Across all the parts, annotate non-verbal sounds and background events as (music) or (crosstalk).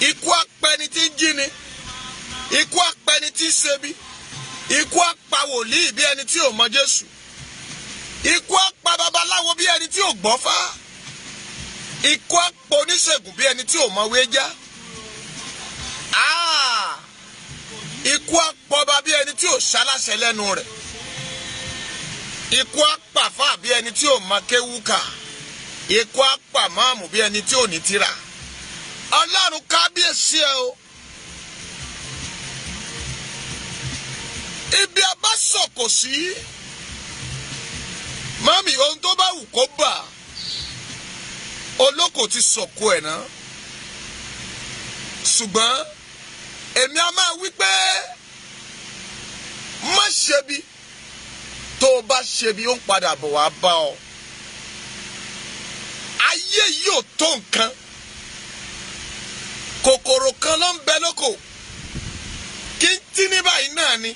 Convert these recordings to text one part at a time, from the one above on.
ikú apẹni tí ń jíni ikú apẹni tí ń ṣebi. Ikú apa wòlíì bí ẹni tí ò mọ Jésù. Ikú apa babaláwo bí ẹni tí ò gbọ́ fá. Ikú apa oníṣègùn bí ẹni tí ò mọ wéjá ikú apọba bí ẹni tí ò ṣaláṣẹ lẹ́nu rẹ̀. Ikú apàfà bí ẹni tí ò mọ kéwúkà ikú apàmọ́ọ̀mù bí ẹni tí ò ní tírà ọlọ́run kábíyèsí ẹ o. Ibi a bá sọ̀kò sí mọ́mì ohun tó bá wù kó bà. Olóko ti sọ̀kò ẹ̀ náà ṣùgbọ́n èmi a máa wí pé má ṣe bí. Tó o bá ṣe bí ó ń padà bọ̀ wá bá ọ. Ayé yìí ò tó nǹkan kòkòrò kan ló ń bẹ lóko. Kí n tí ní báyìí náà ni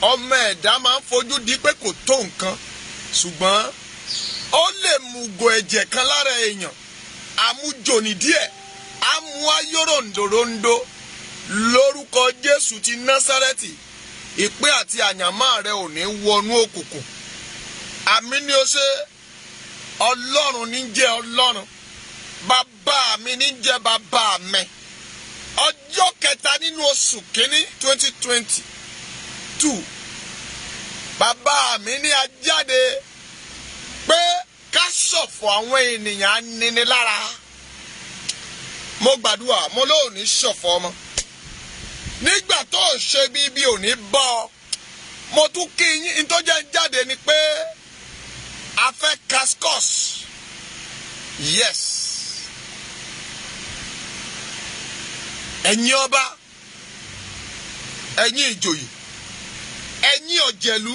ọmọ ẹ̀dá máa ń fojú di pé kò tó nǹkan. Ṣùgbọ́n ó lè mùgò ẹ̀jẹ̀ kan lára èèyàn. Àmújòní díẹ̀ ayóròǹdòròǹdò lórúkọ Jésù ti Násárẹ́tì ìpín àti àyànmọ́ rẹ ò ní wọnú òkùnkùn. Àmì ni ó ṣe Ọlọ́run ní jẹ́ Ọlọ́run. Bàbá mi ní jẹ́ bàbá mi ọjọ́ kẹta nínú oṣù kínní twenty twenty two bàbá mi ní ajáde pé ká ṣọ̀fọ̀ àwọn ènìyàn aninilára. Mo gbàdúrà mo lóò ní ṣọ̀fọ̀ ọmọ. Nígbà tó o ṣe bí ibi ò bọ́ ọ mo tún kí yín tó jáde ni pé a fẹ́ cascos. Yes ẹ̀yin ọba ẹ̀yin ìjòyè ẹ̀yin ọ̀jẹ̀lú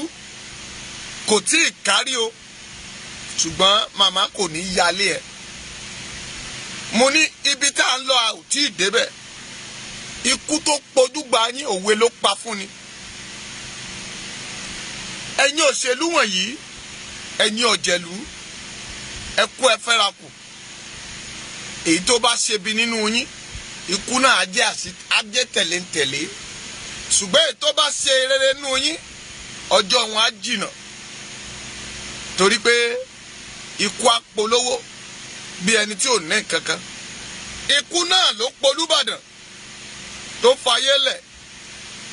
kò tí ì kárí o ṣùgbọ́n màmá kò ní yálé ẹ̀. Mo ní ibi tá à ń lọ a ò tí ì débẹ̀. Ikú tó pojú gba yín òwe ló pa fún ni. Ẹ̀yin òṣèlú wọ̀nyí ẹ̀yin ọ̀jẹ̀lú ẹ kú kù. Èyí tó bá ṣe bí nínú yín ikú náà á jẹ́ tẹ̀léńtẹ̀lé. Ṣùgbọ́n èyí tó bá ṣe rere nínú yín ọjọ́ wọn á jìnnà torí pé ikú á polówó bí ẹni tí ò ní nǹkan kan. Ikú náà ló polúbàdàn tó fayé lẹ̀.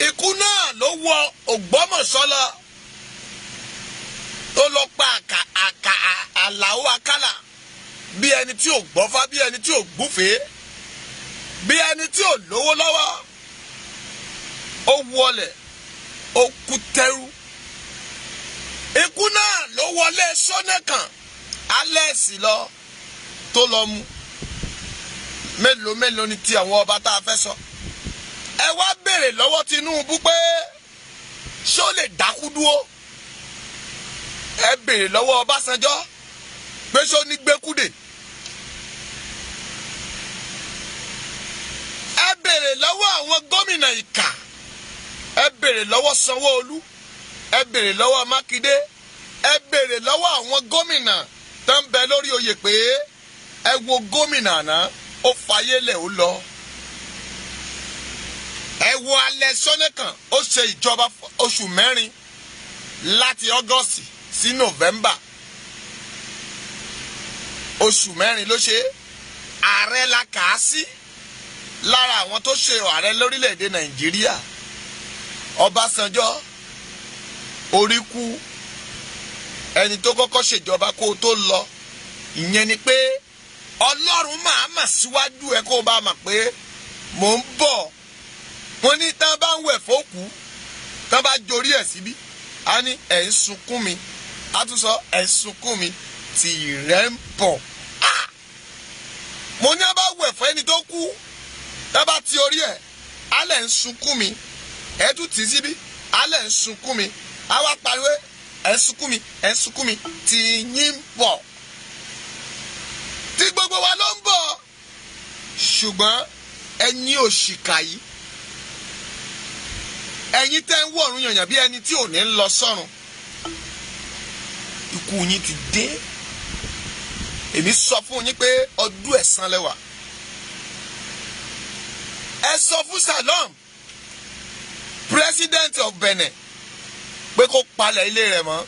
Ikú náà ló wọ Ògbómọ̀ṣọ́ tó lọ pa àkà àkà àlàó akálà bí ẹni tí ò gbọ́fá bí ẹni tí ò gbúfèé bí ẹni tí ò lówó lọ́wọ́ ó wọlẹ̀ ó kú tẹ́rú. Ikú náà ló wọlé sọ́nẹ́kàn alẹ́sì lọ tó lọ mu mélòó mélòó ni ti àwọn ọba tá a fẹ́ sọ? Ẹ wá béèrè lọ́wọ́ Tinubu pé ṣé ó lè dákú dúró? Ẹ béèrè lọ́wọ́ Ọbásanjọ́ pé ṣé ó ní gbẹ́kúdè béèrè lọ́wọ́ àwọn gómìnà ìkà. Ẹ béèrè lọ́wọ́ Sanwó-Olú. Ẹ béèrè lọ́wọ́ Mákindé. Ẹ béèrè lọ́wọ́ àwọn gómìnà tó ń bẹ lórí oyè pé ẹ wo gómìnà àná ó fayé lẹ̀ ó lọ. Ẹ wo alẹ́ sọ́nẹ́kàn ó ṣe ìjọba oṣù mẹ́rin láti August sí November. Oṣù mẹ́rin ló ṣe ààrẹ la kà á sí lára àwọn tó ṣe ààrẹ lórílẹ̀‐èdè Nàìjíríà Ọbásanjọ́ orí kú. Ẹni tó kọ́kọ́ ṣèjọba kó o tó lọ ìyẹn ni pé Ọlọ́run máa mà síwájú ẹ kó o bá mà pé mò ń bọ̀. Wọ́n ní tán bá ń wẹ̀ fókù tán bá jorí ẹ̀ síbí a ní ẹ̀ ń sunkún mi. A tún sọ ẹ̀ ń sunkún mi tì rẹ̀ ń bọ̀. Mo ní a bá wẹ̀ fún ẹni tó kú tá bá ti orí ẹ̀ alẹ̀ ń sunkún mi. Ẹ̀ tún tì í síbí alẹ̀ ń sunkún mi. A wá pariwo ẹ̀ ń sunkún mi ẹ̀ ń sunkún mi. Tì yín bọ̀ tí gbogbo wa ló ń bọ̀. Ṣùgbọ́n ẹ̀yin òṣìkà yìí ẹ̀yin tẹ́ ń wọ̀run yànyàn bí ẹni tí ò ní lọ sọ́run ikú yín ti dé. Èmi sọ fún yín pé ọdún ẹ̀san lẹ́wà ẹ sọ Salom president of Benin pé kó palẹ̀ ilé rẹ̀ mọ́.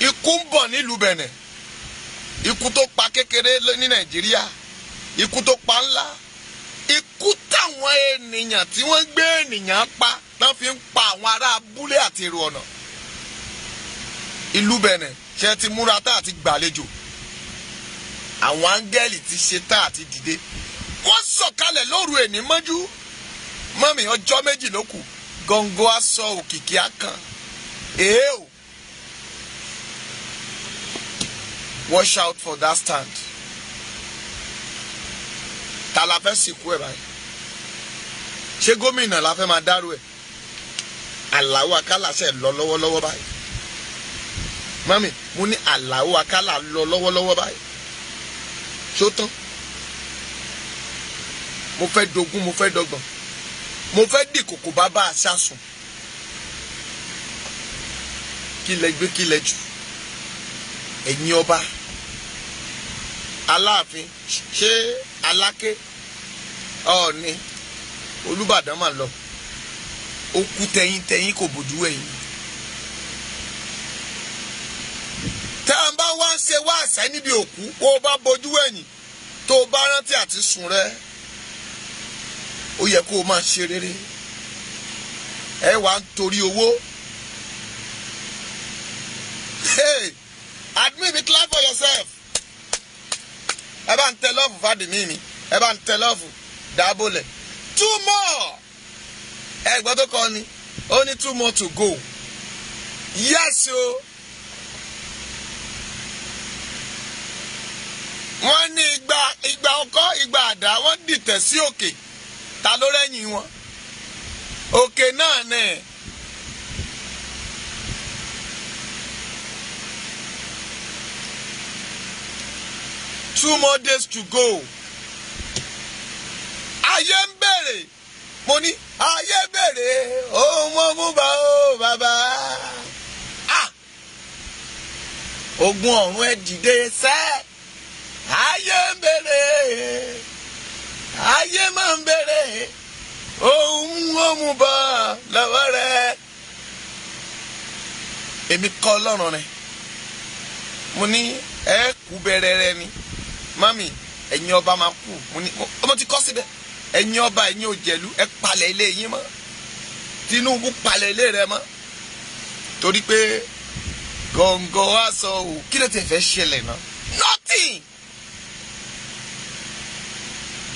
Ikú ń bọ̀ nílùú Benin. Ikú tó pa kékeré ní Nàìjíríà. Ikú tó pa ńlá. Ikú táwọn ènìyàn tí wọ́n gbé ènìyàn pa náà fi ń pa àwọn ará abúlé àti èrò ọ̀nà. Ìlú Benin ṣe ti múra tá àti gbàlejò? Àwọn áńgẹ́lì ti ṣe tá àti dìde wọ́n sọ̀kalẹ̀ lóru èní mọ́jú. Mọ́mì ọjọ́ méjì ló kù. Gọ́ngọ́ aṣọ òkìkí akàn èé o. Watch out for that stand. Ta la fẹ́ sìnkú ẹ̀ báyìí? Ṣé gómìnà la fẹ́ máa dárò ẹ̀? Àlàó Àkàlà ṣe lọ lọ́wọ́lọ́wọ́ báyìí. Mọ́mì mo ní Àlàó Àkàlà lọ lọ́wọ́lọ́wọ́ báyìí. Ṣó tán mo fẹ́ dogun mo fẹ́ dọ́gbọ̀n. Mo fẹ́ dì kòkò bá bá àṣà sùn kí lẹ gbé kí lẹ jù? Ẹ̀yin ọba. Aláàfin ṣé aláké? Ọ̀ọ́ni. Olùbàdàn mà lọ. Ó kú tẹ̀yìn tẹ̀yìn kò bójú ẹ̀yìn tẹ́ ẹ bá wá ṣe wá àṣẹ níbi òkú o bá bójú ẹ̀yìn tó bá rántí àti sùn rẹ ó yẹ kó o máa ṣe rere. Ẹ wà ń torí owó. Hey admin be clap for yourself. Ẹ bá ń tẹ lọ́ọ̀fù fàdìmí mi ẹ bá ń tẹ lọ́ọ̀fù dábòlẹ̀ two more. Ẹ gbọ́ tó kọ́ ni. Ó ní two more to go. Yes o. Wọ́n ní igba igba ọkọ́ igba àdá wọ́n dìtẹ̀ sí òkè ta ló rẹ́yìn wọn òkè náà nẹ. two more days to go. ayé ń bèrè mo ní ayé bèrè ohun mo mú bá o bàbá. Ogun ọ̀run ẹ dìde sẹ́ ayé ń bèrè ayé máa ń bèrè. Ohun mo mú lọ́wọ́ rẹ. èmi kọ́ ọlọ́run rẹ mo ní ẹ kú bẹ̀rẹ̀ rẹ ni. Mami ẹ̀yin ọba máa kú. Mo ní mo ti kọ́ síbẹ̀. Ẹ̀yin ọba ẹ̀yin òjẹ̀lú ẹ palẹ̀ ilé yín mọ́. Tinubu palẹ̀ ilé rẹ mọ́. Torí pé gọ̀ǹgọ̀ wa sọ ò kí ló ti fẹ́ ṣẹlẹ̀ náà? Nothing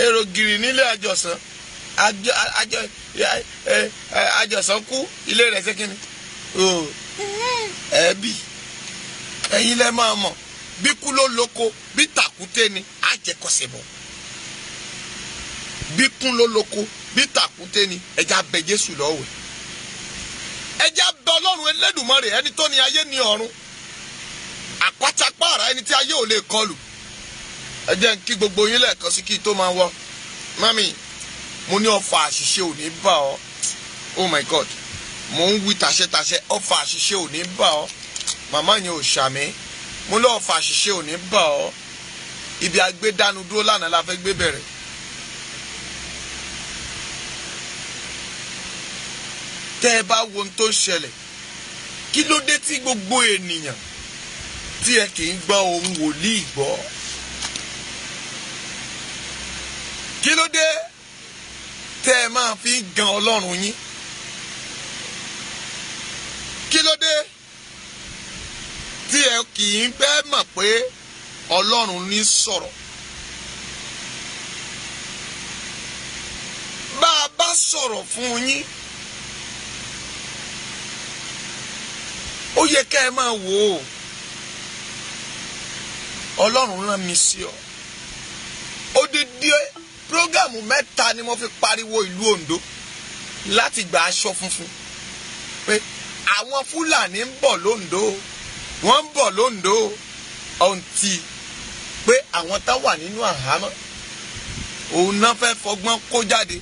èrò gírì nílé àjọsán. Àjọ àjọ àjọsán kú. Ilé rẹ̀ ṣé kíni? Ẹbí. Ẹ̀yin lẹ máa mọ̀. Bí kú ló lóko bí tàkúté ni á jẹ kọsẹ̀ bọ̀. Bí kún ló lóko bí tàkúté ni ẹja bẹ Jésù lọ́wọ́. Ẹja bẹ Ọlọ́run Ẹlẹ́dùmarè ẹni tó ní ayé ní ọ̀run. Àpátápàrà ẹni tí ayé ò lè kọlù ẹ jẹ́ kí gbogbo yín lẹ́ẹ̀kan sí kí tó máa wọ. Mami mo ní ọfà àṣìṣe ò ní bá ọ. Oh my god mo ń wí tàṣẹtàṣẹ ọfà àṣìṣe ò ní bá ọ. Màmá yẹn ò ṣàmì mo lọ ọfà àṣìṣe ò ní bá ọ. Ibi agbédánu dúró lánàá la fẹ́ gbé bẹ̀rẹ̀. Tẹ́ ẹ bá wo ohun tó ń ṣẹlẹ̀ kí ló dé tí gbogbo ènìyàn tí ẹ kì í gbọ́ ohun wòlíì gbọ́ kí ló dé tẹ́ ẹ máa fi gan ọlọ́run yín? Kí ló dé tí ẹ kì í bẹ́ẹ̀ mọ̀ pé ọlọ́run ní sọ̀rọ̀? Bá a bá sọ̀rọ̀ fún yín ó yẹ ká ẹ máa wò ó. Ọlọ́run rán mi sí ọ. Odidi prógámù mẹ́ta ni mo fi pariwo ìlú Ondo láti gba aṣọ funfun. Pé àwọn Fúlàní ń bọ̀ lóńdó wọ́n ń bọ̀ lóńdó ọ̀ǹtì pé àwọn tá wà nínú àhámọ́ òun náà fẹ́ fọgbọ́n kó jáde.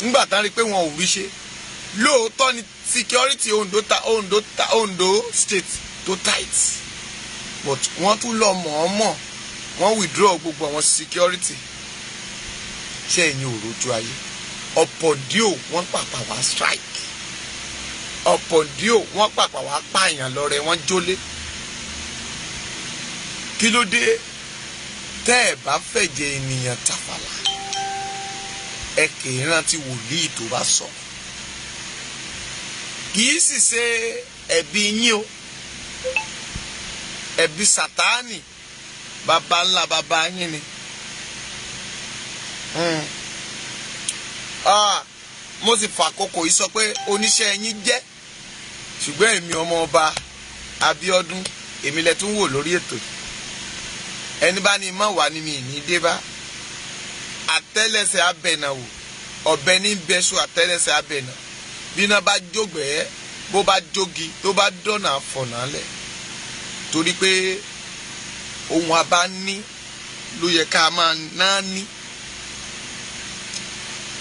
Nígbà tá a rí i pé wọn ò rí ṣe. Lóòótọ́ ni security Ondo ta Ondo ta Ondo state tó tight. But wọ́n tún lọ mọ̀ọ́mọ̀. Wọ́n withdraw gbogbo àwọn security ṣé ẹ̀yin ò rojú ayé? Ọ̀pọ̀ díò wọ́n pàpà wá strike. Ọ̀pọ̀ díò wọ́n pàpà wá pààyàn lọ́rẹ wọ́n jólé. Kí ló dé? Tẹ́ ẹ̀ bá fẹ̀jẹ̀ ènìyàn tàfàlà ẹ kì í rántí wòlíì tó bá sọ. Kì í sì ṣe ẹ̀bi yín o. Ẹ̀bi sàtáànì baba ńlá baba yín ni. Mm. Ah, mo sì fàkókò yìí sọ pé oníṣẹ́ yín jẹ́. Ṣùgbọ́n èmi ọmọ ọba Abíọ́dún èmi lẹ tún wò lórí ètò ẹni bá ní mọ̀ wá ní mi ní dé bá. Àtẹ́lẹsẹ̀ abẹ̀nà wò ọ̀bẹ ní bẹ́sù àtẹ́lẹsẹ̀ abẹ̀nà. Bí iná bá jógbẹ́ bó bá jógi tó bá dọ̀nà àfọ̀nà lẹ̀. Torí pé ohun abá ní ló yẹ ká máa náà ní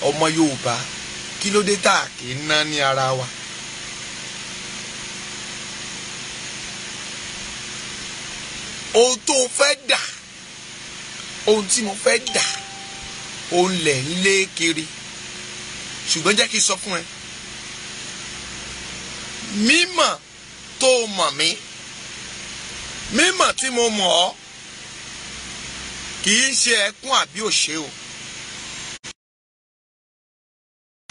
ọmọ Yorùbá kí ló dé tá a kì í ná ní ara wa. ohun tó fẹ́ dà ohun tí mo fẹ́ dà òun lẹ̀ ń lé kiri ṣùgbọ́n jẹ́ kí n sọ fún ẹ mímọ̀ tó mọ̀ mí mímọ̀ tí mo mọ̀ ọ́ kì í ṣe ẹkún àbí òṣè.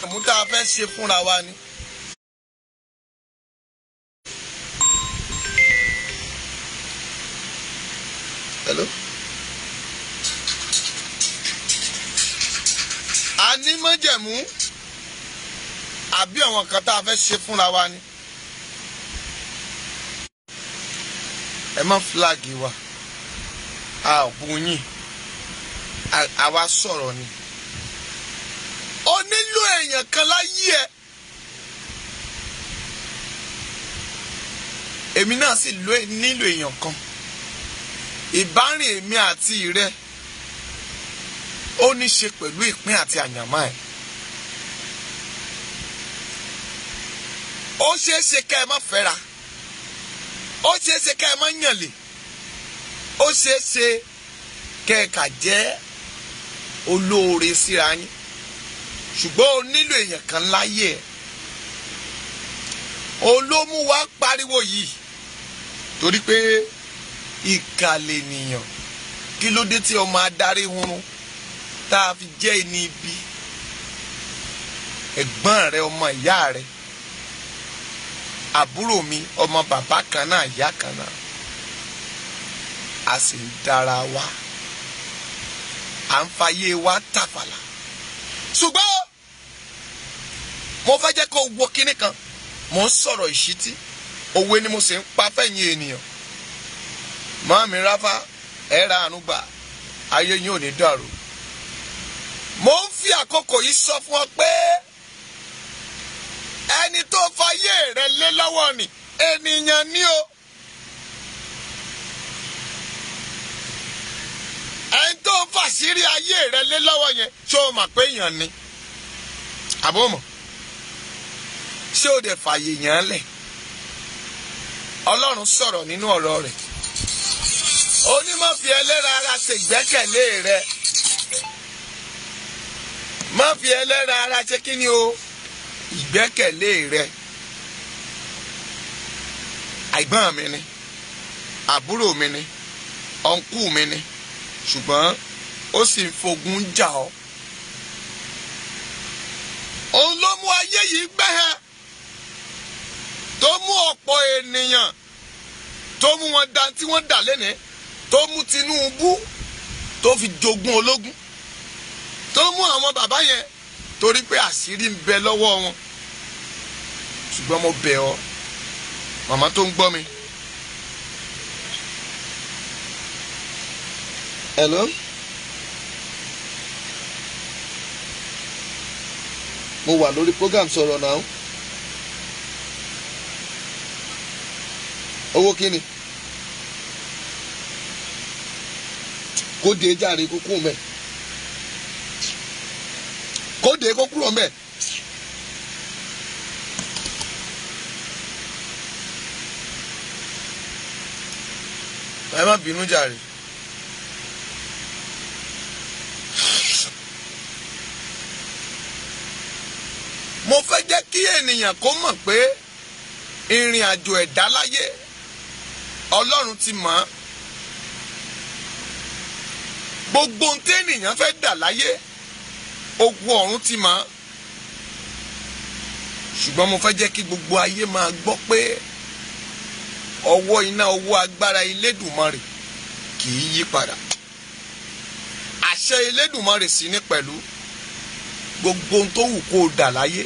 Àmú tá a fẹ́ ṣe fúnra wa ni. Hello? a ní májẹ̀mú àbí àwọn kan tá a fẹ́ ṣe fúnra wa ni. ẹ má fúláàgì wa a ò bu yín àwa sọ̀rọ̀ ni. O nílò èèyàn kan láyé ẹ. èmi náà sì nílò èèyàn kan ìbárìn èmi àti rẹ ó ní ṣe pẹ̀lú ìpín àti àyànmọ́ ẹ̀. ó ṣeé ṣe ká ẹ má fẹ́ra ó ṣeé ṣe ká ẹ má yànlè ó ṣeé ṣe kẹ́ ẹ kà jẹ́ olóore síra yín ṣùgbọ́n o nílò èèyàn kan láyé ẹ̀. Olómú wa pariwo yìí torí pé ìkàlẹ̀ ènìyàn kí ló dé tí ọmọ adarí hunrun tá a fi jẹ́ ẹni ibi? Ẹ̀gbọ́n rẹ ọmọ ìyá rẹ àbúrò mi ọmọ bàbá kan náà ìyá kan náà a sì ń dára wa. À ń fayé wa tàfàlà. Ṣùgbọ́n mo fẹ́ jẹ́ kó wo kinní kan. Mo ń sọ̀rọ̀ ìṣítí. Òwe ni mo sì ń pa fẹ́yìn ènìyàn. Mọ́mí ráfá ẹ ra àánú gbà. Ayé yín ò ní dàrú. mo ń fi àkókò yìí sọ fún ọ pé ẹni tó fayé rẹ lé lọ́wọ́ ni. Ènìyàn ni o. ẹni tó fàṣírí ayé rẹ lé lọ́wọ́ yẹn ṣé o mọ̀ pé èèyàn ni? Àbọ̀mọ̀ ṣé o dẹ̀ fàyè yàn án lẹ̀? Ọlọ́run sọ̀rọ̀ nínú ọ̀rọ̀ rẹ̀. Onímọ̀ fi ẹlẹ́ra ara ṣe ìgbẹ́kẹ̀lé rẹ. Má fi ara ṣe kí ni o? Ìgbẹ́kẹ̀lé rẹ. Àìgbọ́n mi ni àbúrò mi ni ọ̀nkú mi ni ṣùgbọ́n ó sì ń fogun jà ọ́. Òun ló mú ayé yìí gbẹ́hẹ́ tó mú ọ̀pọ̀ ènìyàn tó mú wọn dá tí wọ́n dà lẹ́nìí tó mú Tinubu tó fi jogún ológun tó mú àwọn bàbá yẹn torí pé àṣírí ń bẹ lọ́wọ́ wọn ṣùgbọ́n mo bẹ̀ ọ́ màmá tó ń gbọ́ mi. hello. mo wà lórí program sọ̀rọ̀ náà. owó kíni kó de jàre kókó mẹ kó de kó kúrò mẹ. ẹ má bínú jàre. mo fẹ́ jẹ́ kí ènìyàn kó mọ̀ pé ìrìn àjò ẹ̀dá láyé ọlọ́run ti mọ̀. Ọ́ gbogbo ohun téèyàn fẹ́ dà láyé ogun ọ̀run ti mọ̀. Ọ́ ṣùgbọ́n mo fẹ́ jẹ́ kí gbogbo ayé máa gbọ́ pé ọwọ́ iná ọwọ́ agbára Elédùmarè kì í yí padà. Àṣẹ Elédùmarè sì ní pẹ̀lú. Gbogbo ohun tó wù kó o dà láyé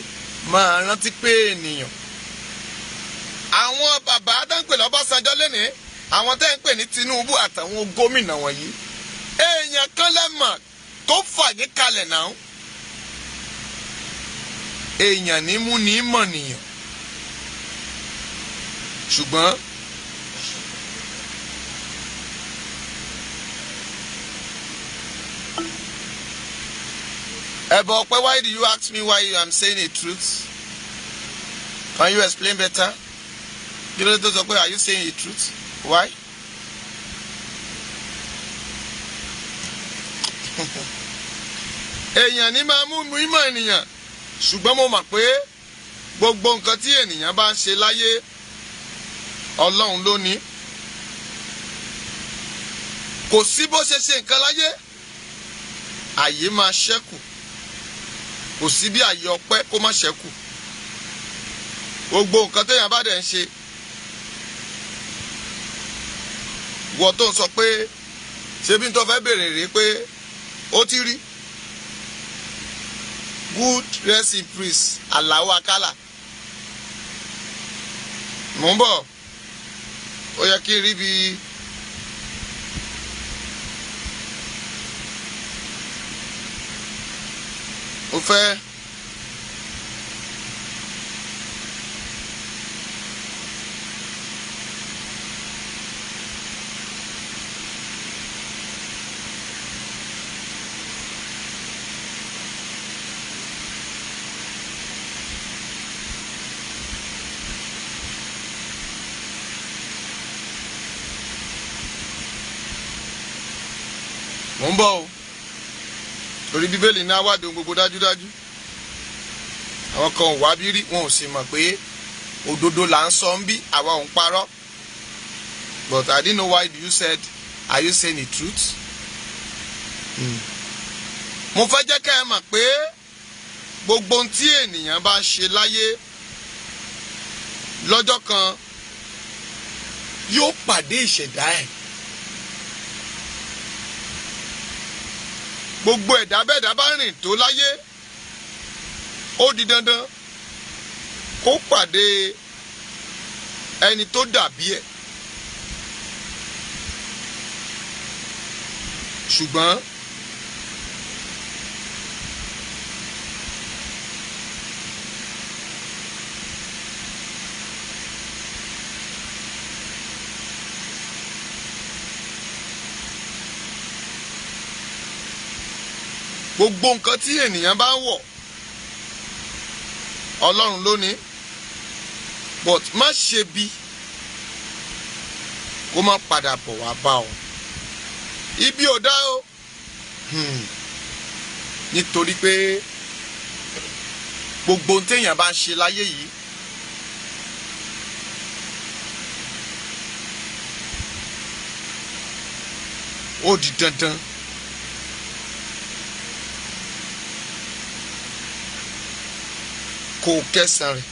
máa rántí pé ènìyàn àwọn bàbá dáńpẹ̀ lọ́bàṣánjọ́ lẹ́nìí àwọn tẹ́ ń pè ní Tinubu àtàwọn gómìnà wọ̀nyí. Èèyàn kan lẹ́mọ̀ tó fà yín kalẹ̀ náà. Èèyàn ní mú ní mọ̀ nìyàn. Ṣùgbọ́n ẹ̀bọ̀ ọ̀pẹ why do you ask me why I'm saying a truth? Can you explain better kí tó sọ pé are you saying a truth? Why. (laughs) èèyàn ní máa mú mímọ̀ ènìyàn. Ṣùgbọ́n mo mọ̀ pé gbogbo nǹkan tí ènìyàn bá ń ṣe láyé ọlọ́run ló ní. Kò sí bó ṣe ṣe nǹkan láyé àyè máa ṣẹ́kù. Kò sí bí àyè ọpẹ́ kó má ṣẹ́kù. Gbogbo nǹkan téèyàn bá dẹ̀ ń ṣe wọ́n tó ń sọ pé ṣebí tó fẹ́ bèrè rèé pé ó ti rí. Good rest in peace Alao Akala mò ń bọ̀. Ó yẹ kí n rí bi ó fẹ́ ń bọ̀ o torí bíbélì ní awádìí gbogbo dájúdájú àwọn kan ò wá bí rí wọn ò sì mọ̀ pé òdodo là ń sọ ń bí àwa ò ń parọ́ but I didn't know why you said are you saying the truth? Hmm. mo fẹ́ jẹ́ ká ẹ mọ̀ pé gbogbo ohun tí ènìyàn bá ń ṣe láyé lọ́jọ́ kan yóò pàdé ìṣẹ̀dá ẹ̀. Gbogbo ẹ̀dá bẹ́ẹ̀dá bá rìn tó láyé ó di dandan kó pàdé ẹni tó dàbí ẹ̀. Ṣùgbọ́n gbogbo nǹkan tí ènìyàn bá wọ̀ ọlọ́run ló ní but má ṣe bí kó má padà bọ̀ wá bá ọ ibi ò o hmm. nítorí pé gbogbo ohun téèyàn bá ń ṣe láyé yìí ó di dandan. Kó o kẹsàn rẹ̀.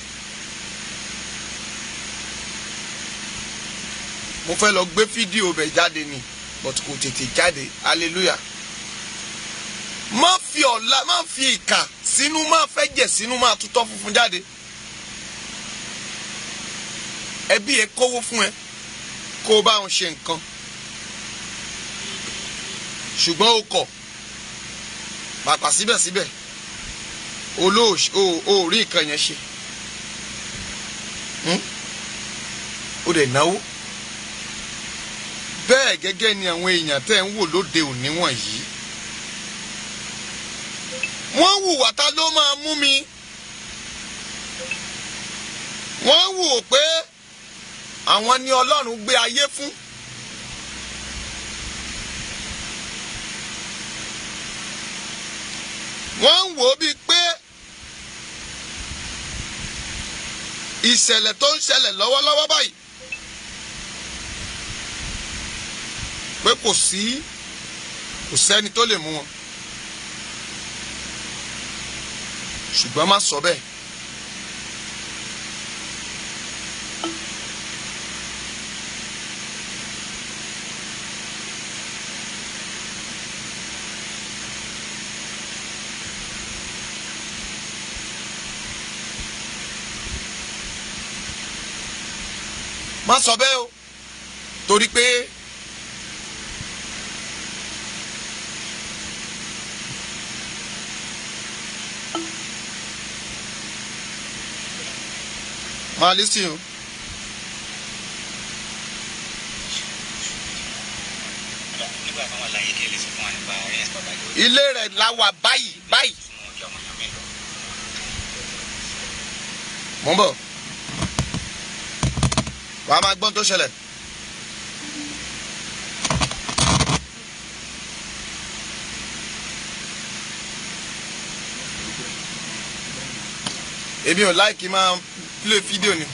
mo fẹ́ lọ gbé fídíò bẹ̀ jáde ni but kò tètè jáde hallelujah. má fi ọ̀la má fi ìkà sínú má fẹ́ jẹ̀ sínú má tutọ́ funfun jáde. ẹbí ẹ kówó fún ẹ kó o bá wọn ṣe nǹkan ṣùgbọ́n o kọ̀ pàpà síbẹ̀síbẹ̀ olóòṣì o ò rí nǹkan yẹn ṣe. O dẹ̀ náwó. Bẹ́ẹ̀ gẹ́gẹ́ ni àwọn èèyàn tẹ́ ń wò lóde òní wọ̀nyí. Wọ́n hùwà ta ló máa mú mi. Wọ́n wò ó pé àwọn ni Ọlọ́run gbé ayé fún. wọ́n ń wò ó bíi pé ìṣẹ̀lẹ̀ tó ń ṣẹlẹ̀ lọ́wọ́lọ́wọ́ báyìí pé kò sí kò sẹ́ni tó lè mú wọn ṣùgbọ́n má sọ bẹ́ẹ̀. Má sọ bẹ́ẹ̀ o. Torí pé máa lí sí o. Ilé rẹ̀ la wà báyìí báyìí. Mò ń bọ̀ wàá máa gbọ́n tó ṣẹlẹ̀. èmi ò láìkí máa play fídíò ni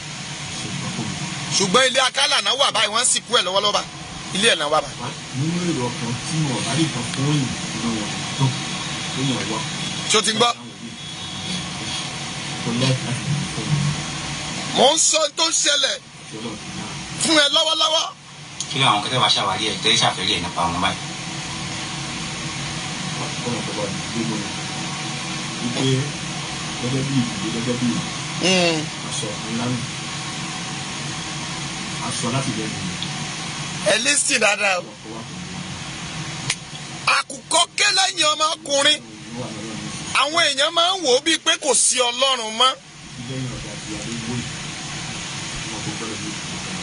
ṣùgbọ́n ilé akálà náà wà báyìí wọ́n sì kú ẹ̀ lọ́wọ́lọ́wọ́ báyìí ilé ẹ̀ náà wà báyìí. nínú èrò ọkàn tí wọn bá lè fún òyìn nínú wọn tó èèyàn wá. ṣó ti gbọ́ mò ń sọ tó ṣẹlẹ̀ fún ẹ lọ́wọ́lọ́wọ́ kí ló àwọn kẹtẹ wàá ṣàwárí ẹ tẹ́lẹ̀ ṣàfẹ́rí ẹ nípa wọn báyìí. gẹ́gẹ́ bí ìdílé gẹ́gẹ́ bí aṣọ ńlá nù aṣọ láti lẹ́nu ẹ lísìn dáadáa o. àkùkọ ọmọkùnrin wà lọ́wọ́ ní àwọn èèyàn máa ń wò ó bíi pé kò sí ọlọ́run mọ́ lẹ́yìn ọ̀dà àti àdéhùn yìí wọn kò gbọ́dọ̀ ní ìlú kan.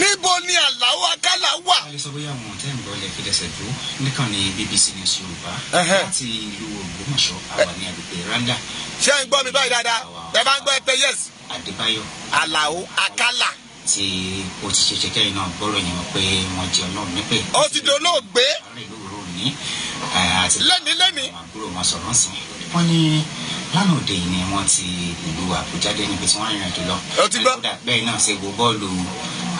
Níbo ni àlàó akálà wà. a lè sọ bóyá àwọn tẹ́ ń fi dẹ̀sẹ̀ dúró. Nìkan ní bbc news yorùbá. Láti ìlú ògbómọ̀ṣọ́ àwa ní agbègbè randa ṣé ń gbọ́ mi báyìí dáadáa? Ẹ bá ń gbọ́ ẹ pé yes. Adébáyọ̀. Àlàó akálà. Tí ó ti ṣeṣe kẹ́yìn náà gbọ́rọ̀ yẹn pé wọ́n jẹ́ ọlọ́run nípè. ó ti dolóògbé lẹ́ni lẹ́ni. àbúrò wọn sọ̀rọ̀ sí. Wọ́n ní lánàá òde yìí ni wọ́n ti ìlú àbújá dé níbi tí wọ́n rìnrìn àjò lọ. Ó ti gbọ́. bẹ́ẹ̀ náà ṣe wo bọ́ọ̀lù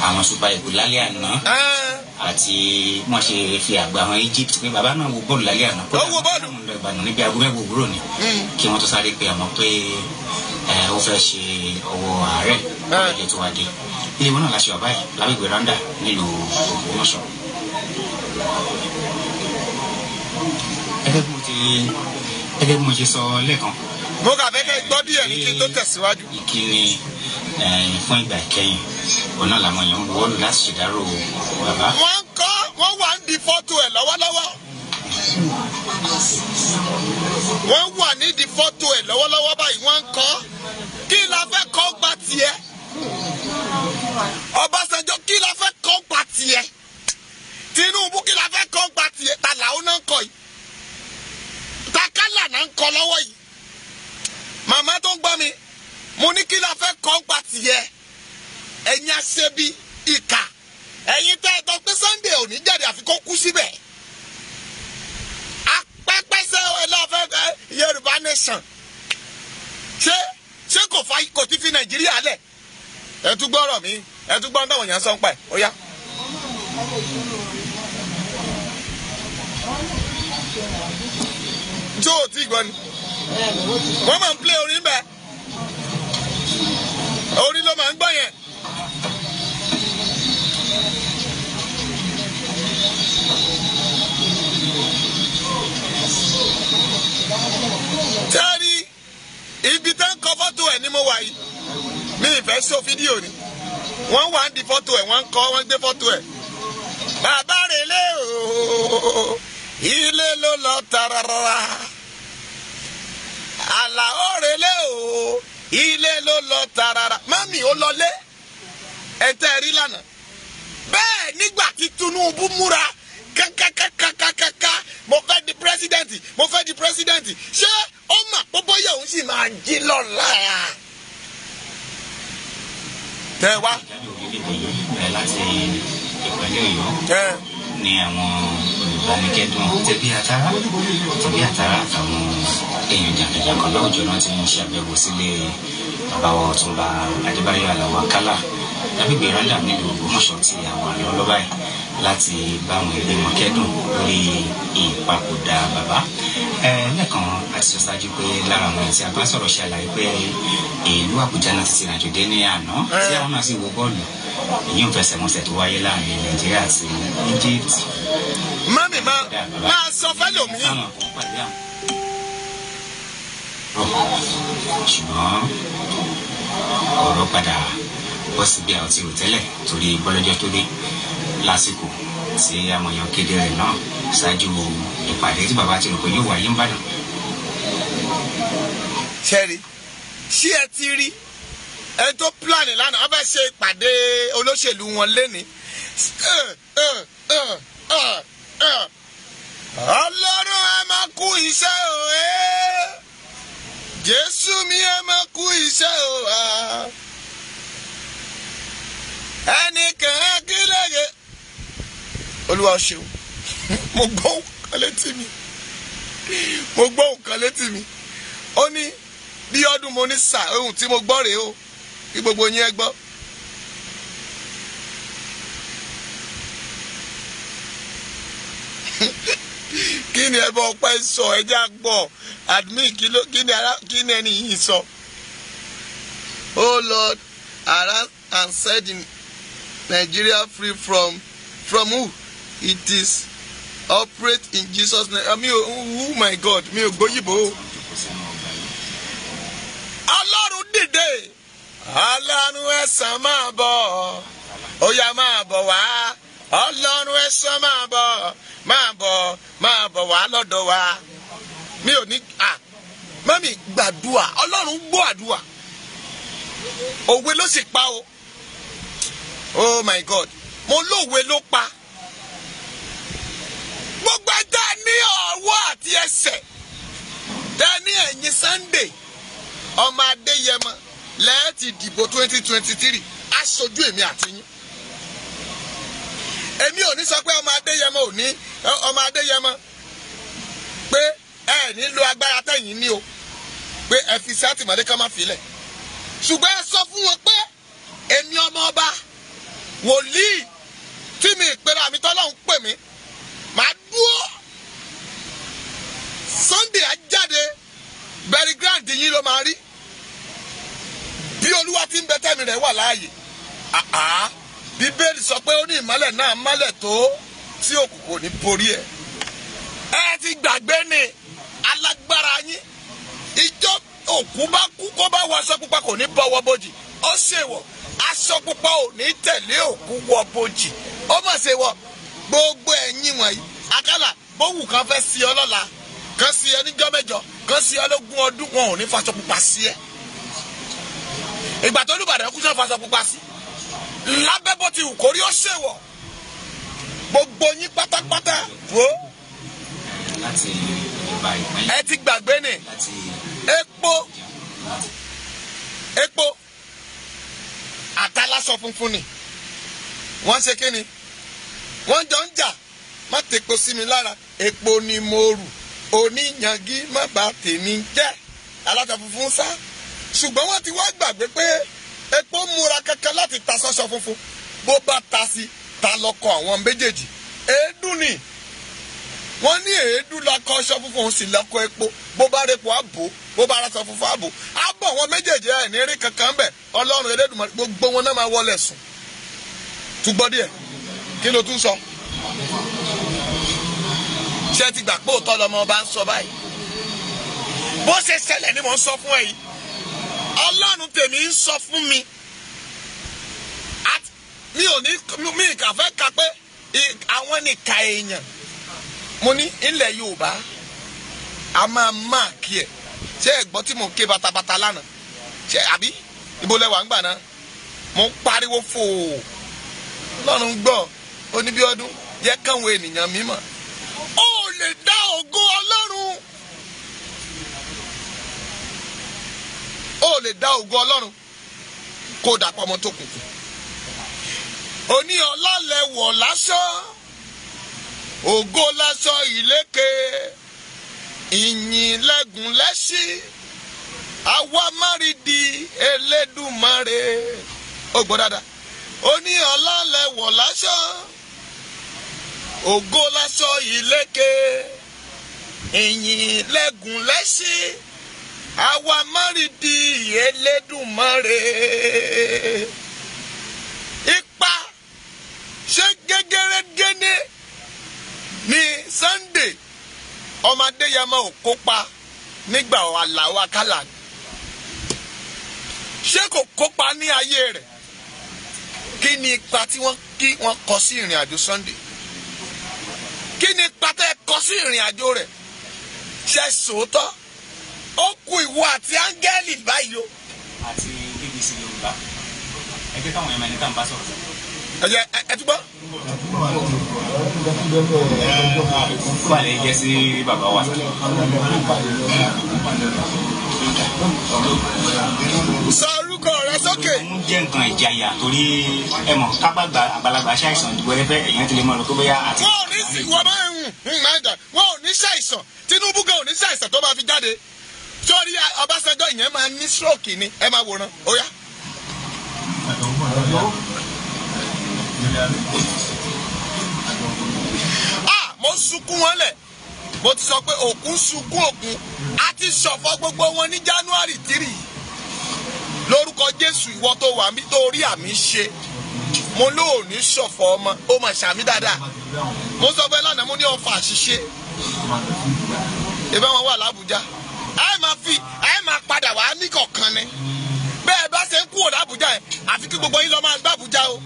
àwọn super eagles lálẹ́ àná Ẹ́n, àti wọ́n ṣe fi àgbà àwọn egypt pé bàbá náà wo bọ́ọ̀lù lálẹ́ àná. Ó wo bọ́ọ̀lù? wọ́n lọ ìbàdàn níbi aago mẹ́wàá òwúrọ̀ ni Mm. kí wọ́n tó sáré pé àmọ́ pé ó fẹ́ ṣe ọwọ́ àárẹ̀ Ah. ilé tó wá dé ilé wọn náà láṣẹ wà báyìí lágbègbè randa nílùú ògbómọ̀ṣọ́. gẹ́gẹ́ bí mo ti gẹ́gẹ́ bí mo ṣe sọ lẹ́ẹ̀kan mo kà fẹ́ kẹ́ gbọ́ díẹ̀ ní kí n tó tẹ̀síwájú. ìkíni eh, fún ìgbà ìkẹyìn òun náà làwọn èèyàn ń wọ́ọ̀lù láti ṣèdárò bàbá. wọ́n ń kọ́ wọ́n wà ń di fọ́tò ẹ̀ lọ́wọ́lọ́wọ́. wọ́n wà ní di fọ́tò ẹ̀ lọ́wọ́lọ́wọ́ báyìí wọ́n ń kọ́ kí la fẹ́ kọ́ gba tiẹ̀. Ọbásanjọ́ kí la fẹ́ kọ́ gba tiẹ̀. Tinubu kí la fẹ́ kọ́ gba tiẹ̀ ta làwọn náà ń kọ́ yìí. Takálà náà ń kọ́ lọ́wọ́ yìí. Màmá tó ń gbọ́ mi mo ní kí la fẹ́ kọ́ gba tiẹ̀. Ẹ̀yin aṣebi ìkà ẹ̀yin tẹ́ ẹ tọ́ pé Sunday ò ní jáde àfi kó kú síbẹ̀. apẹ́pẹ́sẹ́ ẹ lọ́ọ́ fẹ́ fẹ́ Yorùbá nation. ṣé ṣé kò fa kò ti fi Nàìjíríà lẹ̀? ẹ tún gbọ́rọ̀ mi ẹ tún gbọ́n táwọn èèyàn sọ ń pa ẹ̀ ó yá. tí o ti gbọ́ ni wọ́n máa ń play orin bẹ́ẹ̀ orin ló máa ń gbọ́ yẹn. tẹ́rí ibi tẹ́ ń kọ fọ́tò ẹ̀ ni mo wà yìí mi ì fẹ́ ṣó fídíò ni wọ́n wà ń di fọ́tò ẹ̀ wọ́n ń kọ́ wọ́n gbé fọ́tò ẹ̀. bàbá rẹ̀ lé o ilé ló lọ tarara àlàó o. Ilé ló lọ tarara. Mami ó lọlé. Ẹ̀ tẹ́ rí lánàá. Bẹ́ẹ̀ nígbà tí Tinubu múra kákákákákáká mo fẹ́ di pírẹsidẹ́ǹtì mo fẹ́ di pírẹsidẹ́ǹtì ṣé ó mà pé bóyá òun sì máa jí lọ́la. tẹ wá. ní àwọn olùbánikẹ́dùn tẹ̀bí àtàrà tẹ̀bí àtàrà àtàwọn èèyàn jàǹkànjàǹkàn láwùjọ náà ti ń ṣe àbẹ̀wò sílé bàbá wa ọ̀túnba adébáyọ̀ aláwọ̀ akálà lágbègbè rádà nílùú ògbómọ̀ṣọ́ ti àwọn àlọ́ lọ́ba yìí láti bá àwọn ẹbí wọn kẹ́dùn lórí ìpapòdà bàbá. Lẹ́ẹ̀kan àti sọ ṣáájú pé lára àwọn ẹ̀sìn àbá sọ̀rọ̀ ṣe àlàyé pé ìlú àbújá náà ti ti rìnàjò dé ní àná tí àwọn náà sì wo bọ́ọ̀lù. Èyí ò fẹsẹ̀mọsẹ̀ tó wáyé láàárín nàìjíríà àti egypt. Mami máa máa sọ kan pàdé àwọn. Ṣùgbọ́n ọ̀rọ̀ padà bọ́ sí bí àwọn ti rò tẹ́lẹ̀ torí bọ́lọ́jọ́ tó dé lásìkò tí èèyàn kéde rẹ̀ náà ṣáájú ìpàdé tí bàbá ti rò pé yóò wáyé ń bàdàn. ṣẹ́rí ṣé ẹ ti rí ẹni tó plan lánàá wọ́n fẹ́ ṣe ìpàdé olóṣèlú wọn léni. ọlọ́run ẹ máa kú iṣẹ́ ẹ́ jésù mi ẹ máa kú iṣẹ́ o ẹ́ ẹnìkan kí lóye. olúwa ṣeun. (laughs) Mo gbọ́ nǹkan létí mi. Mo gbọ́ nǹkan létí mi. Ó ní bí ọdún mo ní sà ohun tí mo gbọ́ rèé o. Kí gbogbo yín ẹ gbọ́. (laughs) kí ni ẹ bọ ọpẹ́ sọ? Ẹjẹ àgbọ admin kí ni ẹni yìí sọ. oh lord arise and set the nigeria free from from who? It is operate in jesus name. Mi ò oh my god mi ò gbóyìnbó ọlọ́run dìde. Ọlọ́run ẹ̀sán máa bọ̀. Ó yá máa bọ̀ wá ọlọ́run ẹ̀sán máa bọ̀ máa bọ̀ máa bọ̀ wá lọ́dọ̀ wa. Mi ò ní à mọ́mí gbàdúà ọlọ́run gbọ́ àdúà òwe ló sì pa o. Oh my god. Mo lówe ló pa. Gbogbo ẹja ní ọwọ́ àti ẹsẹ̀ tẹ́ ní ẹ̀yìn sunday ọmọ adéyẹmọ lẹ́ẹ̀tì dìbò twenty twenty three aṣojú èmi àti yín èmi ò ní sọ pé ọmọ adéyẹmọ ò ní ọmọ adéyẹmọ pé ẹ nílò agbára tẹ̀yìn ní o pé ẹ fi sátìmọ́lé ká má filẹ̀ ṣùgbọ́n ẹ sọ fún wọn pé èmi ọmọ ọba wòlíì tí mi ìpera àmì tọ́lọ́hún pè mí màá dúró. Sunday á jáde bẹ̀rì grand yín ló máa rí. Bí olúwa ti ń bẹ tẹ́mi rẹ̀ wà láàyè bíbélì sọ pé ó ní ìmọ́lẹ̀ náà mọ́lẹ̀ tó tí òkùnkùn ní borí ẹ̀. Ẹ ti gbàgbé ni alágbára yín. Ìjọ òkú bá kú kó bá wọ aṣọ pupa kò ní bọ́wọ́ bójì ó ṣèwọ̀ aṣọ pupa ò ní tẹ̀lé òkú wọ bójì ó mọ̀ ṣe wọ gbogbo ẹ̀yìn wọ̀nyí akálà bówù kan fẹ́ sí ọ lọ́la kan sí ẹ níjọ́ mẹ́jọ kan sí ọ lógún ọdún wọn ò ní faṣọ pupa sí ẹ. Ìgbà tó lùbàdàn kú sọ faṣọ pupa sí lábẹ́ bó ti wù kórí ó ṣèwọ̀ gbogbo yín pátápátá. Wo ẹ ti gbàgbé ni. Epo. Epo. Àtàlásọ funfun ni. Wọ́n ṣe kí ni? Wọ́n jọ ń jà. Má tepo sí mi lára. Epo ni mo rù. Oníyangi má bà tèmi jẹ́. Aláṣọ funfun sá. Ṣùgbọ́n wọ́n ti wá gbàgbé pé epo múra kankan láti ta sọ́sọ funfun. Bó bá ta sí ta lọ́kọ̀ àwọn méjèèjì. Èédú ni. Wọ́n ní èédú lakọ aṣọ funfun òun sì lakọ epo. Bó bá repo àbò bó bá aṣọ funfun àbò àbọ̀ wọn méjèèjì ẹ̀ ní rí kankan bẹ̀ ọlọ́run elédùnmọ̀ gbogbo wọn náà máa wọlé sùn. Túgbọ́ díẹ̀. Kí ló tún sọ? Ṣé ti gbà pé òótọ́ lọmọ ọba ń sọ báyìí? Bó ṣe ṣẹlẹ̀ ni mò ń sọ fún ẹ yìí ọlọ́run tèmi ń sọ fún mi. Mi ò ní mi kà fẹ́ ka pé àwọn nìka èèyàn. Mo ní ilẹ̀ yorùbá a máa máàkì ẹ̀. Ṣé ẹ̀gbọ́n tí mò ké batabata lánàá? Ṣé àbí? Ibo lẹ́wà ń gbà náà? Mo ń pariwo fò. Lọ́run gbọ́ oníbíọ́dún jẹ́ káwọn ènìyàn mímọ̀. Ó lè dá ògo ọlọ́run ó lè dá ògo ọlọ́run kó dàpọ̀ ọmọ tó kùkù. Òní ọlọ́lẹ̀ wọ̀ lásán ògo lásán ìlékè ìyìn lẹ́gùn lẹ́sìn àwa márìdí elédùmarè. Ó gbọ́ dáadáa. Ó ní ọlá lẹ́wọ̀ láṣọ ògo láṣọ ìlékè ìyìn lẹ́gùn lẹ́sìn àwa márìdí elédùmarè. Ipa ṣé gẹ́gẹ́rẹ́ gẹ́né ní Sunday ọmọdé yẹn máa ò kópa nígbà àlàó ni ṣé kò kópa ní ayé rẹ̀? Kí ni ipa tí wọ́n kí wọ́n kọ sí ìrìn àjò Sunday? Kí ni ipa tẹ́ kọ sí ìrìn àjò rẹ̀? Ṣe sòótọ́ ó kù ìwọ àti áńgẹ́lì báyìí o. àti BBC Yorùbá ẹ jẹ́ káwọn tá à ń bá sọ̀rọ̀ ẹ jẹ́ ẹ ẹ túbọ̀. wà lè jẹ́ sí bàbá wa. sọ orúkọ rẹ sókè. ń jẹ́ nǹkan ìjayà torí ẹ mọ̀ kápágbà àgbàlagbà ṣàìsàn wẹ́rẹ́fẹ́ èèyàn ti lè mọ̀ lọ pé bóyá àti. wọn ò ní sí wọn máa ń hùn máa ń dà wọn ò ní ṣàìsàn Tinubu gan ò ní ṣàìsàn tó máa fi jáde sórí Ọbásanjọ́ ìyẹn máa ní stroke ni. Ẹ máa wòran. Ó yá. ah mo sunkún wọn lẹ. Mo ti sọ pé òkun sunkún òkun a ti ṣọ̀fọ̀ gbogbo wọn ní January three. Lórúkọ Jésù ìwọ tó wà mí tó rí àmì ṣe. Mo lóò ní ṣọ̀fọ̀ ọmọ. Ó mà ṣàmì dáadáa. Mo sọ pé lánàá mo ní ọfà àṣìṣe. Ìbá wọn wà lábújá kọ̀ọ̀kan ni. Bẹ́ẹ̀ bá ṣe ń kúrò lábújá yẹn àfi kí gbogbo yín lọ máa gbá àbújá o.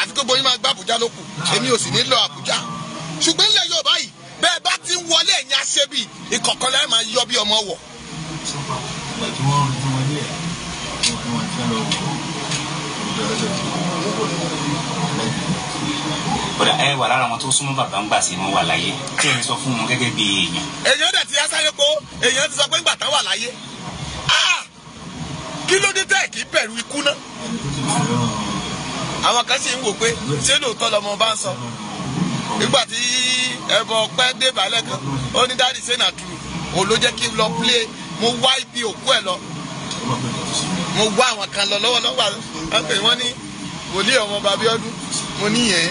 Àfi kí gbogbo yín máa gbá àbújá ló kù èmi ò sì ní lọ àbújá. Ṣùgbọ́n ilẹ̀ Yorùbá yìí bẹ́ẹ̀ bá ti ń wọlé ẹ̀yìn aṣebi ìkọ̀kan lẹ́yìn máa yọ bí ọmọ wọ̀. Kódà ẹ wà lára wọn tó súnmọ́ bàbá ń gbà sí wọn wà láyé. Tí ẹ sọ fún wọn gẹ́gẹ́ bí èèyàn. èèyàn dẹ̀ ti asáré kó èèyàn ti sọ pé ńgbà tán wà láyé! Kí ló dé tẹ́ kí bẹ̀rù ikú náà àwọn kan sì ń wò pé ṣé lóòótọ́ lọmọ bá ń sọ? Nígbà tí ẹbọ pẹ́ dé balẹ̀ kan ó ní dáàdi ṣe nàdúró òun ló jẹ́ kí n lọ plé mo wá ibi òkú ẹ̀ lọ. Mo wá àwọn kan lọ lọ́wọ́lọ́wọ́ àwọn pè wọ́n ní wòlíì ọmọ babiọ́dún mo ní yẹn.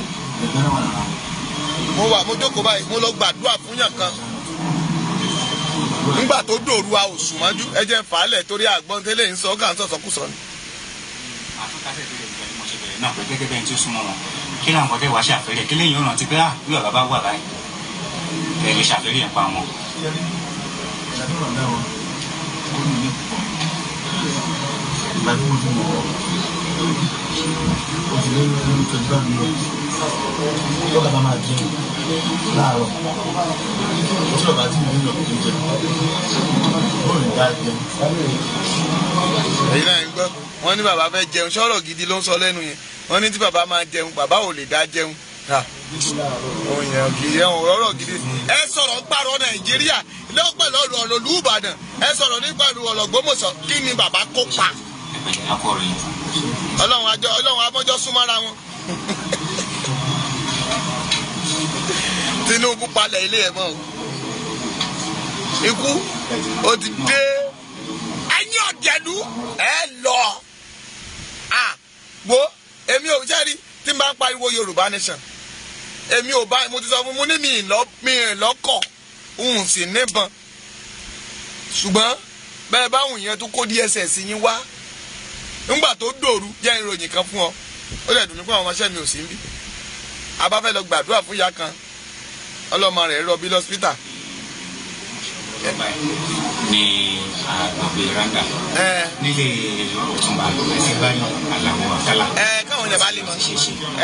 Mo wà mo jókòó báyìí mo lọ gbàdúrà fún yàn kan nígbà tó dòru a ò sùn mọ́jú ẹ jẹ́ n fà á lẹ̀ torí àgbọn tẹ́lẹ̀ ń sọ ń sọ̀sọ́ kù sọ ni. àtúntàṣe ìbéèrè ìgbà tí mo ṣe bẹ̀rẹ̀ náà gẹ́gẹ́ bẹ́ẹ̀ tí ó súnmọ́ wọn kí làwọn kan tẹ́ wá ṣàfẹ́rẹ́ kí lẹ́yìn ọ̀nà ti pé ah bí bàbá bá wà báyìí ẹ lè ṣàfẹ́rẹ́ ẹ̀ pa wọn. ìgbà tí mo ti wọ̀ ó lé ní twenty five minutes ó kàtà máa jẹun láàárọ̀ sì ọ̀gá tí mo ń lọ kí n jẹun ó lè dá jẹun. èyí náà ń gbọ́. Wọ́n ní bàbá fẹ́ jẹun. Sọ̀rọ̀ gidi ló ń sọ lẹ́nu yẹn? Wọ́n ní tí bàbá máa jẹun bàbá ò lè dá jẹun. ọ̀rọ̀ gidi. Ẹ sọ̀rọ̀ ń pààrọ̀ nàìjíríà. Lọ́pẹ̀lú ọ̀rọ̀ olú ìbàdàn. Ẹ sọ̀rọ̀ nípa ọ̀rọ̀ gbọ́mọ̀sọ̀ kí ni bàbá kópa? Akọrin ọlọ́run àjọ ọlọ́run amọ́jọ́ súnmọ́ra wọn. Tinubu palẹ̀ ilé ẹ̀ mọ́ o. Ikú ó ti dé. Ẹ̀yin ọ̀jẹ̀lú ẹ lọ. À wo èmi ò jẹ́rìí tí n bá ń pariwo Yorùbá nation èmi ò bá mo ti sọ fún mo ní mi ì lọ mi ì lọ́kọ̀ n sì níbọn. Ṣùgbọ́n bẹ́ẹ̀ báwọn yẹn tó kó DSS yín wá nígbà tó dòru jẹ́ ìròyìn kan fún ọ. Ó lè dùn mí pé àwọn ọmọọṣẹ́ mi ò sí ń bí a bá fẹ́ lọ gbàdúrà fún ìyá kan ọlọ́mọ rẹ̀ rọbí lọ́sítà ní àgbègbè randa ẹ. Nílé ọ̀túnba ẹsẹ̀ báyìí àlàó àkàlà ẹ káwọn yẹn bá lè mọ.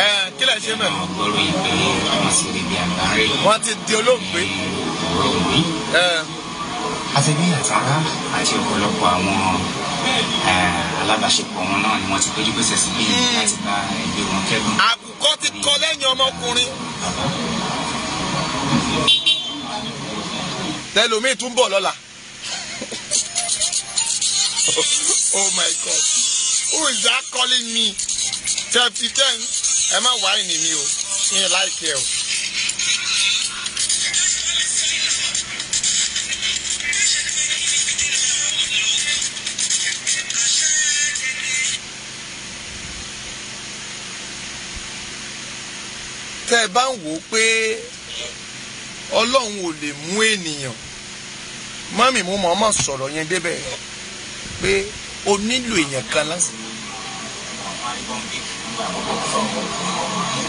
Ẹ kí lẹ ṣe mẹ àwọn gbọ́rọ̀ yìí pé àwọn sì lè bí àgbáre wọn ti di olóògbé. Ọ̀rọ̀ òní àti bí àtàrà àti ọ̀pọ̀lọpọ̀ àwọn alábàáṣepọ̀ wọn náà ni wọ́n ti péjú pèsè sí bí láti bá ẹgbẹ́ wọn kẹ́dùn. àkùkọ ti kọ lẹ́yìn ọmọkùnrin. Tẹlomiin tún bọ̀ lọ́la. (laughs) Oh my god. Who is that calling me? Thirty ten. Ẹ má wá ìní mi o. Mi ì láìkẹ́ o. tẹ́ ẹ bá ń wò ó pé ọlọ́run ò lè mú ènìyàn. Mọ́mì mo mọ̀ ọmọ sọ̀rọ̀ yẹn débẹ̀ pé o nílò èèyàn kan lásìkò.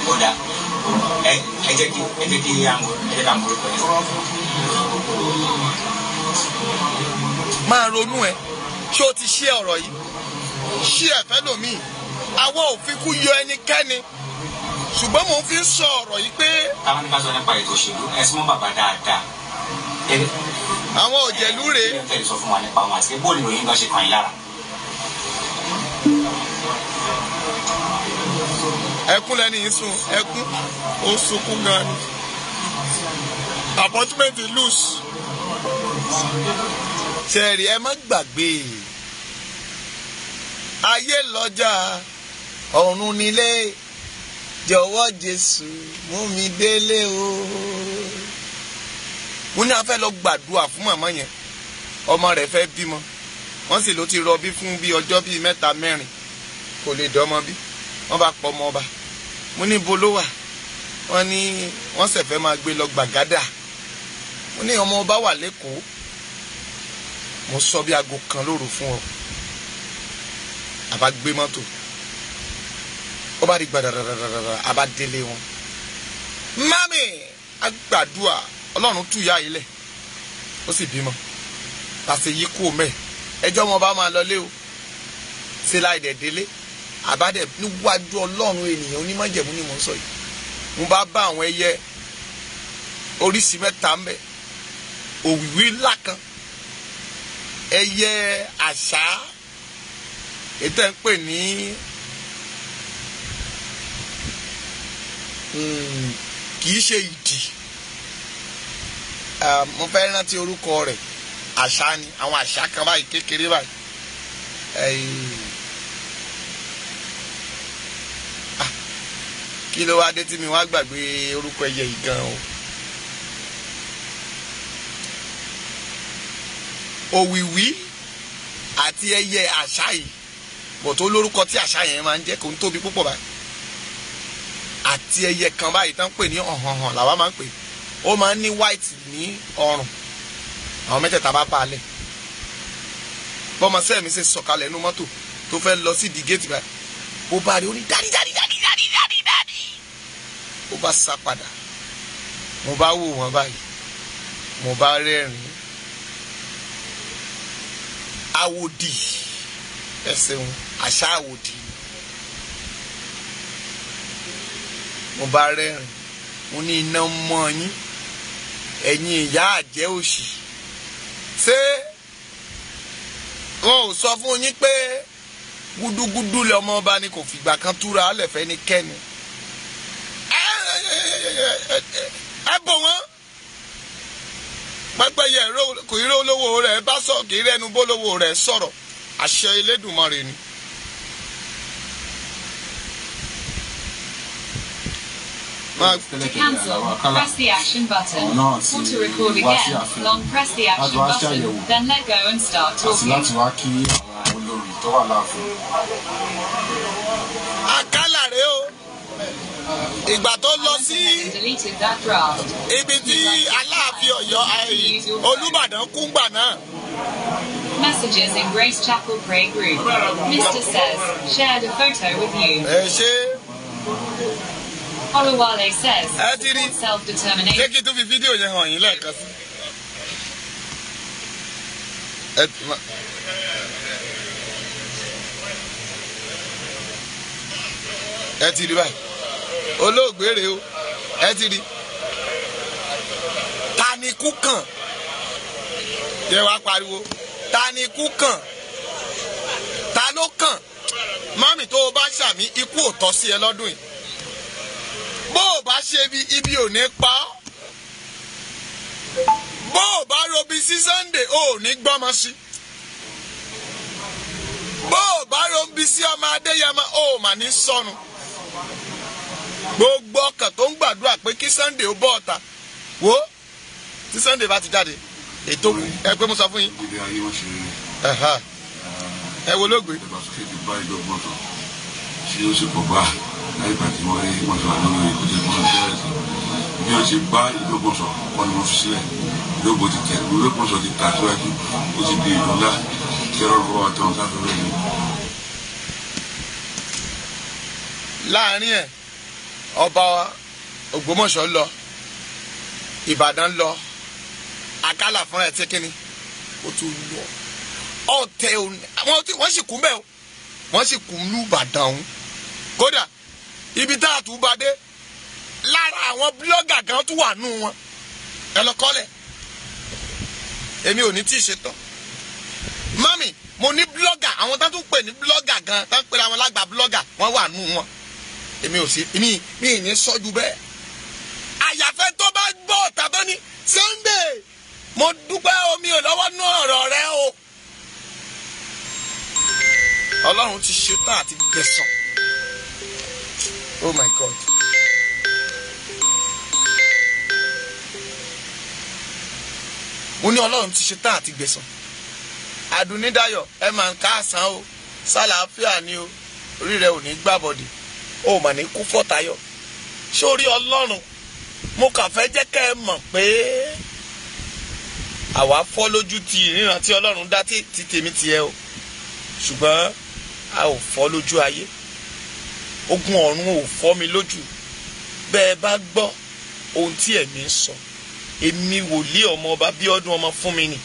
kódà ẹ jẹ́ kí ẹ jẹ́ kí àwọn ẹ jẹ́ ká mú orúkọ yẹn. Máa ronú ẹ. Ṣé o ti ṣe ọ̀rọ̀ yìí? Ṣé ẹ fẹ́ lòmíì àwa ò fi kú yọ ẹnikẹ́ni ṣùgbọ́n mo fi ń sọ ọ̀rọ̀ yìí pé táwọn ní ká sọ nípa ètò òṣèlú ẹ súnmọ́ bàbá dáadáa. Ẹ àwọn òjẹ̀lú rèé ẹ fẹ́ sọ fún wa nípa wọn àti bóòlù ìròyìn gan ṣe kàn yín lára. ẹkún lẹni yìí sùn ẹkún ó sunkún gan ni. Appointment loose. Ṣẹ̀rí ẹ má gbàgbé. Ayé lọ́jà ọ̀run nílé jọ̀wọ́ jésù mú mi délé o. mo ní a fẹ́ lọ gbàdúrà fún màmá yẹn. Ọmọ rẹ̀ fẹ́ bímọ. Wọ́n sì ló ti rọbí fún bí ọjọ́ bíi mẹ́ta mẹ́rin. Kò lè dọ́mọ bí. Wọ́n bá pọ̀ ọmọ ọba. Mo ní bo ló wà. Wọ́n ní wọ́n sì fẹ́ máa gbé lọ gbàgádà. Mo ní ọmọ ọba wà lẹ́kọ̀ọ́ mo sọ bí aago kan lóru fún ọ. Àbá gbé mọ́tò ó bá di gbàdàdàdàdàdà àbá délé wọn. Mami agbàdúà ọlọ́run tú ìyá yìí lẹ̀. Ó sì bímọ. Pàṣẹ yìí kú mẹ́. Ẹjọ́ wọn bá máa lọlé o. Ṣe láì délé? Àbádẹ níwájú ọlọ́run ènìyàn onímọ̀jẹ̀mú ni mò ń sọ yìí. Mo bá bá àwọn ẹyẹ oríṣi mẹ́ta ń bẹ. Òwìwí ńlá kan. Ẹyẹ àṣá. Ètò ẹ̀ ń pè ní kì í ṣe ìdì Ah, mo fẹ́ rántí orúkọ rẹ̀ àṣá ni àwọn àṣá kan báyìí kékeré báyìí. Ẹ̀yìn. kí ló wá dé tí mi wá gbàgbé orúkọ ẹyẹ yìí gan o. òwìwí àti ẹyẹ àṣà yìí bọ̀ tó lórúkọ tí àṣà yẹn máa ń jẹ́ kó ń tóbi púpọ̀ báyìí àti ẹyẹ kan báyìí tán pè ní ọ̀hànhàn làwa máa ń pè. Ó máa ń ní white ní ọrùn. Àwọn mẹ́tẹ̀ẹ̀ta bá pa á lẹ̀ bọ́mọ sẹ́mi ṣe sọ̀kalẹ̀ nínú mọ́tò tó fẹ́ lọ sí di géètì báyìí. Ó bá rí ó ní dárí dárí dárí dárí dárí dárí ó bá sá padà. Mo bá wò wọ́n báyìí. Mo bá rẹ́rìn-ín. Ẹsẹ̀ wọn àṣà àwòdì mo bá rẹ́rìn mo ní iná mọ́ yín. Ẹ̀yin ìyá àjẹ́ òṣì. Ṣé wọn ò sọ fún yín pé gúdúgúdú lọmọ ọba ni kò fìgbà kan túra lẹfẹ ní kẹni? Ẹ bò wọn. Pẹpẹyẹ kò rí olówó rẹ bá sọ kì í rẹnu bólówó rẹ sọ̀rọ̀. Àṣẹ Elédùmarè ni. máa To cancel, press the action button. Tí Want to record again? Long press the action button. Then let go and start talking. àkàlà rẹ o ìgbà tó lọ sí ibi tí Aláàfin Ọ̀yọ́ Olúbàdàn kúngbà náà Messages in Grace Chapel Pray Group. Mr. says, shared a photo with you. ẹ ṣe Olawale says, support self-determination. kí n tún fi fídíò yẹn hàn yín lẹ́ẹ̀kan sí. ẹ ti rí báyìí. Olóògbé rèé o. Ẹ ti rí. Ta ni kú kàn? Yẹ wá pariwo. Ta ni kú kàn? Ta ló kàn? Mọ́mì tó o bá ṣàmì ikú ò tọ́ sí ẹ lọ́dún yìí bó o bá ṣe bí ibi ò ní pa ọ́. Bó o bá robi sí Sunday o ò ní gbọ́mọ sí. Bó o bá robi sí ọmọ Adéyẹmọ o ò mà ní sọnù. Gbogbo ọkàn tó ń gbàdúrà pé kí Sunday ó bọ́ ọ̀tá. Wo tí Sunday bá ti jáde ètò ẹ pé mo sọ fún yín. Ṣe ẹ wo lóògbé. Ìdàgbàsókè ti bá ìjọgbọ́n tó tí ó sì pọ̀ bá láyé tí wọ́n rí ti wà lórí ìkújẹ́ fún ọ̀sẹ̀ ẹ̀sìn bí wọ́n ṣe bá ìlógbòsọ̀ wọn ni wọ́n fi sílẹ̀. Ìlógbò ti tẹ̀ ìlógbòsọ̀ ti tà síwájú ó ti di ìlú ńlá. Kí ọlọ́run bá wa tẹ̀ wọ́n sáfẹ́fẹ́ mi. láàárín ẹ̀ ọba Ògbómọ̀ṣọ́ lọ Ìbàdàn lọ Àkàlà fúnra ẹ̀ tí ó tún lọ. Ọ̀tẹ̀ wọ́n sì kú mẹ́ o. Wọ́n sì kú lù Ìbàdàn ọ̀hún kódà ibi tá a tún bá dé lára àwọn bílọ́gà gan tún wà nù wọn. Ẹ lọ kọ́lẹ̀. Èmi ò ní tí ì ṣe tán mami mo ní bílọ́gà àwọn tó tún pè ní bílọ́gà gan tó ń pè àwọn lágbà bílọ́gà wọ́n wà nù wọn. Èmi ò sí mi mi ì ní sọ́jú bẹ́ẹ̀. Àyàfẹ́ tó bá gbọ́ tàbí ní Sunday mo dúpẹ́ omi ò lọ́wọ́ nú ọ̀rọ̀ rẹ o. Ọlọ́run ti ṣetán àti gbẹ̀san. Oh my god. Mo ní ọlọ́run ti ṣetán àti gbẹ̀san. Adunidayo ẹ máa ń ká àsán o. Sálàáfíà ni o. Orí rẹ ò ní gbàbọdè o mà ní kú fọ́tayọ. Sórí ọlọ́run? Mo kàn fẹ́ jẹ́ kẹ́ ẹ mọ̀ pé àwa fọ́ lójú ti ìríran tí ọlọ́run dá tí tèmi tiẹ̀ o. Ṣùgbọ́n a ò fọ́ lójú ayé. Ogun ọ̀run ò fọ́ mi lójú. Bẹ́ẹ̀ bá gbọ́ ohun tí ẹ̀mí ń sọ èmi wòlíì ọmọ ọba bí ọdún ọmọ fún mi nì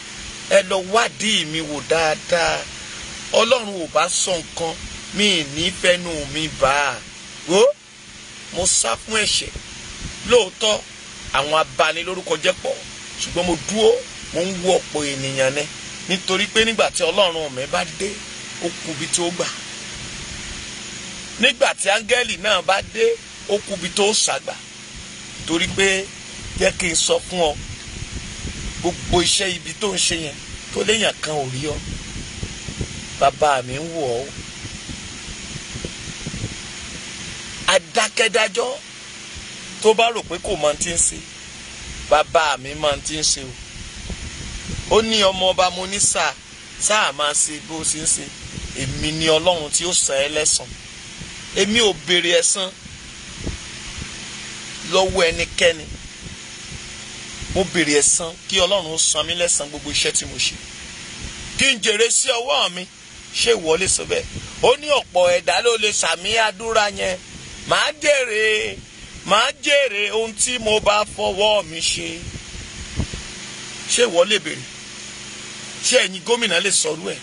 ẹ lọ wádìí mi wò dáadáa. Ọlọ́run ò bá sọ nǹkan mi ní fẹ́nu mi bá a wò mo sá fún ẹ̀ṣẹ̀. Lóòótọ́ àwọn abanilórúkọ jẹ́ pọ̀ ṣùgbọ́n mo dúró mo ń wo ọ̀pọ̀ ènìyàn ní nítorí pé nígbà tí ọlọ́run mi bá dé ó kù bí tó gbà. Nígbà tí áńgẹ́lì náà bá dé ó kù bí tó ṣàgbà torí pé jẹ́ kí n sọ fún ọ gbogbo iṣẹ́ ibi tó ń ṣe yẹn tó léèyàn kan ò rí ọ. Bàbá mi ń wò ọ́ adákẹ́dájọ́ tó bá rò pé kò mọ ti ń ṣe bàbá mi mọ ti ń ṣe o. Ó ní ọmọ ọba mo ní sáà sáà máa ṣe bó ṣe ń ṣe. Èmi ni ọlọ́run tí ó san ẹ́ lẹ́san. Èmi ò béèrè ẹ̀san lọ́wọ́ ẹnikẹ́ni mo béèrè ẹ̀san kí ọlọ́run ó san mí lẹ́san gbogbo iṣẹ́ tí mo ṣe. Kí n jèrè sí ọwọ́ mi. Ṣé ìwọ lè sọ bẹ́ẹ̀? Ó ní ọ̀pọ̀ ẹ̀dá ló lè sàmì àdúrà yẹn. Màá jèrè màá jèrè ohun tí mo bá fọwọ́ mi ṣe. Ṣé ìwọ lè béèrè ṣé ẹ̀yin gómìnà lè sọrú ẹ̀?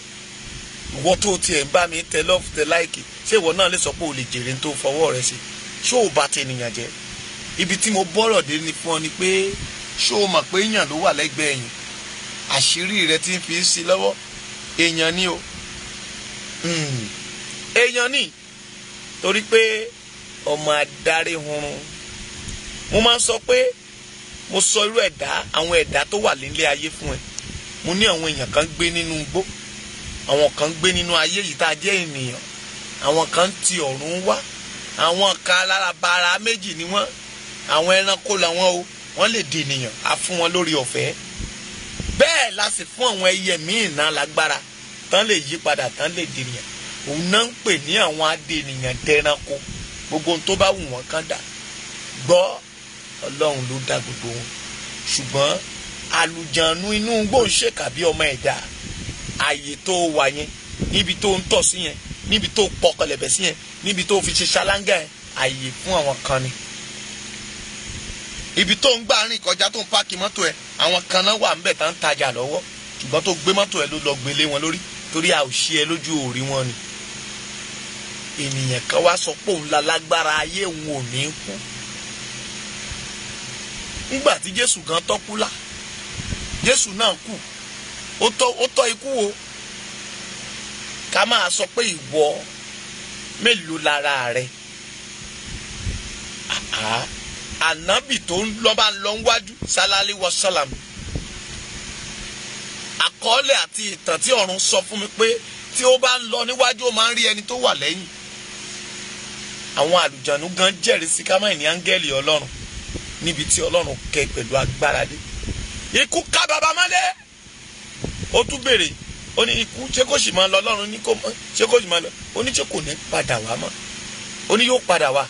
Ìwọ tó tiẹ̀ ń bá mi tẹ lọ́ọ̀fù tẹ láìkì ṣé ìwọ náà lè sọ pé o lè jèrè tó fọwọ́ rẹ ṣe? Ṣé ò bá tẹnìyàn jẹ́? Ibi tí mo bọ́rọ̀ dé ni fún ọ ni pé ṣé o mọ̀ pé èèyàn ló wà lẹ́gbẹ̀ẹ́ yìí àṣírí rẹ ti ń fi sí lọ́wọ́. Èèyàn ni o. Èèyàn ni. Torí pé ọmọ adarí hunrun mo máa ń sọ pé mo sọ irú ẹ̀dá àwọn ẹ̀dá tó wà nílé ayé fún ẹ. Mo ní àwọn èèyàn kan gbé nínú igbó. Àwọn kan gbé nínú ayé yìí tá a jẹ́ ènìyàn. Àwọn kan ti ọ̀run wá. Àwọn kan lára bara méjì ni wọ́n. Àwọn ẹranko làwọn o wọ́n lè di ènìyàn a fún wọn lórí ọ̀fẹ́. Bẹ́ẹ̀ la sì fún àwọn ẹyẹ míì náà lágbára tán lè yí padà tán lè di ènìyàn. Òun náà ń pè ní àwọn adé ènìyàn dẹranko gbogbo ohun tó bá wù wọ́n kán dà. Gbọ́ ọlọ́run ló dá gbogbo wọn. Ṣùgbọ́n àlùjànnú inú gbòǹṣèkà bí ọmọ ẹ̀dá. Ààyè tó wà yẹn níbi tó ń tọ̀ sí yẹn níbi tó pọkànlẹ̀bẹ̀ sí yẹn níbi tó fi ṣe ṣáláńgà yẹn ààyè fún àwọn kan ni ibi tó ń gbà rìn kọjá tó ń páàkì mọ́tò ẹ̀ àwọn kan náà wà ńbẹ̀ tá ń tajà lọ́wọ́. Ṣùgbọ́n tó gbé mọ́tò ẹ̀ ló lọ gbélé wọn lórí torí a ò ṣí ẹ lójú òrí wọn ni. Ènìyàn kan wá sọ pé òun la lágbára ayé òun ò ní kú. Nígbà tí jésù gan tọ́kú là jésù náà kú. Ó tọ́ ikú o. Ká máa sọ pé ìwọ mélòó lára rẹ? Àá ànábì tó ń lọ́ bá ń lọ wájú sálálí wọ sálàmù àkọọ́lẹ̀ àti ìtàn tí ọ̀run sọ fún mi pé tí ó bá ń lọ níwájú ó máa ń rí ẹni tó wà lẹ́yìn. Àwọn àlùjànnú gan jẹ́rìí sí kámáì ní áńgẹ́lì ọlọ́run níbi tí ọlọ́run kẹ pẹ̀lú agbára dé. Ikú ká bàbá mọ́lẹ̀ ó tún béèrè ó ní ikú ṣé kò sì máa lọ ọlọ́run ní kò mọ́? Ṣé kò sì máa lọ? Ó ní ṣé kò ní padà wá mọ́? Ó ní yóò padà wá.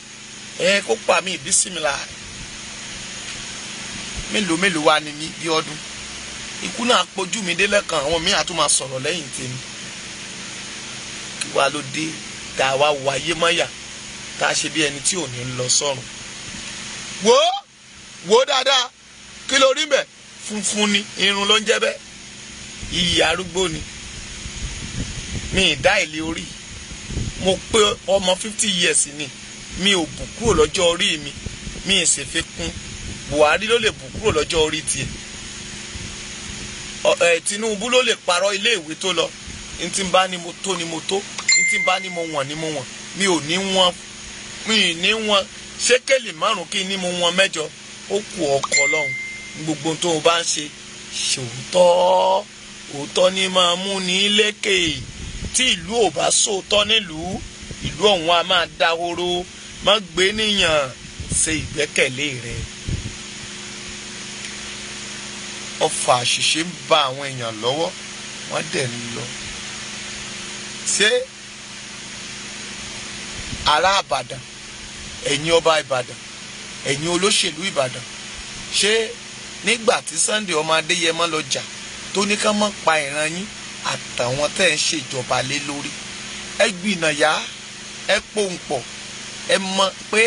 Ẹ kó pa mí bísímìlà mélòó mélòó wá ni mí? Bí ọdún. Ikú náà pojú mi délẹ̀ kan àwọn míì àtún máa sọ̀rọ̀ lẹ́yìn tèmi. Kí wàá ló dé tá a wá wáyé mọ́yà tá a ṣe bí ẹni tí ò ní lọ sọ́run. Wò ó dáadáa. Kí ló rí bẹ́ẹ̀ funfun ni irun ló ń jẹ́ bẹ́ẹ̀. Iyì arúgbó ni. Mi ì dá ìlé orí. Mo pé ọmọ fifty years ni. Mi ò bù kúrò lọ́jọ́ orí mi. Mi ì sì fi kún Buhari ló lè bù kúrò lọ́jọ́ orí tiẹ̀. Ẹ, Tinubu ló lè parọ́ iléèwé tó lọ. N tí n bá ní mo tó ni mo tó. N tí n bá ní mo wọ̀n ni mo wọ̀n. Mi ò ní wọ̀n mi ì ní wọ̀n. Ṣékèlì márùn kí ni mo wọ̀n mẹ́jọ? Ó kù ọkọ lọ́hùn. Gbogbo tó o bá ń ṣe ṣòótọ́ òótọ́ ni máa mú ní lékè. Tí ìlú ò bá sóòótọ́ nílùú ìlú ọ̀hún a máa dahoro. Má gbé níyàn ṣe ìgbẹ́kẹ̀lé rẹ ọfà àṣìṣe ń ba àwọn èèyàn lọ́wọ́ wọ́n dẹ̀ ń lọ. Ṣé ará Ìbàdàn ẹ̀yin ọba Ìbàdàn ẹ̀yin olóṣèlú Ìbàdàn ṣé nígbà tí Sunday ọmọ Adéyẹmọ lọ jà tó ní ká má pa ìran yín àtàwọn tẹ́ ń ṣèjọba lé lórí? Ẹ gbìnàyà ẹ pòǹpọ̀ ẹ mọ̀ pé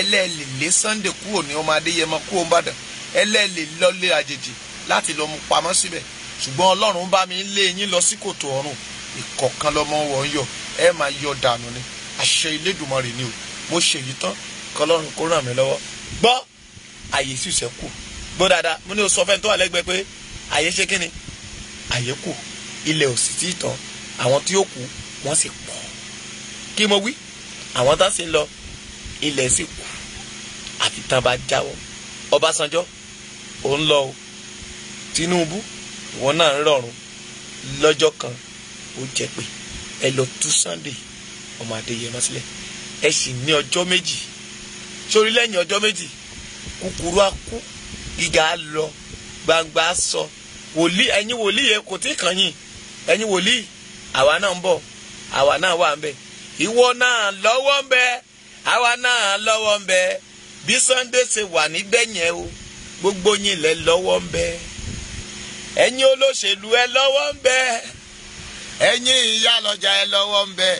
ẹlẹ́ẹ̀lì lé Sunday kúrò ní ọmọ Adéyẹmọ kúrò Ìbàdàn ẹlẹ́ẹ̀lì lọ́lé àjèjì láti lọ mú pamọ́ síbẹ̀. Ṣùgbọ́n Ọlọ́run bá mi lé yín lọ sí kòtò ọ̀run. Ìkọ̀kan lọ́mọ wọn yọ. Ẹ máa yọ dànù ni. Àṣẹ Elédùmarè ni o. Mo ṣèyí tán. Kọlọ́run kó ràn mí lọ́wọ́. Gbọ́ àyè sì ṣẹ́kù gbọ́ dáadáa. Mo ní o sọ fẹ́ tó wà lẹ́gbẹ̀ẹ́ pé àyè ṣe kí ni? Àyè kù. Ilẹ̀ ò sì tí tán. Àwọn tí ó kù wọ́n sì pọ̀. Kí mo wí? Àwọn tá sì ń lọ ilẹ̀ sì kù. Àfi tán bá jáwọ́. Ọbásanjọ́ ò ń lọ o Tinubu ìwọ náà ń rọrùn. Lọ́jọ́ kan ó jẹ́ pé ẹ lọ tú Sunday ọmọ Adéyẹmọ sílẹ̀. Ẹ sì ní ọjọ́ méjì. Sórí lẹ́yìn ọjọ́ méjì kúkúrú á kú gíga lọ gbangba sọ. Wòlíì ẹ̀yin wòlíì yẹn kò tí ì kàn yín. Ẹ̀yin wòlíì àwa náà ń bọ̀ àwa náà wà ń bẹ̀. Ìwọ náà lọ́wọ́ ń bẹ àwa náà lọ́wọ́ ń bẹ. Bí Sunday ṣe wà níbẹ̀ yẹn o gbogbo yín lẹ lọ́wọ́ ń bẹ ẹ̀yin olóṣèlú ẹ lọ́wọ́ ń bẹ. Ẹ̀yin ìyá lọ́jà ẹ lọ́wọ́ ń bẹ.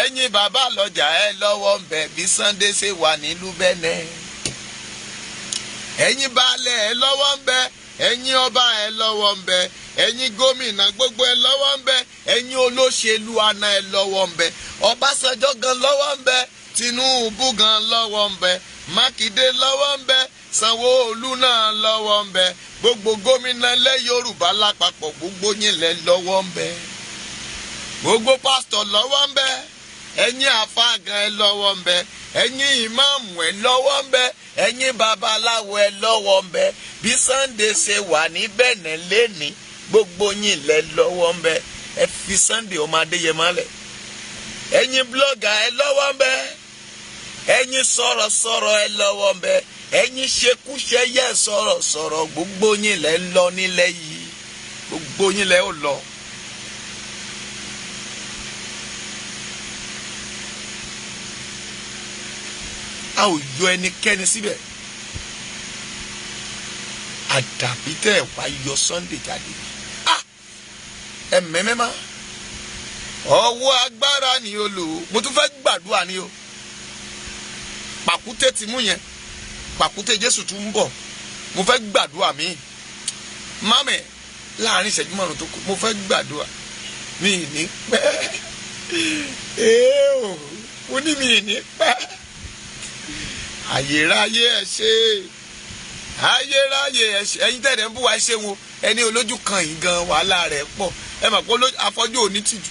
Ẹ̀yin bàbá lọ́jà ẹ lọ́wọ́ ń bẹ. Bí Sunday ṣe wà nílùú Bẹ́nẹ̀ ẹ̀yin baálẹ̀ ẹ lọ́wọ́ ń bẹ. Ẹ̀yin ọba ẹ lọ́wọ́ ń bẹ. Ẹ̀yin gómìnà gbogbo ẹ lọ́wọ́ ń bẹ. Ẹ̀yin olóṣèlú àná ẹ lọ́wọ́ ń bẹ. Ọbásanjọ́ gan lọ́wọ́ ń bẹ Tinubu gan lọ́wọ́ ń bẹ Mákindé lọ́wọ́ ń bẹ Sanwó-Olú náà lọ́wọ́ ń gbogbo gómìnà ilẹ̀ Yorùbá lápapọ̀ gbogbo yín lẹ lọ́wọ́ ń bẹ gbogbo pásítọ̀ lọ́wọ́ ń bẹ ẹ̀yin ẹ lọ́wọ́ ń bẹ ìmáàmù ẹ lọ́wọ́ ń bẹ babaláwo ẹ lọ́wọ́ ń bí Sunday ṣe wà ní lẹ́ni gbogbo yín lẹ lọ́wọ́ ń bẹ ẹ fi Sunday ọmọ Adéyẹmọ lẹ̀ ẹ̀yin blọ́gà ẹ lọ́wọ́ ń ẹ̀yin sọ̀rọ̀sọ̀rọ̀ ẹ lọ́wọ́ ń bẹ. Ẹ̀yin ṣekúṣẹyẹ sọ̀rọ̀sọ̀rọ̀ gbogbo yín lẹ lọ nílẹ̀ yìí. Gbogbo yín lẹ ó lọ. a ò yọ ẹnikẹ́ni síbẹ̀. Àdàbí tẹ́ ẹ̀ wá yọ Sunday jáde. Ah! Ẹ mẹ́mẹ́má ọwọ́ agbára ni o lò. Ó mo tún fẹ́ gbàdúrà ni o pàkúté ti mú yẹn. Pàkúté Jésù tún ń bọ̀. Mo fẹ́ gbàdúrà mi. Mámẹ́ láàárín ìṣẹ́jú márùn tó kù mo fẹ́ gbàdúrà. Mi ì ní pẹ́. O mo ní mi ì ní pẹ́. Ayérayé ẹ ṣe ayérayé ẹ ṣe ẹ̀yin tẹ̀lé ń bú wa ṣe wọn. Ẹni olójú kan yìí gan wàhálà rẹ̀ pọ̀. Ẹ mọ̀ pé afọ́jú ò ní tìjú.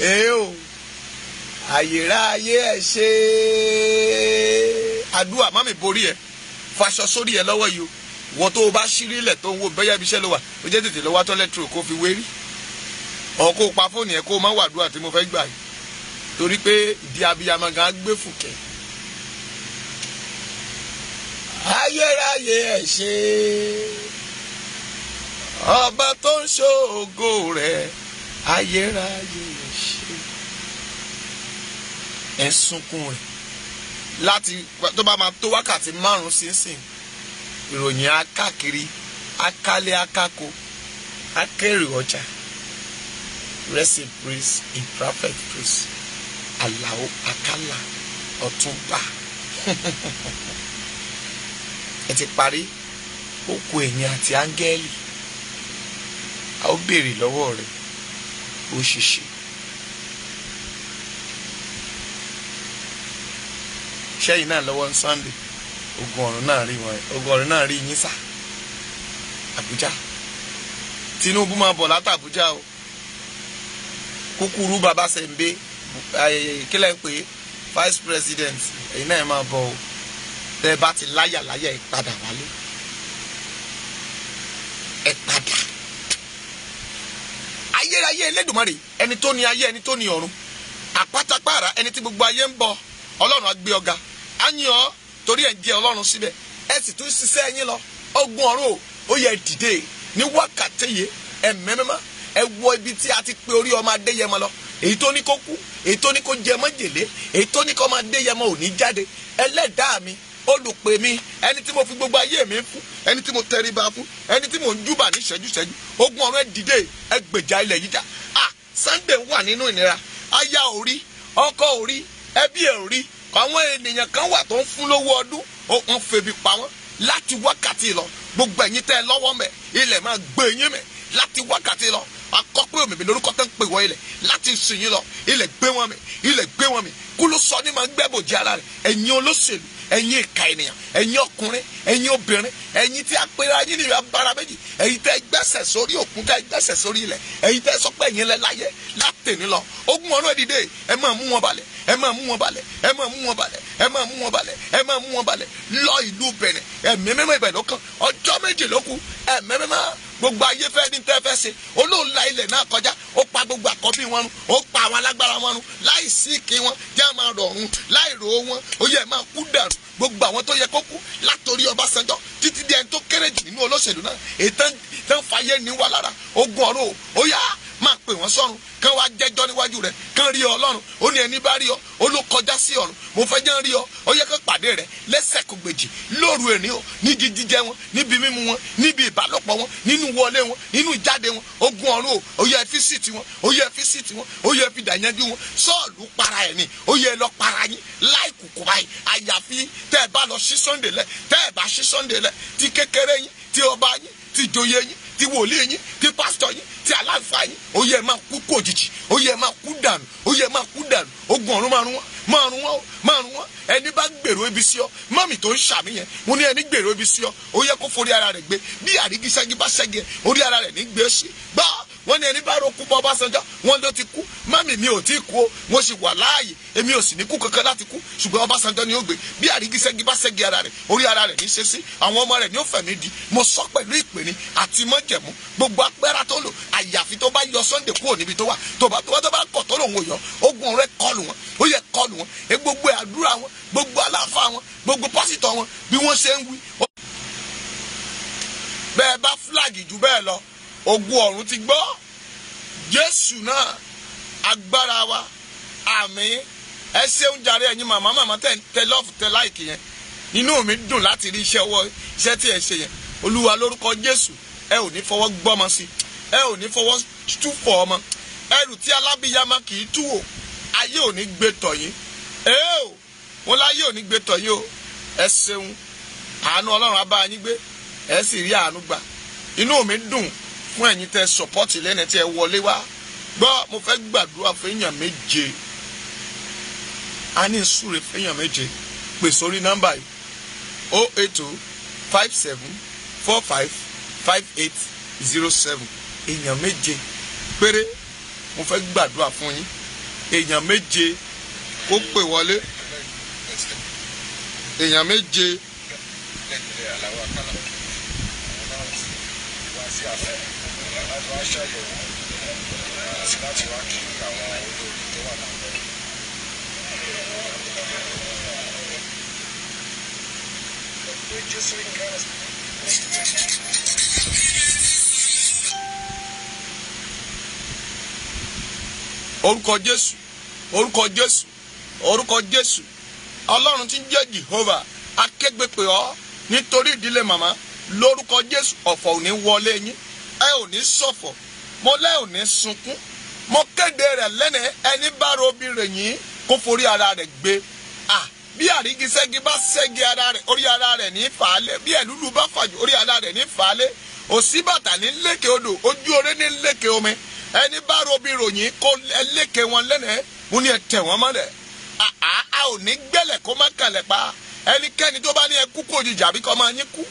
Ee o ayérayé ẹ ṣe. Àdúrà má mi borí ẹ. Faṣọ sórí ẹ lọ́wọ́ yìí o. Wọ́n tó o bá ṣírí ilẹ̀ tó ń wo bẹ́yà ibi iṣẹ́ ló wà ó jẹ́ tètè lọ́wọ́ tọ́lẹ́tìrò kó fi wérí. Ọ̀ kó pa fóònù ẹ kó o má wàdúrà tí mo fẹ́ gbà yìí. Torí pé ìdí abiyamọ gan gbé fùkẹ́. Ayérayé ẹ ṣe. Ọba tó ń ṣògo rẹ ayérayé ẹ ẹ sunkún rẹ. Láti tó bá máa tó wákàtí márùn sínsìn ìròyìn akákiri akálé akáko akérè ọjà. Rest in praise in perfect praise alao akala ọ̀túnba. (laughs) Ẹ ti parí. Ó kù ẹ̀yin àti áńgẹ́lì. A ó béèrè lọ́wọ́ rẹ̀. Bó ṣe ṣe. sẹ́yìn náà lọ́wọ́ sunday. Ogun ọ̀run náà rí wọn. Ogun ọ̀run náà rí yín sà àbújá. Tinubu máa bọ̀ láti àbújá o. Kúkúrú bàbá sẹ̀ǹbé kílẹ̀ ń pè é? Vice president. Ẹ̀yin náà máa bọ̀ o. Tẹ́ ẹ bá ti láyà láyà ẹ̀ padà wálé. Ẹ̀ padà. Ayérayé Elédùmarè ẹni tó ní ayé ẹni tó ní ọ̀run. Àpátápàrà ẹni tí gbogbo ayé ń bọ. Ọlọ́run á gbé ọ̀gá á yìn ọ́ torí ẹ̀ ń jẹ́ ọlọ́run síbẹ̀. Ẹ sì tún ṣiṣẹ́ yín lọ. Ọ̀run o ó yẹ dìde. Ní wákàtí yìí ẹ mẹ́mẹ́má ẹ wọ ibi tí a ti pe orí ọmọ adéyẹmọ lọ. Èyí tó ní kó kú èyí tó ní kó jẹ mọ́jèlé èyí tó ní kó ọmọ adéyẹmọ ò ní jáde. Ẹlẹ́dàá mi olùpè mi ẹni tí mo fi gbogbo ayé mi fún ẹni tí mo tẹríba fún ẹni tí mo ń júbà ní ṣẹ́jú-ṣẹ́jú ogun ọ̀run ẹ dìde ẹ gbèjà ilẹ̀ ah Sunday wà nínú ìnira. Aya ò rí ọkọ ò rí ẹbí ẹ ò rí àwọn ènìyàn kan wà tó ń fún lówó ọdún wọn febi pa wọn. Láti wákàtí lọ gbogbo ẹ̀yin tẹ́ ẹ lọ́wọ́ mẹ́ ilẹ̀ máa gbé yín mẹ́ láti wákàtí lọ akọ́pẹ́ òmìnir lórúkọ tó ń pè wọ́n ilẹ̀ láti sìn yín lọ ilẹ̀ gbé wọn mẹ́ ilẹ̀ gbé wọn mẹ́ kúló sọ ní máa ń gbẹ́bòjì ara rẹ̀. Ẹ̀yin olóṣèlú ẹ̀yin ìka ènìyàn ẹ̀yin ọkùnrin ẹ̀yin obìnrin ẹ̀yin tí a pera yín nìyẹn abara méjì ẹ̀yin tẹ́ gbẹ́sẹ̀ sórí òkun tẹ́ gbẹ́sẹ̀ sórí ilẹ̀ ẹ̀yin tẹ́ sọ pé ẹ̀yin lẹ láyé látẹ̀ní lọ. Ogun ọ̀nà ìdìde ẹ máa mú wọn balẹ̀ ẹ máa mú wọn balẹ̀ ẹ máa mú wọn balẹ̀ ẹ máa mú wọn balẹ̀ ẹ máa mú wọn balẹ̀. Lọ ìlú Bẹ̀nẹ̀ ẹ̀mí mímọ́ ibẹ̀ ló ọjọ́ méje ló kù ẹ̀mí gbogbo ayé fẹ́ ní tẹ́ fẹ́ ṣe. Olóòlà ilẹ̀ náà kọjá. Ó pa gbogbo àkọ́bí wọn run. Ó pa àwọn alágbára wọn run. Láì sí kí wọn jẹ́ máa rọ̀run láì rò ó wọn ó yẹ máa kú dànù. Gbogbo àwọn tó yẹ kó kú látòrí Ọbásanjọ́ títí di ẹni tó kéré jù nínú olóṣèlú náà. Èyí tán tán fàyè ní wà lára. Ogun ọ̀run ó yá máa pè wọ́n sọ́run kán wá jẹ́jọ́ níwájú rẹ̀ kán rí ọ ọlọ́run ó ní ẹni bá rí ọ ó ló kọjá sí ọ̀run. Mo fẹ́ jẹ́ rí ọ. Ó yẹ kó pàdé rẹ̀ lẹ́sẹ̀ kò gbèjì lóru ẹ̀rín o. Níbi jíjẹ wọn níbi mímu wọn níbi ìbálòpọ̀ wọn nínú wọlé wọn nínú ìjáde wọn. Ogun ọ̀run o ó yẹ fi síìtì wọn ó yẹ fi síìtì wọn ó yẹ fi dàyànjú wọn. Sọ́ọ̀lù para ẹ̀ ni ó yẹ lọ para yín láì kùkù báyìí. Àyàfi tẹ́ ẹ bá lọ sí Sunday lẹ̀ tẹ́ ẹ bá sí Sunday lẹ̀ ti kékeré yín ti ọba ti wòlíì yín ti pásítọ̀ yín ti aláǹfà yín ó yẹ máa kú kú òjijì ó yẹ máa kú dànù ó yẹ máa kú dànù. Ogun ọ̀run máa run wọn máa run wọn máa run wọn ẹni bá gbèrò ibi sí ọ mọ́mì tó ń ṣàmì yẹn mo ní ẹni gbèrò ibi sí ọ ó yẹ kó forí ara rẹ̀ gbé. Bí àrígi ṣẹ́gi bá ṣẹ́gi ẹ orí ara rẹ̀ ní gbé sí. Gbọ́ wọ́n ní ẹni bá ro kú bọ́ Ọbásanjọ́ ló ti kú. Mọ́mì mi ò tí kú o. Mo sì wà láàyè. Èmi ò sì ní kú kankan láti kú. Ṣùgbọ́n Ọbásanjọ́ ni ó gbé. Bí àrígi ṣẹ́gi bá ṣẹ́gi ara rẹ̀ orí ara rẹ̀ ní ṣe sí. Àwọn ọmọ rẹ̀ ní ó fẹ̀mí di. Mo sọ pẹ̀lú ìpè ní àti mọ́jẹ̀mú. Gbogbo apẹ́rà tó lò àyàfi tó bá yọ Sunday kúrò níbi tó wà. Tó bá tó bá kọ̀ tó lòun ò yọ ogun rẹ̀ kọlù wọn. Ó yẹ kọlù wọn. E gbogbo àdúrà wọn gbogbo àlàáfà wọn gbogbo pásítọ̀ wọn bí wọ́n ṣe ń wí. bẹ́ẹ̀ bá fúlàgì jù bẹ́ẹ̀ lọ ogun ọ̀run ti gbọ́. Jésù náà agbára wa. Àmín. Ẹ ṣeun jàre ẹ̀yin màmá màmá tẹ lọ́ọ̀fù tẹ láìkì yẹn. Inú mi dùn láti rí iṣẹ́ ọwọ́ iṣẹ́ tí ẹ ṣe yẹn. Olúwa lórúkọ Jésù ẹ ò ní fọwọ́ gbọ́mọ sí ẹ ò ní fọwọ́ túfọ̀ ọmọ. Ẹrù tí alábíyamọ kì í tú wò ayé ò ní gbé tọ̀ yín. Ee o wọn láyé ò ní gbé tọ̀ o. Ẹ ṣeun. Àánú ọlọ́run á yín gbé. Ẹ sì rí àánú gbà. Inú mi dùn fún ẹ̀yin tẹ sọ̀pọ́tì lẹ́nu tí ẹ wọlé wá. Gbọ́ mo fẹ́ gbàdúrà fẹ́yàn méje. A ní ìsúre fẹ́yàn méje. Pè sórí nọ́mbà yìí. o eight o five seven four five five eight zero seven. Èèyàn méje péré mo fẹ́ gbàdúrà fún yín. Èèyàn méje kó pè wọlé. Èèyàn méje orúkọ Jésù orúkọ Jésù orúkọ Jésù. Ọlọ́run tí ń jẹ́ jehovah akégbé pè ọ́ nítorí ìdílé màmá. Lórúkọ jésù ọ̀fọ̀ ò ní wọlé yín ẹ ò ní ṣọ̀fọ̀. Mo lẹ́ ò ní sunkún. Mo kéde rẹ̀ lẹ́nà ẹni bá ro obìnrin yìí kó forí ara rẹ̀ gbé. Ah bí àrígiṣẹ́gi bá ṣẹ́gi ara rẹ̀ orí ara rẹ̀ ní fàálẹ̀. Bí ẹ̀lúlù bá fàjò orí ara rẹ̀ ní fàálẹ̀. Òsì bàtà ní lékè odò ojú oré ní lékè omi. Ẹni bá robi ròyìn kó lékè wọn lẹ́nà mo ní ẹ tẹ̀ wọ́n mọ́lẹ̀. A ò ní gbẹ́lẹ̀ kó má kalẹ̀ pa. Ẹnikẹ́ni tó bá ní ẹkú kó jìjà àbí kọ́ máa yín kú.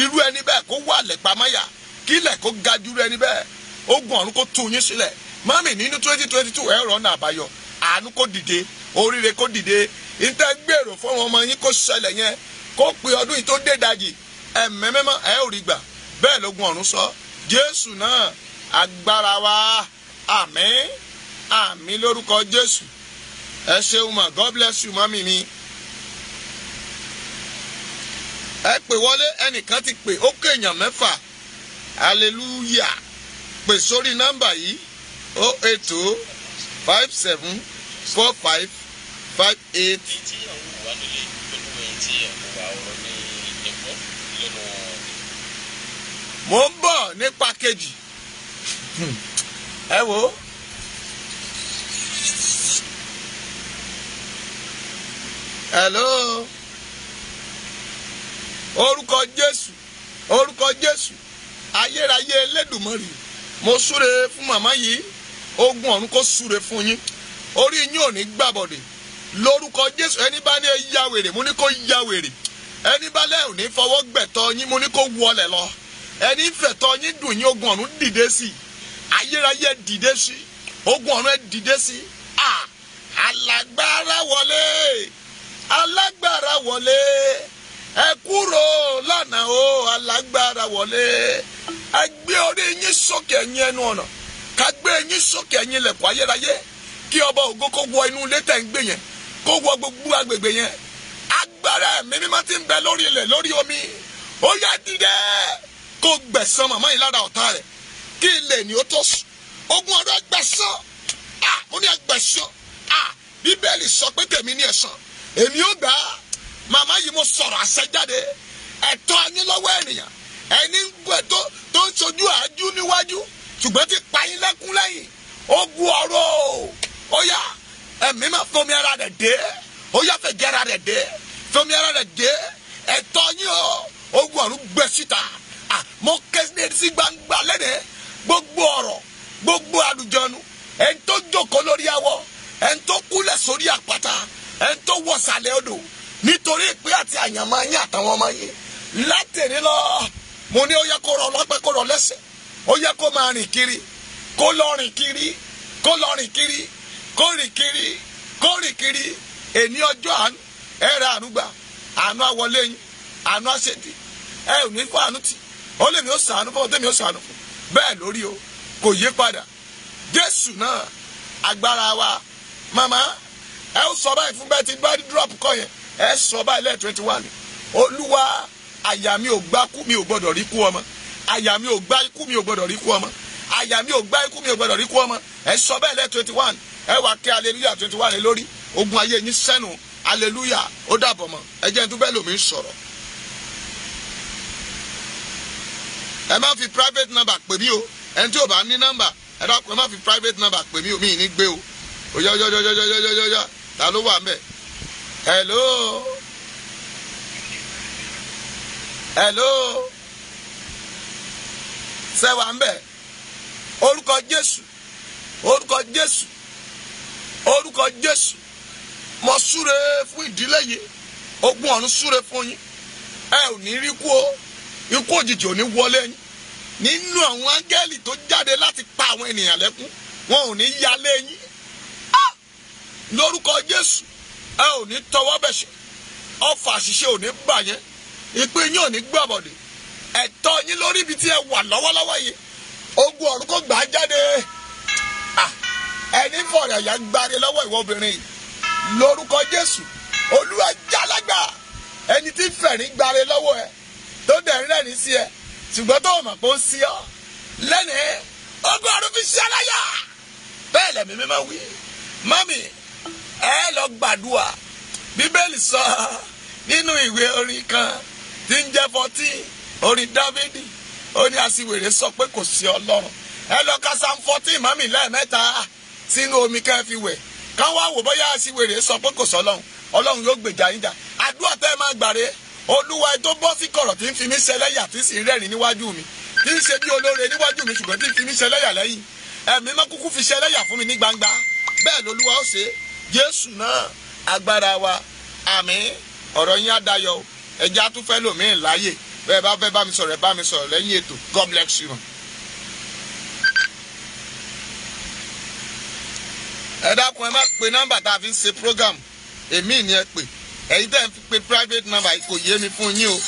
Irú ẹni bẹ́ẹ̀ kó wà máyà kílẹ̀ kó ga jù ẹni bẹ́ẹ̀? Ogun ọ̀run kó tú yín sílẹ̀. Mami nínú twenty twenty two ẹ̀rọ náà àbáyọ. Àánú kó dìde oríire kó dìde. Ìtẹ́ gbèrò fún ọmọ yín kó ṣẹlẹ̀ yẹn kó pe ọdún yìí tó dé dajì. Ẹ̀mẹ́mẹ́mọ́ ẹ̀ ò rí gbà. Bẹ́ẹ̀ lógun ọ̀run sọ. Jésù náà agbára wa. Àmín. Àmín lórúkọ jésù. Ẹ ṣeun ma god bless you mami mi. Ẹ pè wọlé ẹnìkan ti pè ó kéèyàn mẹ́fà hallelujah. Pè sórí nọ́mbà yìí o eight o five seven four five five eight. mo ń bọ̀ nípa kejì. Ẹ wo. Hello. Orúkọ jésù. Orúkọ jésù ayérayé elédùnmọ́rì mo súre fún màmá yìí. Ogun ọ̀run kó súre fún yín. Orí yín ò ní gbàbọ̀dẹ̀ lórúkọ jésù ẹni bá ní ẹ ya wèrè mo ní kó ya wèrè. Ẹni bá lẹ́ ò ní fọwọ́ gbẹ̀tọ́ yín mo ní kó wọlé lọ. Ẹni fẹ̀tọ́ yín dùn yín ogun ọ̀run dìde sí i. Ayérayé dìde sí i. Ogun ọ̀run ẹ dìde sí i. À alágbára wọlé. Alágbára wọlé. Ẹ kúrò lánàá o alágbára wọlé ẹ gbé orí yín sókè ẹ̀yin ẹnu ọ̀nà ká gbé yín sókè ẹ̀yin ilẹ̀kùn ayérayé kí ọba ògo kó wọ inú ilé tẹ̀ ń gbé yẹn kó wọ gbogbo agbègbè yẹn agbára ẹ̀mí mímọ́ ti ń bẹ lórí ilẹ̀ lórí omi. Ó yá dìde kó gbẹ̀san màmá yìí lára ọ̀tá rẹ̀ kí ilé ni ó tó sùn ogun ọ̀rọ̀ gbẹ̀san ah ó ní ẹgbẹ̀san ah bíbélì sọ pé tèmi ní ẹ̀san. Èmi ó gbà. Á màmá yìí mo sọ̀rọ̀ àṣẹ jáde. Ẹ̀tọ́ yín lọ́wọ́ ènìyàn ẹni ń gbẹ tó tó ń sojú àájú níwájú ṣùgbọ́n ti pa yín lẹ́kún lẹ́yìn. Ogun ọ̀rọ̀ ó yá ẹ̀mí máa fomi ara rẹ̀ dé. Ó yá fẹ̀jẹ̀ ara rẹ̀ dé. Fomi ara rẹ̀ dé. Ẹ̀tọ́ yín o. Ogun ọ̀run gbẹ síta. Mo kéde sí gbangba lẹ́nẹ̀ẹ́ gbogbo ọ̀rọ̀ gbogbo àlùjọnu ẹni tó jókòó lórí awọ ẹni tó kúlẹ̀ sórí àpáta ẹni tó wọ sàlẹ̀ odò nítorí ìpè àti àyànmọ́ yín àtàwọn ọmọ yín. Látẹ̀lé lọ mo ní ó yẹ kó rọ lọ́pẹ́ kó rọ lẹ́sẹ̀. Ó yẹ kó máa rìn kiri kó lọ rìn kiri kó lọ rìn kiri kó rìn kiri kó rìn kiri. Èní ọjọ́ àánú ẹ rẹ àánú gbà. Àánú àwọlé yín àánú àṣetì ẹ ò ní kó àánú tì. Ó lè mi ó sàánú fún ọ tẹ́mi ó sàánú fún. Bẹ́ẹ̀ lórí o kò yí padà. Jésù náà agbára wa. Màmá ẹ ó sọ báyìí fún bẹ́ẹ̀ tí bá drop kọ yẹn ẹ sọ báyìí lẹ́ẹ̀ twenty one. Olúwa àyà mi ò gbá kú mi ò gbọdọ̀ rí kú ọmọ. Àyà mi ò gbá ikú mi ò gbọdọ̀ rí kú ọmọ. Àyà mi ò gbá ikú mi ò gbọdọ̀ rí kú ọmọ. Ẹ sọ bẹ́ẹ̀ lẹ́ẹ̀ twenty one ẹ wà kí hallelujah twenty one lórí. Ogun ayé yín sẹ́nu. Hallelujah. Ó dàbọ̀ mọ́. Ẹ jẹ́ n tún bẹ́ẹ̀ lòmí sọ̀rọ̀. Ẹ má fi private number pè mí o. Ẹni tí ò bá ní number ẹ dákun ẹ má fi private number pè mí o. Mi ì ní gbé o. Oya oya oya oya oya oya ta ló wà mẹ́ hello hello? Sẹ́wà ń bẹ̀? Orúkọ jésù. Orúkọ jésù. Orúkọ jésù. Mo súre fún ìdílé yìí. Ogun ọ̀run súre fún yín. Ẹ ò ní rí kú o. Ikú òjijì ò ní wọlé yín. Nínú àwọn áńgẹ́lì tó jáde láti pa àwọn ènìyàn lẹ́kún wọn ò ní yálé yín. Ah! lórúkọ jésù ẹ ò ní tọwọ́ bẹ̀ṣẹ̀. Ọfà àṣìṣe ò ní bà ìpín yín ò ní gbàbọ̀dẹ̀ ẹ̀tọ́ yín lórí ibi tí ẹ wà lọ́wọ́lọ́wọ́ yìí. Ogun ọ̀run kò gbà á jáde. Ẹni fọ̀rọ̀ ẹ̀yà gbáre lọ́wọ́ ìwọ obìnrin yìí. Lórúkọ jésù olúwa jálágbà ẹni tí fẹ̀rín gbáre lọ́wọ́ ẹ tó dẹ̀ ń rẹ́rìn sí ẹ ṣùgbọ́n tó mọ̀ pé ó sí ọ lẹ́nìí ogun ọ̀run fi ṣe aláyà bẹ́ẹ̀ lẹ́mí mímọ́ wí. Mọ́mì ẹ lọ gbàdúrà. Bíbélì sọ nínú ìwé orin kan tí ń jẹ́ fourteen orin dávidi ó ní aṣiwèrè sọ pé kò sí ọlọ́run. Ẹ lọ ka sam fourteen mọ́mì lẹ́ẹ̀mẹ́ta sínú omi kẹ́ fi wẹ̀. Ká wá wò bóyá aṣiwèrè sọ pé kò sí ọlọ́run yóò gbèjà yín jà. Àdúrà tẹ́ ẹ máa gbàre olúwa tó bọ́ sí kọ̀rọ̀ tí ń fi mí ṣẹlẹ́yà tí sì rẹ́rìn níwájú mi tí ń ṣe bí olóore níwájú mi ṣùgbọ́n tí ń fi mí ṣẹlẹ́yà lẹ́yìn. Ẹ̀mí má kúkú fi ṣẹlẹ́yà fún mi ní gbangba. Bẹ́ẹ̀ lolúwa ó ṣe. Jésù náà agbára wa. Àmín. Ọ̀rọ̀ yín á dayọ̀ o ẹja tún fẹ́ lòmíì láàyè bẹ́ẹ̀ bá fẹ́ bá mi sọ̀rọ̀ ẹ bá mi sọ̀rọ̀ lẹ́yìn ètò. God bless you. ẹ dákun ẹ má pe nọ́mbà tá a fi ń ṣe program. Èmi ni ẹ pè. Ẹ̀yin tẹ́ ẹ fi pe private number kò yé mi fún yín o.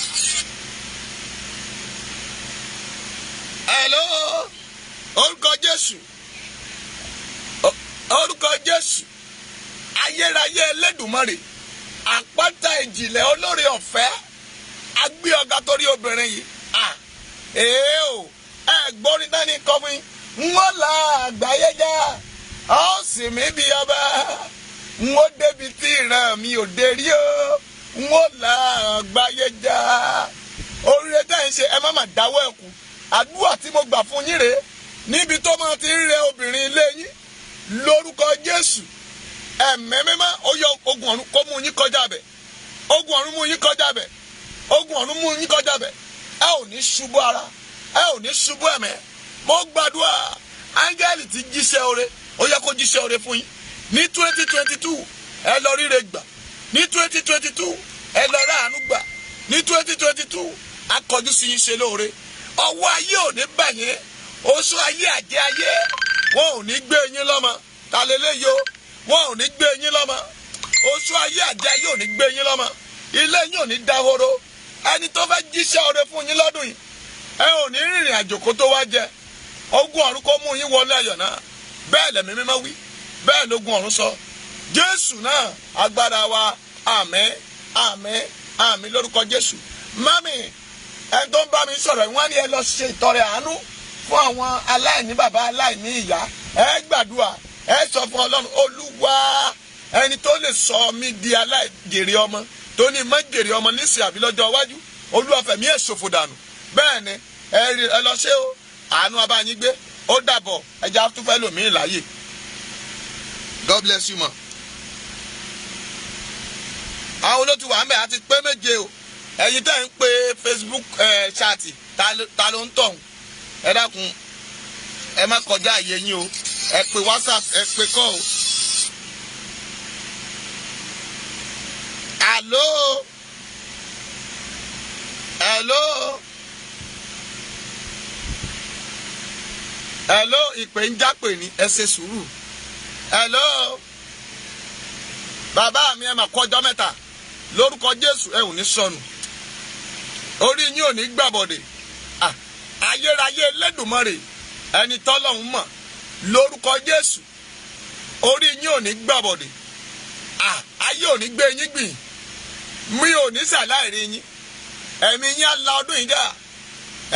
hello? Orúkọ jésù. Orúkọ jésù. Ayérayé elédùmarè àpáta ìjìnlẹ̀ olóore ọ̀fẹ́. Agbé ọ̀gá torí obìnrin yìí. Èé o ẹ gbórí dání kọ́ fún yín. N ó la àgbáyé já ọ sì mí bí ọba. N ó débi tí ìran mi ò dé rí o. N ó la àgbáyé já. Oríire tẹ́ ẹ̀ ń ṣe ẹ má má dáwọ́ ẹ̀ kù àdúrà tí mo gbà fún yín rèé níbi tó máa ti ń rẹ obìnrin ilé yín lórúkọ jésù ẹ̀mẹ́ mímọ́ ó yọ ogun ọ̀run kó mú yín kọjá bẹ̀. Ogun ọ̀run mú yín kọjá bẹ̀. Ogun ọ̀run mú yín kọjá bẹ̀. Ẹ ò ní ṣubú ara. Ẹ ò ní ṣubú ẹ̀mẹ́. Mo gbàdúrà. Áńgẹ́lì ti jíṣẹ́ oore. Ó yẹ kó jíṣẹ́ oore fún yín. Ní twenty twenty two ẹ lọ ríre gbà. Ní twenty twenty two ẹ lọ ráàánú gbà. Ní twenty twenty two akọjú sí yín ṣe lóore. Ọwọ́ ayé ò ní bà yín. Oṣù ayé àjẹ́ ayé. Wọn ò ní gbé yín lọ́mọ. Ta wọn ò ní gbé yín lọ́mọ. Oṣù ayé àjẹ́ ayé ò ní gbé yín lọ́mọ. Ilé yín ò ní dahoro. Ẹni tó fẹ́ jíṣẹ́ oore fún yín lọ́dún yìí ẹ ò ní rìnrìn àjò kó tó wá jẹ. Ogun ọ̀run kó mú yín wọlé ayọ̀ náà. Bẹ́ẹ̀ lẹ̀mí mímọ́ wí. Bẹ́ẹ̀ lógun ọ̀run sọ. Jésù náà agbára wa. Àmín àmín àmín lórúkọ jésù. Mami ẹni tó ń bá mi sọ̀rọ̀ wọ́n ní ẹ lọ ṣe ìtọrẹ àánú fún àwọn aláìní bàbá aláìní ìyá. Ẹ gbàdúrà ẹ sọ fún ọlọ́run olúwa ẹni tó lè sọ mí di aláìjèrè ọmọ tó ní mọ́ jèrè ọmọ nísìnyí àbí lọ́jọ́ iwájú olúwa fẹ̀mí ẹ̀ ṣòfò dànù. Bẹ́ẹ̀ ni ẹ lọ ṣe o. Àánú abáyín gbé. Ó dàbọ̀ ẹja tún fẹ́ lòmíì láàyè. God bless you ma. àwọn olótú ń bẹ̀ àti pé méje o. Ẹ̀yin tẹ́ ń pe facebook ṣáàtì ta ló ń tọ̀hún? Ẹ dákun ẹ má kọjá àyè yín o. Ẹ pe whatsapp ẹ pe call o. hello? Hello? Hello? Ìpè ń jápè ní ẹ sùúrù. Hello? Bàbá mi ẹ mà kọjọ mẹ́ta. Lórúkọ jésù ẹ ò ní sọnù. Orí yín ò ní gbàbọdè. Ah, ayérayé lẹ́dùnmọ́rè ẹni tọ́lọ́hún mọ̀ lórúkọ jésù. Orí yín ò ní gbàbọdè Ah, ayé ò ní gbé yín gbìn. Mi ò ní sàláìrí yín. Ẹ̀mí yín á la ọdún yìí dà.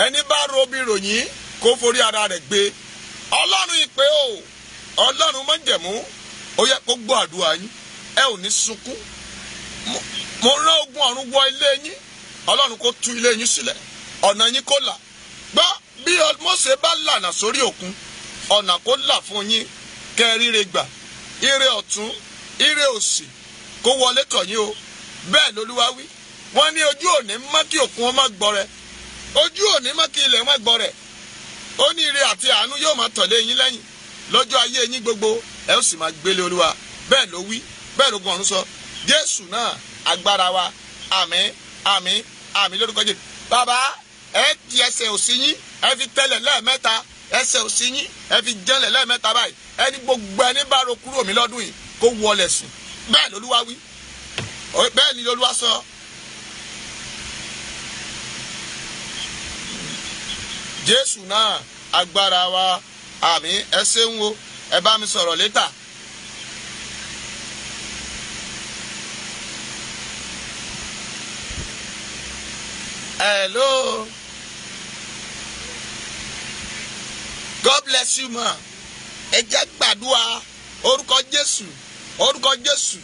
Ẹni bá robi ròyìn kó forí ara rẹ̀ gbé. Ọlọ́run ìpè o. Ọlọ́run mọ̀jẹ̀mú ó yẹ kó gbọ́ àdúrà yín. Ẹ ò ní sunkún. Mo rán ogun ọ̀run wọ ilé yín. Ọlọ́run kó tú ilé yín sílẹ̀. Ọ̀nà yín kó là. Gbọ́ bí Mósè bá lànà sórí òkun ọ̀nà kó là fún yín kẹ́ ẹ ríre gbà. Ire ọ̀tún ire òsì kó wọlé tọ̀ yín o. Bẹ́ẹ̀ lolúwa wí. Wọ́n ní ojú òní mọ́ kí òkun ó má gbọ́ rẹ ojú òní mọ́ kí ilẹ̀ má gbọ́ rẹ ó ní ire àti àánú yóò máa tọ̀lé yín lẹ́yìn. Lọ́jọ́ ayé yín gbogbo ẹ ó sì máa gbélé olúwa. Bẹ́ẹ̀ ló wí bẹ́ẹ̀ ló gun ọ̀run sọ. Jésù náà agbára wa. Àmín àmín àmín lórúkọ jésù. Bàbá ẹ ti ẹsẹ̀ òsì yín ẹ fi tẹ́lẹ̀ lẹ́ẹ̀mẹ́ta ẹsẹ̀ òsì yín. Ẹ fi jẹ́lẹ̀ lẹ́ẹ̀mẹ́ta báyìí. Ẹni gbogbo ẹni bá ro kúrò mí lọ́dún yìí kó wọlé sùn. Bẹ́ẹ̀ lolúwa wí. Bẹ́ẹ̀ ni olúwa sọ. jésù náà agbára wa. Àmì ẹ ṣeun o. Ẹ bá mi sọ̀rọ̀ létà. hello god bless you ma. Ẹ jẹ́ gbàdúrà. Orúkọ jésù orúkọ jésù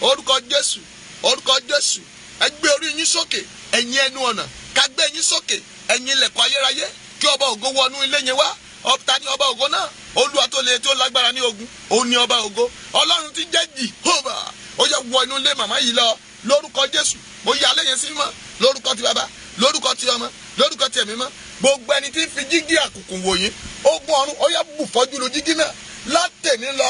orúkọ jésù orúkọ jésù. Ẹ gbé orí yín sókè ẹ̀yin ẹnu ọ̀nà ká gbé yín sókè ẹ̀yin ilẹ̀kùn ayérayé. Kí ọba ògo wọnú ilé yẹn wá. Ọ̀tá ní ọba ògo náà? Olúwa tó le tó lágbára ní ogun òun ní ọba ògo. Ọlọ́run ti jẹ́ jehova. Ó yẹ wọ inú ilé màmá yìí lọ. Lórúkọ jésù mo yà lẹ́yìn sí mọ́. Lórúkọ ti bàbá lórúkọ ti ọmọ lórúkọ ti ẹ̀mí mọ́. Gbogbo ẹni tí ń fi jígí àkùkù wò ogun ọ̀run ó yẹ bù fọ́jú lu jígí náà. Látẹ̀ní lọ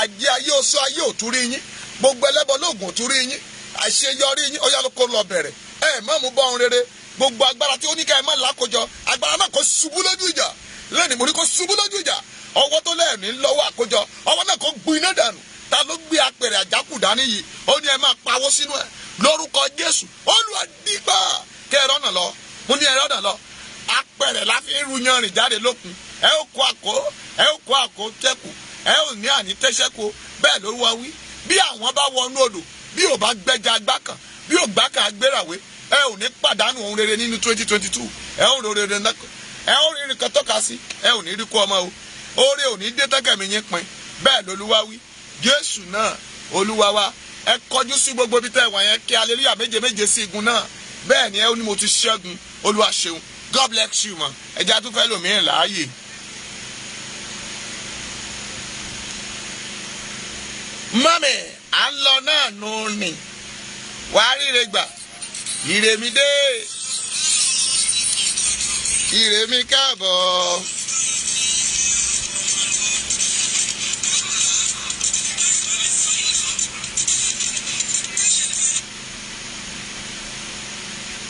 àjẹ́ ayé oṣù ayé òtúrí yín. Gbogbo ẹlẹ́bọ lóògùn òtúrí yín. Àṣeyọrí yín yá ló kó lọ bẹ̀rẹ̀. Ẹ má mú bọ́ ohun rere. Gbogbo agbára tí ó ní ká ẹ má lákòjọ agbára náà kó ṣubú lójú ìjà. Lẹ́nu mo ní kó ṣubú lójú ìjà. Ọwọ́ tó lẹ́ẹ̀ní lọ́wọ́ àkójọ ọwọ́ náà kó gbin iná dànù. Ta ló gbé apẹ̀rẹ̀ àjákù dání yìí? Ó ní ẹ máa pawó sínú ẹ. Lórúkọ jésù olúwa dìgbà kẹ lọ. Mo ní ẹ rọ́nà lọ. Apẹ̀rẹ̀ la ń ru yanrìn jáde lókun ẹ ó kó àkó ẹ ó kó àkó tẹ́kù ẹ ò ní àní tẹ́sẹ́kù. Bẹ́ẹ̀ ló wá wí. Bí àwọn bá wọnú odò bí ò bá gbẹ́ja agbá kan bí ò gbá kan agbérawé ẹ ò ní pàdánù ohun rere nínú twenty twenty two. Ẹ ò rí rere náà. Ẹ ò rí nǹkan tọ́ka sí ẹ ò ní rí kó ọmọ o. Oore ò ní dé tẹ́kẹ̀mí yín pin. Bẹ́ẹ̀ lolúwa wí. Jésù náà olúwa wa ẹ kọjú sí gbogbo ibi tẹ́ ẹ yẹn kí aleluya méje méje sí igun náà. Bẹ́ẹ̀ ni ẹ ó ní mo ti ṣẹ́gun. Olúwa ṣeun. God bless you ma. Ẹjẹ́ àtúfẹ́ lòmíràn láàyè. Mọ́mì à ń lọ náà nù ní wàá ríre gbà. Ire mi dé. Ire káàbọ̀.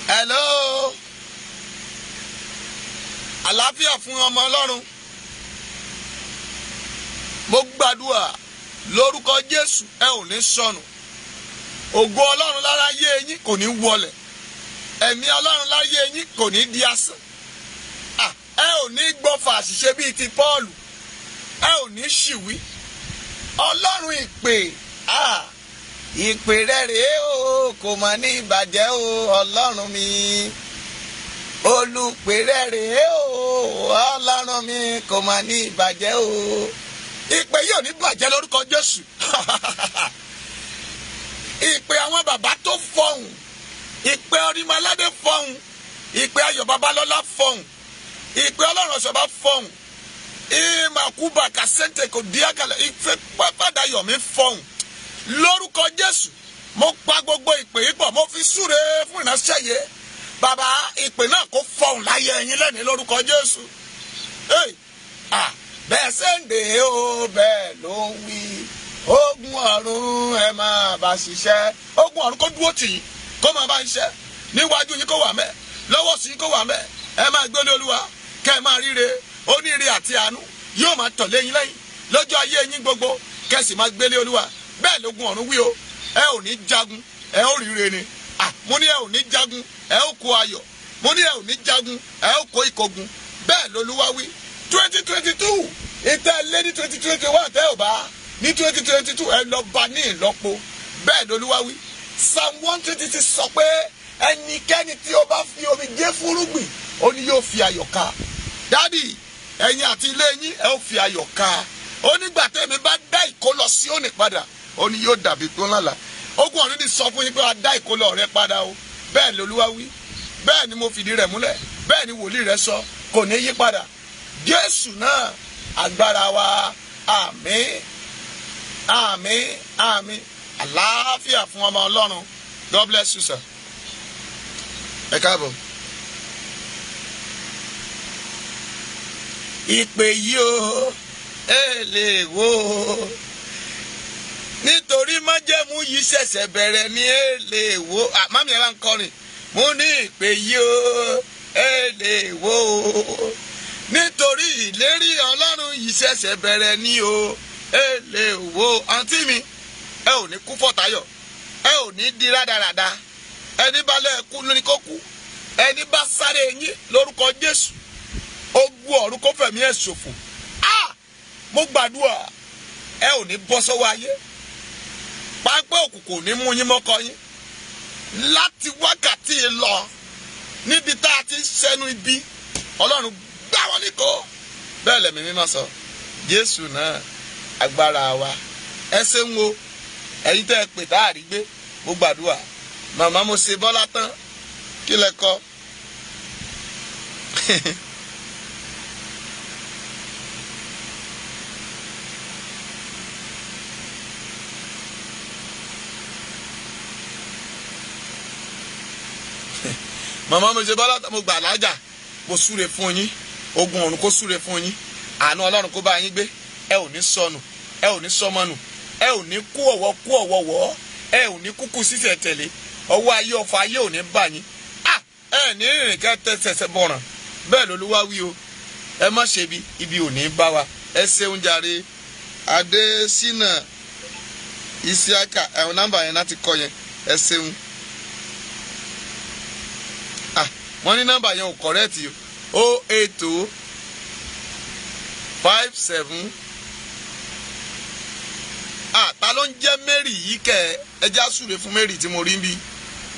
hello? Àlàáfíà fún ọmọ ọlọ́run. Mo gbàdúrà lórúkọ jésù ẹ ò ní sọnù. Ògo ọlọ́run lára yé yín kò ní wọlẹ̀. Ẹ̀mí ọlọ́run lára yé yín kò ní di asán. Ẹ ò ní gbọ́fà àṣìṣe bíi ti pọ́ọ̀lù. Ẹ ò ní ṣìwí. Ọlọ́run ìpè ìpè rẹ rèé o kò mọ̀ ní ìbàjẹ́ o ọlọ́run mi. Olùpè rẹ rèé o ọlọ́run mi kò mọ̀ ní ìbàjẹ́ o ìpè yóò ní bàjẹ́ lórúkọ jésù. Ìpè àwọn bàbá tó fọhùn ìpè orímọládé fọhùn ìpè ayọ̀ babalọ́lá fọhùn ìpè ọlọ́run ọ̀ṣọ́ba fọhùn ìmàkúbà kàṣẹ́ǹtẹ̀ kò di àgàlẹ̀ ìfẹ́ pàdàyọ̀ mi fọhùn. Lórúkọ jésù mo pa gbogbo ìpè yìí pọ̀ mo fi súre fún ìránṣẹ́ yìí. Bàbá ìpè náà kò fọhùn láyé ẹ̀yin lẹ́ni lórúkọ jésù. Hey, ah, bẹ́ẹ̀ sẹ́ǹdẹ̀ o bẹ́ẹ̀ ló ń wí. Ogun ọ̀run ẹ máa bá ṣiṣẹ́. Ogun ọ̀run kó dúró tì yín kó máa bá ṣe níwájú yín kó wà mẹ́ lọ́wọ́ sí yín kó wà mẹ́. Ẹ máa gbélé olúwa kẹ́ ẹ máa ríre. Oníire àti àánú yóò máa tọ̀lé yín lẹ́yìn. Lọ́jọ́ ayé yín gbogbo kẹ́ ẹ sì máa gbélé olúwa. Bẹ́ẹ̀ lógun ọ̀run wí o. Ẹ ò ní jagun ẹ ó ríre ni. Mo ní ẹ ò ní jagun ẹ ó kó ayọ̀. Mo ní ẹ ò ní jagun ẹ ó kó ìkógun. Bẹ́ẹ̀ lolúwa wí twenty twenty two. Ìtẹ́ lé ní twenty twenty one tẹ́ ò bá. Ní twenty twenty two ẹ lọ bá ní ìlọ́po. Bẹ́ẹ̀ lolúwa wí. Psalm one twenty six sọ pé ẹnikẹ́ni tí ó bá fi omi jẹ́ fúrúgbìn ó ní yóò fi ayọ̀ ká. Dádì ẹ̀yin àti ilé yín ẹ ó fi ayọ̀ ká. Ó nígbà tẹ́mi bá dá ìkólọ sí òní padà ó ní yóò dàbí tó ńlá ogun ọ̀run ní sọ fún yín pé wàá dá ìkólọ rẹ padà o. Bẹ́ẹ̀ lolúwa wí. Bẹ́ẹ̀ ni mo fìdí rẹ̀ múlẹ̀. Bẹ́ẹ̀ ni wòlíì rẹ̀ sọ. Kò ní yí padà jésù náà agbára wa. Àmín. Àmín. Àmín. Àlàáfíà fún ọmọ ọlọ́run. God bless you sir. Ẹ káàbọ̀. ìpè yìí o ẹ lè wo nítorí májẹ̀mú yìí ṣẹ̀ṣẹ̀ bẹ̀rẹ̀ ní ẹ lè wo àmàmì ẹ̀ bá ń kọrin. Mo ní ìpè yìí o ẹ lè wo nítorí ìlérí ọlọ́run yìí ṣẹ̀ṣẹ̀ bẹ̀rẹ̀ ní o. Ẹ wo àǹtí mi ẹ ò ní kú fọ̀tayọ̀ ẹ ò ní di rádaràda. Ẹni bá lẹ́ẹ̀kú ní kó kú. Ẹni bá sáré yín lórúkọ jésù ogun ọ̀run kó fẹ̀mí ẹ̀ ṣòfò. A mo gbàdúrà ẹ ò ní bọ́ sọ́wọ́ ayé. Pápẹ́ òkùnkùn ò ní mú yín mọ́kọ yín. Láti wákàtí lọ níbi tá a ti ṣẹnu ibi ọlọ́run wọn ní kó. Bẹ́ẹ̀ lẹ̀mí mímọ́ sọ jésù náà agbára wa. Ẹ ṣeun o ẹ̀yin tẹ́ ẹ pè tá a rí gbé mo gbàdúrà. Màmá mo ṣe bọ́lá tán. Kí lẹ kọ́. (laughs) màmá mo ṣe bọ́lá tán mo gbà lájà mo súre fún yín ogun ọ̀run kó súre fún yín. Àánú ọlọ́run kó bá yín gbé. Ẹ ò ní sọnù. Ẹ ò ní sọmọnù. Ẹ ò ní kú ọ̀wọ́ kú ọ̀wọ́ wọ́. Ẹ ò ní kúkú sísẹ̀ tẹ̀lé. Ọwọ́ ayé ọ̀fọ̀ ayé ò ní bà yín. Ẹ ní rìnrìn kẹ́ tẹ̀sẹ̀ bọ̀ràn. Bẹ́ẹ̀ lolúwa wí o. Ẹ má ṣe bí ibi ò ní bá wa. Ẹ ṣeun jàre adésínà isiaka ẹ̀hún nọ́mbà yẹn láti kọ yẹn. Ẹ ṣeun. Wọ́n ní nọ́mbà yẹn ò kọ̀rẹ́ẹ̀tì o o eight o five seven. Ah ta ló ń jẹ́ mary yìí kẹ́? Ẹ já fún mary tí mo rí bí.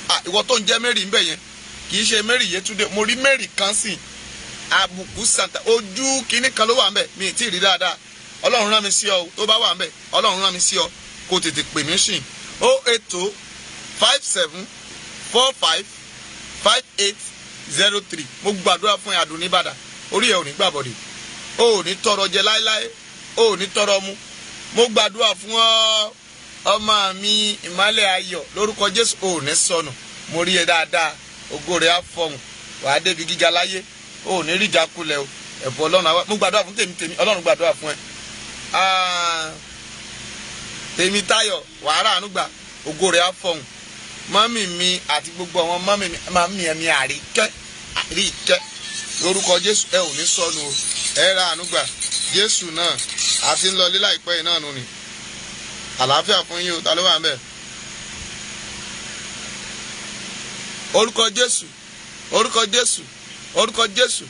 Ah ìwọ tó ń jẹ́ mary ń bẹ̀ yẹn kì í ṣe mary yétúndé mo rí mary kan sí àbùkù santa. Ojú kínní kan ló wà ń bẹ̀ mi ì rí dáadáa. Ọlọ́run rán mi sí ọ tó bá wà ń bẹ̀ ọlọ́run rán mi sí ọ. Kó tètè pè mí sìn. O eight two five seven four five five eight zero three. Mo gbàdúrà fún àdùn nìbàdàn orí ẹ ò ní gbàbọdè o ò ní tọrọ jẹ láéláé. O ò ní tọrọ mu. Mo gbàdúrà fún ọ ọmọ mi ìmọ́lẹ̀ ayọ̀. Lórúkọ jésù o ò ní sọnù. Mo rí ẹ dáadáa. Ògo rẹ á wàá débi gíga láyé. O ò ní rí ìjákulẹ̀ o. Ẹ̀bùn ọlọ́run àwa mo gbàdúrà fún tèmi tèmi. Ọlọ́run gbàdúrà fún ẹ. Ah, tèmi táyọ̀ wàhálà ànúgbà ògo rẹ á mọ́mì mi àti gbogbo àwọn mọ́mì mi mọ́mì ẹ̀mí àríkẹ́ àríkẹ́ lórúkọ jésù ẹ ò ní sọnù o. Ẹ ra ànúgbà jésù náà àti ń lọ ilé láìpẹ́ yìí náà nù ni. Àlàáfíà fún yín o ta ló wà ń bẹ̀. orúkọ jésù orúkọ jésù orúkọ jésù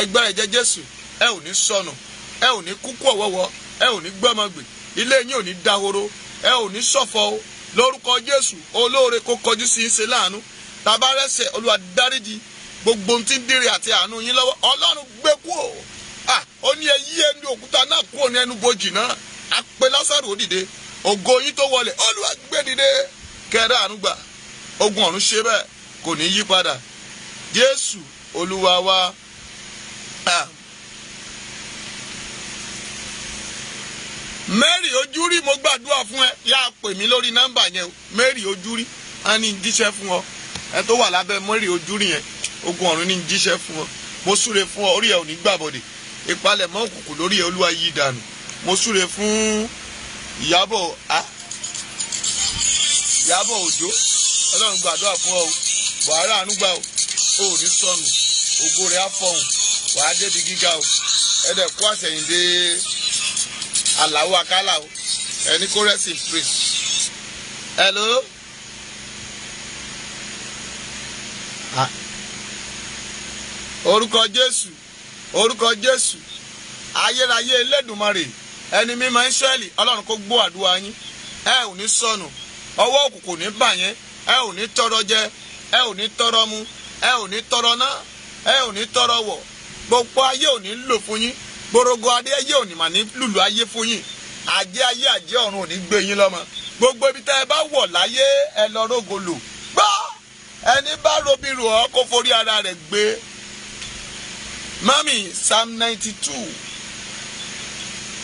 ẹgbẹ́ ẹ̀jẹ̀ jésù ẹ ò ní sọnù. Ẹ ò ní kúkú ọ̀wọ́wọ́ ẹ ò ní gbọ́mọgbè ilé yín ò ní dahoro ẹ ò ní ṣọ̀fọ̀ o lórúkọ jésù olóore kó kọjú sí í ṣe láàánú. Tabarẹsẹ olúwa dáríjì gbogbo ohun tí ń dèrè àti àánú yín lọ́wọ́. Ọlọ́run gbé kú o ah ó ní ẹ ẹni òkúta náà kúrò ní ẹnu bojì náà. Á lásàrò ó ògo yín tó wọlé. Olúwa kẹrẹ àánú gbà. Ogun ọ̀run ṣe bẹ́ẹ̀. Kò ní yí padà. Jésù olúwa wa. Mary ojúrí mo gbàdúrà fún ẹ. Yá pè mí lórí nọ́mbà yẹn mary ojúrí. Á ní jíṣẹ́ fún ọ. Ẹ tó wà lábẹ́ mary ojúrí yẹn ogun ọ̀run ní jíṣẹ́ fún ọ. Mo súre fún ọ orí ẹ ò ní gbàbọdè. Ìpalẹ̀mọ́ òkùnkùn lórí ẹ olúwa yí dànù. Mo súre fún ìyábọ̀ a. Ìyábọ̀ òjò ọlọ́run gbàdúrà fún ọ o. Wàhálà ànúgbà o. Ò ní sọnù. Ògo rẹ á fọhùn. Wàá débi gíga o. Ẹ dẹ̀ kó àṣẹyìndé aláwọ akálà o ẹni kó rest in praise. hello. Ah. orúkọ jésù orúkọ jésù ayérayé elédùnmarè ẹni mímọ́ ísírẹ́lì ọlọ́run kó gbọ́ àdúrà yín ẹ ò ní sọnù ọwọ́ òkùnkùn ní bà ẹ ò ní tọrọ jẹ ẹ ò ní tọrọ mu ẹ ò ní tọrọ ná ẹ ò ní tọrọ wọ̀ gbogbo ayé ò ní lò fún yín gbòrògbò adé ayé ò ní mà lùlù ayé fún yín. Àjẹ́ ayé àjẹ́ ọ̀run ò ní gbé yín lọ́mọ. Gbogbo ibi tẹ́ ẹ bá wọ̀ láyé ẹ lọ rógo lò. Gbọ́! Ẹni bá robi rò ọ́ kó forí ara rẹ̀ gbé. Mami psalm ninety two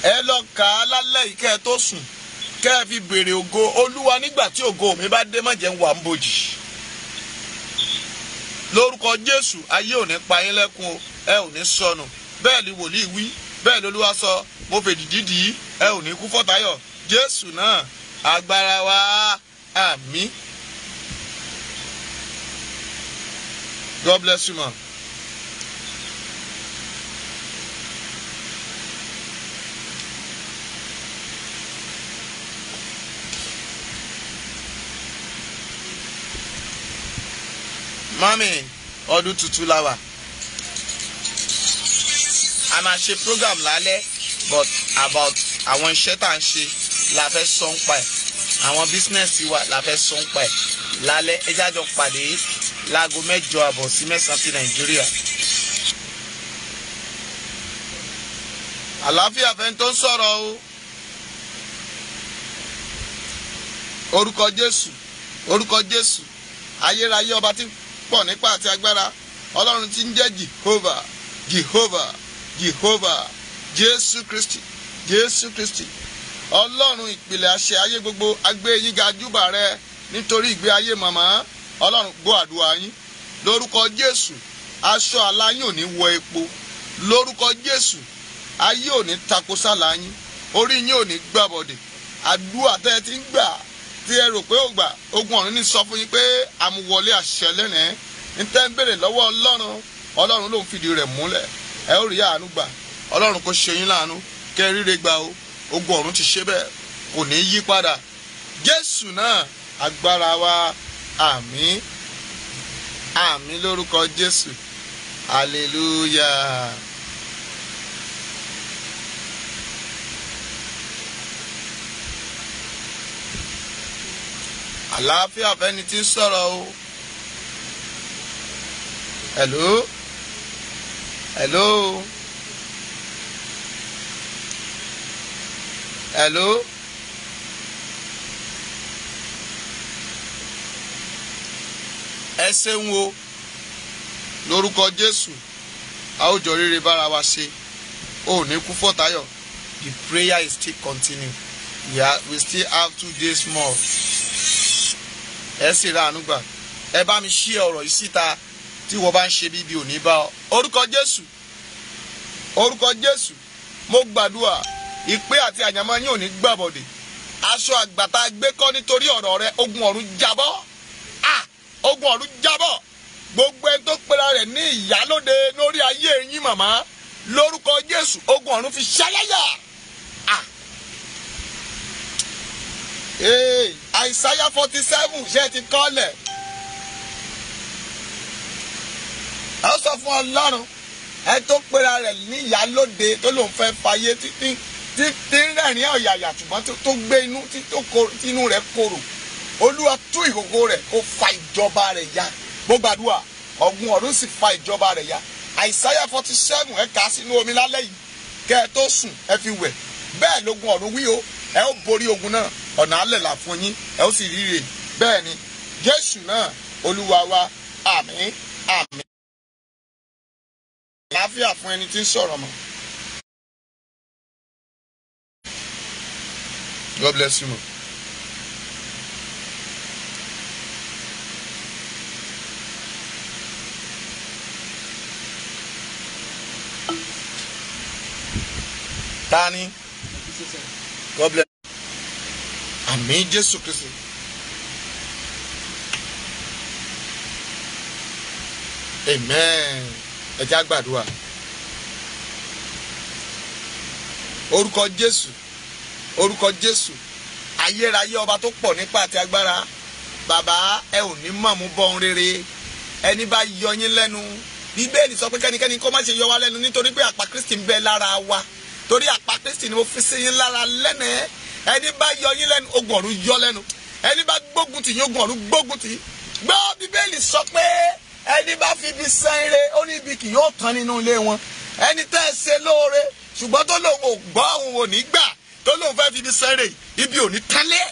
ẹ lọ kà á lálẹ́ yìí kẹ́ ẹ tó sùn. Kẹ́ ẹ fi béèrè ògo. Olúwa nígbà tí ògo mi bá dé mọ̀jẹ̀ ń wà ń bojì. Lórúkọ jésù ayé ò ní pa ẹ ò sọnù bẹ́ẹ̀ ni wòlíì wí bẹ́ẹ̀ lolúwa sọ mo fèdí dídì ẹ ò ní kú fọ́tayọ̀ jésù náà agbára wa àmín. God bless you ma. mami ọdún tuntun la wà a máa ṣe program lálẹ́ but about àwọn iṣẹ́ tá à ń ṣe la fẹ́ sọ ń pa ẹ̀. Àwọn business wa la fẹ́ sọ ń pa ẹ̀. Lálẹ́ ẹ jájọ pàdé láago mẹ́jọ àbọ̀ sí mẹ́sàn-án ti nàìjíríà. àlàáfíà fẹ́ tó ń sọ̀rọ̀ o. Orúkọ jésù orúkọ jésù. Ayérayé ọba tí pọ̀ nípa àti agbára. Ọlọ́run tí ń jẹ́ jehovah jehovah jehovah jésù kristi jésù kristi. Ọlọ́run ìpìlẹ̀ àṣẹ ayé gbogbo agbé yín ga júbà rẹ nítorí ìgbé ayé màmá. Ọlọ́run gbọ́ àdúrà yín. Lórúkọ jésù aṣọ àlá yín ò ní wọ epo. Lórúkọ jésù ayé ò ní tako sálà yín. Orí yín ò ní gbàbọdè. Àdúrà tẹ́ ẹ ti ń gbà tí ẹ rò pé ó gbà ogun ọ̀run ní sọ fún yín pé àmúwọlé àṣẹ lẹ́nẹ̀ẹ́. Ní tẹ́ ń béèrè lọ́wọ́ ọlọ́run ọlọ́run ló ń fìdí rẹ̀ múlẹ̀ ẹ ó rí àánú gbà. Ọlọ́run kò ṣe yín láàánú. Kẹ́ ríre gbà o. Ogun ọ̀run ti ṣe bẹ́ẹ̀. Kò ní yí padà. Jésù náà agbára wa. Àmín. Àmín lórúkọ jésù. Hallelujah. àlàáfíà fẹ́ni tí ń sọ̀rọ̀ o. hello hello? Hello? Ẹ ṣeun o. Lórúkọ jésù a ó jọ rere bára wa ṣe. O ò ní kú fọ́tayọ̀. The prayer is still continue yeah, we still have two days more. Ẹ sì ra àánú gbà. Ẹ bá mi ṣí ọ̀rọ̀ yìí síta tí wọ́n bá ń ṣe bíbí òní bá ọ. orúkọ jésù orúkọ jésù mo gbàdúrà ìpè àti àyàmọ́ yín ò ní aṣọ àgbàtà gbé kọ́ nítorí ọ̀rọ̀ rẹ ogun ọ̀run jábọ́. Ogun ọ̀run jábọ́. Gbogbo ẹni tó pera rẹ̀ ní ìyálóde lórí ayé yín màmá lórúkọ jésù ogun ọ̀run fi ṣẹlẹ́yà ah ee àìsáyà forty seven ṣe ti kọ́lẹ̀ a sọ fún ọlọ́run ẹ tó pera rẹ̀ ní ìyálóde tó lòun fẹ́ fàyè títí tí ń rẹ̀rín ọ̀yàyà ṣùgbọ́n tó- gbé inú tí inú rẹ̀ korò. Olúwa tú ìkókó rẹ̀ kó fa ìjọba rẹ̀ ya. Bó gbàdúrà ọ̀gbun ọ̀run sì fa ìjọba rẹ̀ ya. Àìsáyà forty seven ẹ kà á sínú omi lálẹ́ yìí kẹ́ ẹ tó sùn ẹ fi wẹ̀. Bẹ́ẹ̀ lógun ọ̀run wí o ẹ ó borí ogun náà ọ̀nà alẹ́ là fún yín ẹ ó sì ríre bẹ́ẹ̀ ni jésù náà olúwa wa àmín àmín. Àlàáfíà fún ẹni tí ń sọ̀rọ̀ mọ́. God bless you. ma. Tani. God bless. Àmín Jésù Kristi. Amen. Ẹ jẹ́ á gbàdúrà. Orúkọ Jésù. Orúkọ Jésù. Ayérayé ọba tó pọ̀ nípa àti agbára. Bàbá ẹ ò ní mọ̀mú bọ́ ohun rere. Ẹni bá yọ yín lẹ́nu. Bíbélì sọ pé kẹ́nikẹ́ni kó má ṣe yọ wá lẹ́nu nítorí pé àpá Kristi ń bẹ lára wa. Torí àpá Kristi ni mo fi sí yín lára lẹ́nẹ̀ẹ́. Ẹni bá yọ yín lẹ́nu, ogun ọ̀run yọ lẹ́nu. Ẹni bá gbógun tì yín, ogun ọ̀run gbógun tì yín. Gbọ́ Bíbélì sọ pé ẹni bá fi ibi san ire, ó ní ibi kì yóò tán nínú ilé wọn. Ẹni tẹ́ ẹ ṣe lóore, ṣùgbọ́n tó lòun ò gbọ́ òun ò ní gbà tó lóun fẹ́ fi ibi san ire ibi ò ní tálẹ̀.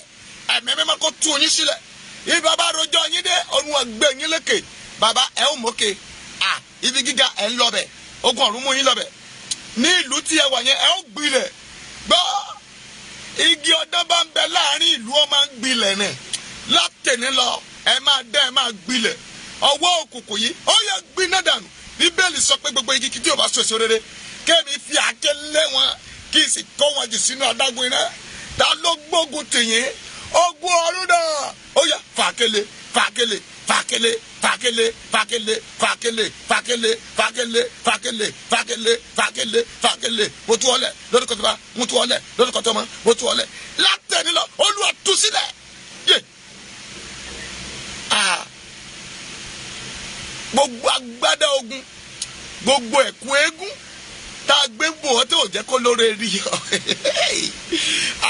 Ẹ̀mí mímọ́ kó tú yín sílẹ̀. Ibi bàbá rojọ́ yín dé, olúwa gbé yín lékè. Bàbá ẹ ó mókè. À ibi gíga ẹ̀ ń lọ bẹ̀. Ogun ọ̀run mú yín lọ bẹ̀. Ní ìlú tí ẹ wà yẹn, ẹ ó gbilẹ̀. Gbọ́ igi ọdán bá ń bẹ láàárín ìlú ọ máa ń gbilẹ̀ nẹ̀ látẹ̀ní lọ ẹ máa dẹ́ ẹ máa gbilẹ̀ ọwọ́ òkùnkùn yìí ó yẹ gbiná dànù bíbélì sọ pé gbogbo igi tí o bá so èso rere kémi fi àáké lé wọn kí n sì kó wọn jù sínú adágún iná ta ló gbógun tìyín ogun ọ̀run náà ó yẹ fàákélé fàákélé fàákélé fàákélé fàákélé fàákélé fàákélé fàákélé fàákélé fàákélé fàákélé fàákélé mo tú ọlẹ lórúkọ tó bá mo tú ọlẹ lórúkọ tó mọ mo tú ọlẹ látẹni lọ olúwa tú sílẹ̀ yé ah gbogbo agbádá ogun gbogbo ẹ̀kú eégún tá a gbé bò ọ́ tó jẹ́ kó lóore rí. Ọ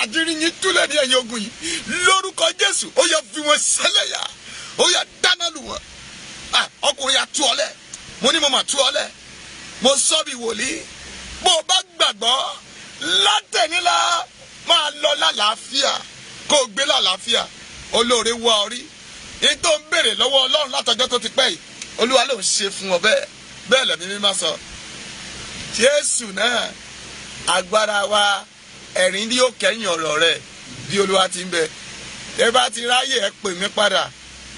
àdírí yín túlẹ̀ ní ẹ̀yìn ogun yìí. Lórúkọ jésù ó yẹ fi wọn sẹ́lẹ̀yà ó yẹ dáná lù wọ́n. Ọkùnrin yà tú ọ lẹ̀. Mo ní mo mà tú ọ lẹ̀. Mo sọ bí wòlíì. Bó o bá gbàgbọ́ látẹ̀nílá máa lọ lálàáfíà. Kó o gbé lálàáfíà. Olóore wá ọ rí tó ń béèrè lọ́wọ́ ọlọ́run látọjọ́ tó ti pẹ́ yìí olúwa ló ń ṣe fún ọ bẹ́ẹ̀ bẹ́ẹ̀ lẹ́mí mímọ́ sọ. Jésù náà agbára wa ẹ̀rín ni yóò kẹ́yìn ọ̀rọ̀ rẹ̀ bí olúwa ti ń bẹ. Ẹ bá ti ráyè ẹ pè mí padà.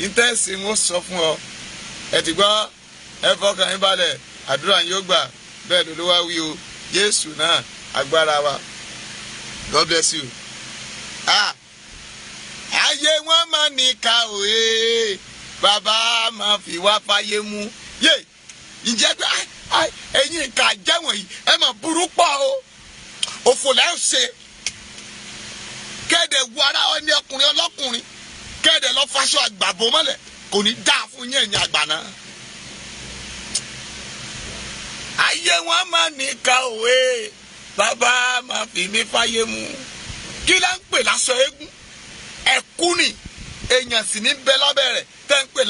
Íńtẹ́ẹ̀sì ń sọ fún ọ. Ẹ ẹ fọkàn yín balẹ̀ àdúrà yín yóò gbà. Bẹ́ẹ̀ ló wá wí o. Jésù náà agbára wa. God bless you. Ah, ayé wọn máa ní ká òye bàbá máa fi wá fáyé mú. Yé ǹjẹ́ pé ẹ̀yin ìka jẹ́wọ̀n yìí ẹ máa burú pọ̀ o. Òfò lẹ́ ń ṣe. Kẹ́ẹ̀dẹ̀ wo ara ẹni ọkùnrin ọlọ́kùnrin kẹ́ẹ̀dẹ̀ lọ faṣọ àgbàbọ mọ́lẹ̀ kò ní dáa fún yín ẹ̀yin àgbà náà. ayé wọn máa ní ká òwe bàbá máa fi mí fáyé mu kí ló ń pè lásọ eégún? Ẹkú ni èèyàn sì ní bẹ lábẹ́ rẹ̀ tẹ́ ń pè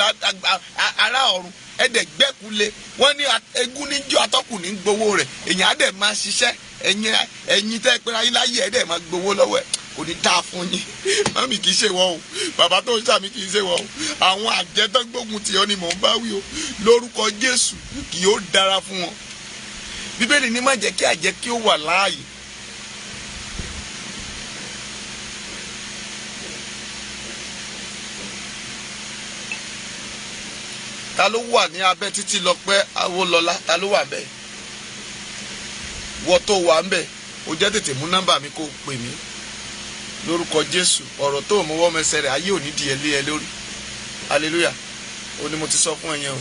ará ọ̀run. Ẹ̀dẹ̀ gbẹ́kulé wọ́n ní eégún níjọ́ atọ́kùn ní gbowó rẹ̀. Èèyàn á dẹ̀ máa ṣiṣẹ́. Ẹ̀yin ẹ̀yin tẹ́ pé ayé láyé ẹ̀dẹ̀ máa gbowó lọ́wọ́ ẹ̀. Kò ní dáa fún yín. (laughs) Mami kì í ṣe wọ́n o. Bàbá tó ń ṣàmì kì í ṣe wọ́n o. Àwọn àjẹtọ́ gbógun tì ọ́ ni mò ń bá wí o. Lórúkọ Jésù kì yóò dára fún wọn. Bíbélì ní má jẹ́ kí àjẹ́ kí ó wà láàyè ta ló wà ní abẹ́ títí lọ pẹ́ awolọ́lá ta ló wà bẹ́ẹ̀? Wọ́ tó wà ń bẹ̀. Ó jẹ́ tètè mú nọ́mbà mi kó pè mí. Lórúkọ jésù ọ̀rọ̀ tó mọ́wọ́ mẹsẹ̀ rẹ̀ ayé òní di ẹ lé ẹ lórí. Hallelujah. Ó ní mo ti sọ fún ẹ o.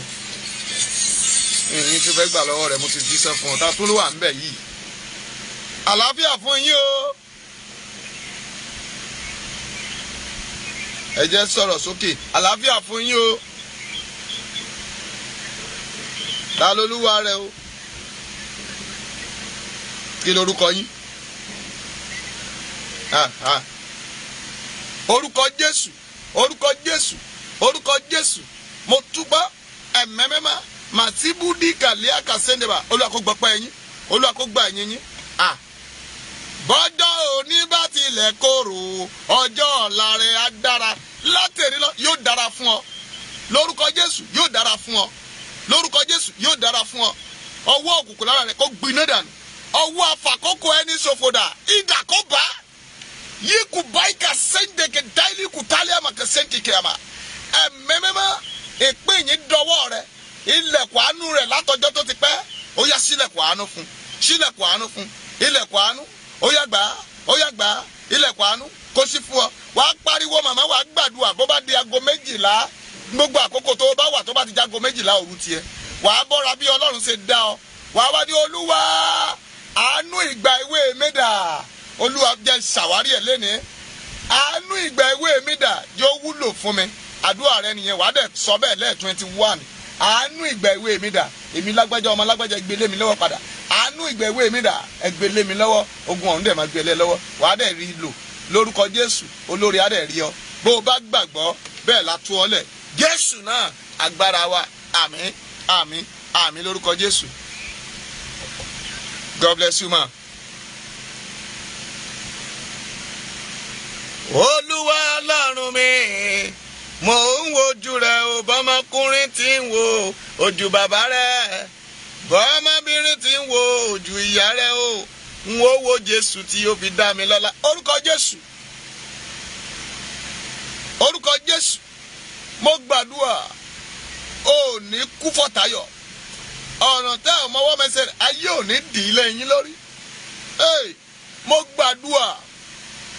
Ìrìn tí fẹ́ gbà lọ́wọ́ rẹ̀ mo ti jíṣẹ́ fún ọ. Ta tún ló wà ń bẹ̀ yìí? Àlàáfíà fún yín o. Ẹ jẹ́ sọ̀rọ̀ sókè. Àlàáfíà fún yín o ta lolúwa rẹ o? Kí lorúkọ yín? Orúkọ jésù orúkọ jésù orúkọ jésù. Mo túbọ̀ ẹ̀mẹ́mẹ́má màtíbúdí kàlíà kàsẹ́ndẹ̀bà. Olùwàkógbọ́pẹ́ yín olùwàkógbà ẹ̀yìn yín ah bọ́jọ́ òní bá tilẹ̀ korò ọjọ́ ọ̀la rẹ̀ á dára. Látẹ̀rí lọ yóò dára fún ọ. Lórúkọ jésù yóò dára fún ọ lórúkọ jésù yóò dára fún ọ. Ọwọ́ òkùnkùn lára rẹ kó gbiná dànù. Ọwọ́ àfàkókò ẹni ṣòfòdà ìdà kó bá yìí kù sẹ́ńdẹ̀kẹ̀ dáìlì kù kẹ sẹ́ńkìkì àmà. Ẹ̀mẹ́mẹ́mẹ́ èpè yín dọwọ́ rẹ. Ilẹ̀kùn àánú rẹ látọjọ́ tó ti pẹ́ ó yá sílẹ̀kùn àánú fún. Sílẹ̀kùn àánú fún. Ilẹ̀kùn àánú ó yá gbà á ó yá gbà. Á ilẹ̀kùn àánú kó sí fún ọ. Wàá pariwo màmá wàá gbàdúrà. Bó bá di aago méjìlá gbogbo àkókò tó o bá wà tó bá ti jágo méjìlá òru tiẹ̀ wàá bọ́ra bí ọlọ́run ṣe dá ọ. Wàá wá ní olúwa àánú ìgbà ìwé mẹ́dà olúwa jẹ́ ṣàwárí ẹ̀ lẹ́ni àánú ìgbà ìwé mẹ́dà yóò wúlò fún mi. Àdúrà rẹ nìyẹn wàá dẹ̀ sọ bẹ́ẹ̀ lẹ́ẹ̀ twenty one àánú ìgbà ìwé mi dà. Èmi lágbájá ọmọ lágbájá gbé lé mi lọ́wọ́ padà. Àánú ìgbà ìwé mi dà lé mi lọ́wọ́. Ogun ọ̀hún dẹ̀ máa gbé lé lọ́wọ́. Wàá dẹ̀ rí lò. Lórúkọ jésù olórí á dẹ̀ rí ọ. Bó o bá gbàgbọ́ bẹ́ẹ̀ la tú ọ lẹ̀ jésù náà agbára wa. Àmín àmín àmín lórúkọ jésù. God bless you ma. olúwa ọlọ́run mi mo ń wojú rẹ o bọ́mọkùnrin tí ń wo ojú bàbá rẹ bọ́mọbìnrin tí ń wo ojú ìyá rẹ o n ó wo jésù tí ó fi dá mi lọ́lá. Orúkọ jésù. Orúkọ jésù mo gbàdúrà. Ò ní kú fọ̀tayọ̀. Ọ̀ràn tẹ́ ọ̀ mọ́wọ́ mẹsẹ̀ ayé ò ní dì í lẹ́yìn lórí. Mo gbàdúrà.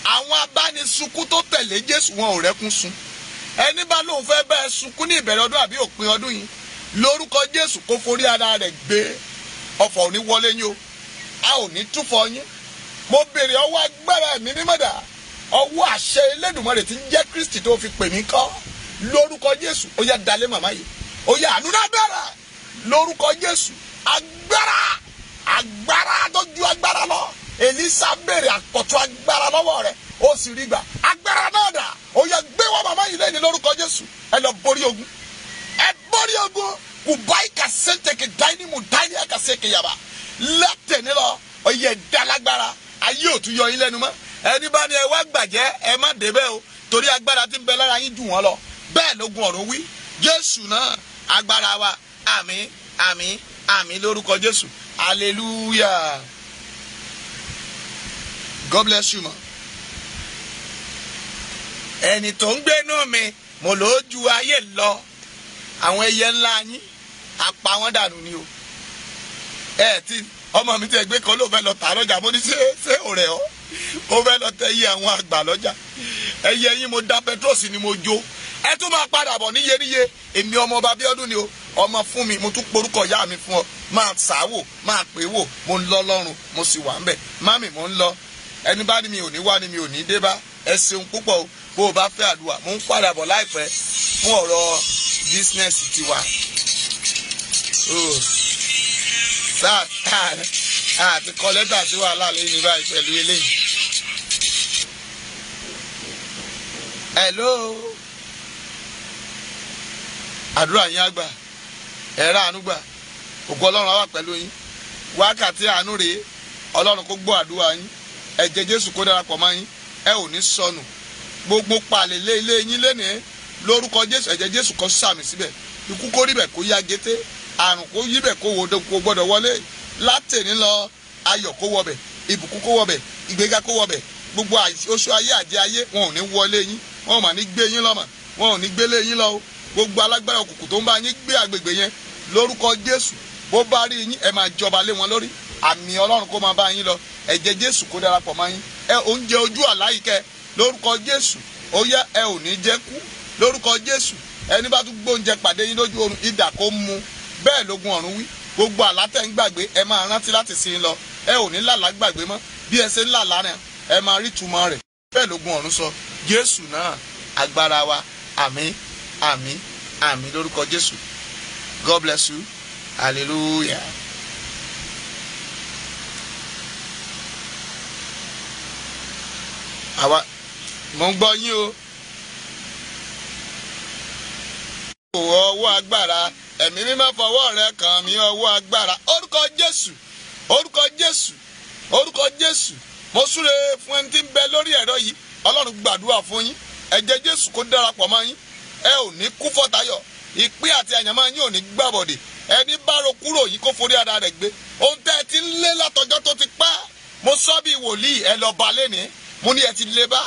Àwọn abánisunkún tó tẹ̀lé jésù wọn ò rẹ́kún sun. Ẹni bá lóun fẹ́ bẹ́ẹ̀ sunkún ní ìbẹ̀rẹ̀ ọdún àbí òpin ọdún yìí lórúkọ jésù kó forí ara rẹ̀ gbé. Ọ̀fọ̀ ò ní wọlé yín o. A ò ní túfọ̀ yín. Mo béèrè ọwọ́ agbára ẹ̀mí mímọ́dà ọwọ́ àṣẹ elédùnmọ́rẹ̀ tí ń jẹ́ kristi tó fi pè mí kọ́ lórúkọ jésù. Ó yá dalé màmá yìí. Ó yá àánú náà bẹ̀rẹ̀. Lórúkọ jésù. Agbára agbára tó ju agbára lọ. Elisa béèrè àkọ́tún agbára lọ́wọ́ rẹ̀. Ó sì rí gbà. Agbára náà dà. Ó yá gbé wá màmá yìí lẹ́ni lórúkọ jésù. Ẹ lọ borí ogun. Ẹ borí ogun. Kùbáyì kàṣẹ́ntẹ̀kẹ̀ dáínì mú dáínì àkàṣẹ́kẹ̀ yàrá látẹ̀ni lọ. Ó yẹ dálágbára ayé òtún yọ yín lẹ́nu mọ́. Ẹni bá ní ẹ wá gbàjẹ́ ẹ má débẹ̀ o. Torí agbára tí ń bẹ lára yín jù wọ́n lọ bẹ́ẹ̀ lógun ọ̀run wí. Jésù náà agbára wa. Àmín àmín àmín lórúkọ jésù. Hallelujah. God bless you ma. Ẹni tó ń gbénú mi mo lò ó ju ayé lọ. Àwọn ẹyẹ ńlá yín apá wọn dànù ni o. Ẹ ti ọmọ mi tẹ gbé kan ló fẹ́ lọ tà lọ́jà. Mo ní ṣé ṣé ọ̀rẹ́ ọ? Ó fẹ́ lọ tẹ iye àwọn àgbà lọ́jà. Ẹyẹ yín mo dá petros ni mo jó ẹ tún máa padà bọ̀ níye níye èmi ọmọ ọba Abíọ́dún ni o. Ọmọ fún mi mo tún porúkọ ìyá mi fún ọ. Máa sàáwò máa pè wò. Mo ń lọ lọ́rùn mo sì wà ń bẹ̀ mami mo ń lọ. Ẹni bá ní mi ò ní wá ní mi ò ní dé bá. Ẹ ṣeun púpọ̀ o. Bó o bá fẹ́ àdúrà mo ń padà bọ̀ láìpẹ́ fún ọ̀rọ̀ bísínẹ́sì tiwa. Àti kọ lẹ́tà sí wàhálà lẹ́yìn ní báyìí pẹ̀lú eléyìí. hello àdúrà yín àgbà ẹ̀rọ àánú gbà ògo ọlọ́run á wà pẹ̀lú yín. Wákàtí àánú rèé ọlọ́run kó gbọ́ àdúrà yín. Ẹ̀jẹ̀ jésù kó darapọ̀ mọ́ yín. Ẹ ò ní sọnù. Gbogbo palẹ̀ lé ilé yín lénìí. Lórúkọ jésù ẹ̀jẹ̀ jésù kó sàmì síbẹ̀. Ikú kó rí bẹ̀ kó yá gété. Àrùn kó yí bẹ̀ kó wo kó gbọ́dọ̀ wọlé. Látẹ̀ní lọ ayọ̀ kó wọbẹ̀ ìbùkún kó wọbẹ̀ ìgbéga kó wọbẹ̀. Gbogbo oṣù ayé àjẹ ayé wọn ò ní wọlé yín. Wọn ò mà ní gbé yín lọ́mọ. Wọn ò ní gbélé yín lọ o gbogbo alágbára òkùnkùn tó ń bá yín gbé àgbègbè yẹn lórúkọ jésù bó bá rí yín ẹ máa jọba lé wọn lórí. Àmì ọlọ́run kó máa bá yín lọ. Ẹ̀jẹ̀ jésù kó darapọ̀ mọ́ yín. Ẹ oúnjẹ ojú àláyíkẹ́ lórúkọ jésù. Ó yẹ ẹ ò ní jẹ́ kú. Lórúkọ jésù ẹni bá tún gbóúnjẹ pàdé yín lójú oorun idà kó mu. Bẹ́ẹ̀ lógun ọ̀run wí. Gbogbo àlátẹ̀ ń gbàgbé ẹ máa rántí láti sin in lọ. Ẹ ò ní làlá gbàgbé mọ́. Bí ẹ ṣe ń làlá rẹ̀ ẹ máa rí túmọ̀ rẹ̀. Bẹ́ẹ̀ lógun ọ̀run sọ. Jésù náà agbára wa. Àmín àmín àmín lórúkọ jésù. God bless you. Hallelujah. àwa mo ń gbọ́ yín o. ọwọ́ agbára ẹ̀mí mímọ́ fọwọ́ rẹ kàn mí ọwọ́ agbára. Orúkọ jésù orúkọ jésù orúkọ jésù. Mo súre fún ẹni tí ń bẹ lórí ẹ̀rọ yìí. Ọlọ́run gbàdúrà fún yín. Ẹ̀jẹ̀ jésù kó darapọ̀ mọ́ yín ẹ ò ní kú fọ́tayọ̀. Ìpín àti àyànmọ́ yín ò ní gbàbọ̀dè ẹni bá ro kúrò yìí kó forí ara rẹ̀ gbé. Ohun tẹ́ ẹ ti ń lé látọjọ́ tó ti pẹ́ mo sọ bí wòlíì ẹ lọ ba lẹ́ni mo ní ẹ ti lé bá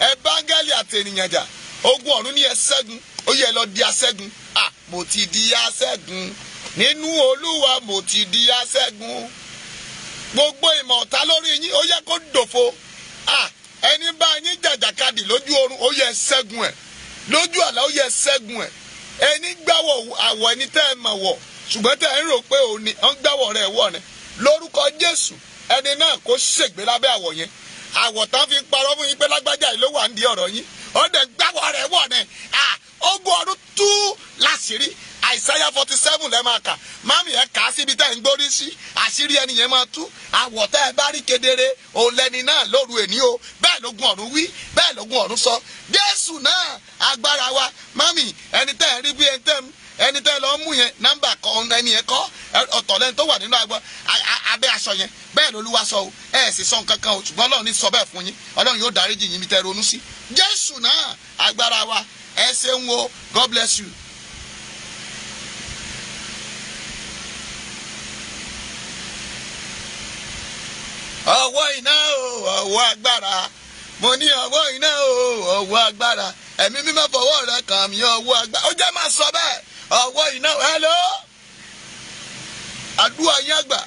ẹ báńgẹ́lì àti ènìyàn jà. Ogun ọ̀run ní ẹ ṣẹ́gun. Ó yẹ lọ di aṣẹ́gun. Ah mo ti di aṣẹ́gun. Nínú olúwa mo ti di aṣẹ́gun. Gbogbo ìmọ̀ ọ̀tá lórí yín ó yẹ kó dòfo. Ah ẹni bá yín jàjàkadì lójú oorun ó yẹ ṣẹ́gun ẹ̀ lójú àlá ó yẹ ṣẹ́gun ẹ̀. Ẹni gbàwọ̀ àwọ̀ ẹni tẹ́ ẹ mọ̀ wọ̀. Ṣùgbọ́n tẹ́ ẹ ń rò pé òun ni wọ́n gbàwọ̀ rẹ̀ wọ̀ ni. Lórúkọ jésù ẹni náà kó ṣègbè lábẹ́ àwọ̀ yẹn. Àwọ̀ tán fi parọ́ fún yín pé lágbájá yìí ló wà ń di ọ̀rọ̀ yín. Ó dẹ̀ gbàwọ̀ rẹ̀ wọ̀ ni. Ogun ọdún tú láṣìírí àìsáyà forty seven lẹ́ẹ̀ máa kà. Mami ẹ̀ kà á síbi tẹ́ ẹ̀ ń gbórí sí. Àṣírí ẹni yẹn máa tú. Àwọ̀ tẹ́ ẹ bá rí kedere òun lẹni náà lóru èní o. Bẹ́ẹ̀ lógun ọ̀run wí bẹ́ẹ̀ lógun ọ̀run sọ. Jésù náà agbára wa. Mami ẹni tẹ́ ẹ rí bí ẹni tẹ́ ẹni tẹ́ lọ mú yẹn nọ́mbà kan ẹni yẹn kọ́. Ọ̀tọ̀ lẹ́ni tó wà nínú agbọ́ abẹ́ aṣọ yẹn. Bẹ́ẹ̀ lolúwa sọ o. Ẹ̀ sì sọ nǹkan kan o ṣùgbọ́n ọlọ́run ní sọ bẹ́ẹ̀ fún yín. Ọlọ́run yóò dáríjì yín mi tẹ́ ronú sí. Jésù náà agbára wa. Ẹ ṣeun o. God bless you. Ọwọ́ iná o ọwọ́ agbára. Mo ní ọwọ́ iná o ọwọ́ agbára. Ẹ̀mí mímọ́ fọwọ́ rẹ kàn mí ọwọ́ agbára. Ó jẹ́ máa sọ bẹ́ẹ̀ ọwọ́ iná o. Hello? Àdúrà yín àgbà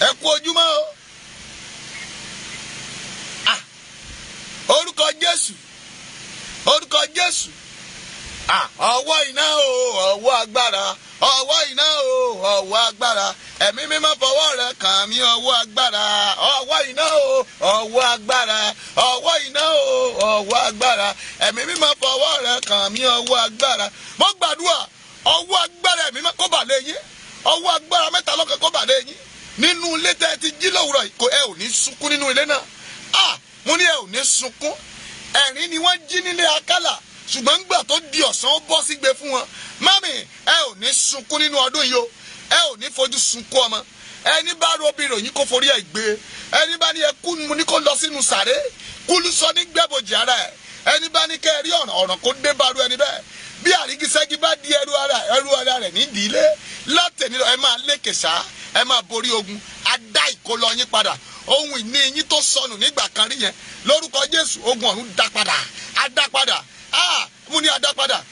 ẹ kú ojúmọ́ o. Ah! Orúkọ jésù. Orúkọ jésù ọwọ́ iná o ọwọ́ agbára ọwọ́ iná o ọwọ́ agbára. Ẹ̀mí mímọ́ fọwọ́ rẹ kàn mí ọwọ́ agbára. Ọwọ́ iná o ọwọ́ agbára. Ọwọ́ iná o ọwọ́ agbára. Ẹ̀mí mímọ́ fọwọ́ rẹ kàn mí ọwọ́ agbára. Mo gbàdúrà ọwọ́ agbára ẹ̀mí mímọ́ kó bà lé yín. Ọwọ́ agbára mẹ́ta lọ́kàn kó bà lé yín. Nínú ilé tẹ́ ẹ ti jí lówùrọ̀ kò ẹ ò ní sunkún nínú ilé náà. Ah mo ní ẹ ò ní sunkún. Ẹ̀rín ni wọ́n jí nílé akálà ṣùgbọ́n gbà tó di ọ̀sán ó bọ́ sígbe fún wọn. Mami ẹ ò ní sunkún nínú ọdún yìí o. Ẹ ò ní fojú sunkún ọmọ. Ẹni bá robi ròyìn kó forí ẹ gbé. Ẹni bá ní ẹ kú mu ní kó lọ sínú sàré. Kúlú sọ ní gbẹ́bòjì ara ẹ. Ẹni bá ní kẹ́ ẹ rí ọ̀ràn ọ̀ràn kó dé bá ru ẹni bẹ́ẹ̀. Bí àrígiṣẹ́gi bá di ẹrú ara ẹrú ara rẹ̀ nídìí ilé látẹ̀ní lọ ẹ máa lékè sá ẹ máa borí ogun á dá ìkólọ yín padà ohun ìní yín tó sọnù nígbà kan rí yẹn. Lórúkọ jésù ogun ọ̀run dá padà á dá padà. Á mú ní á dá padà.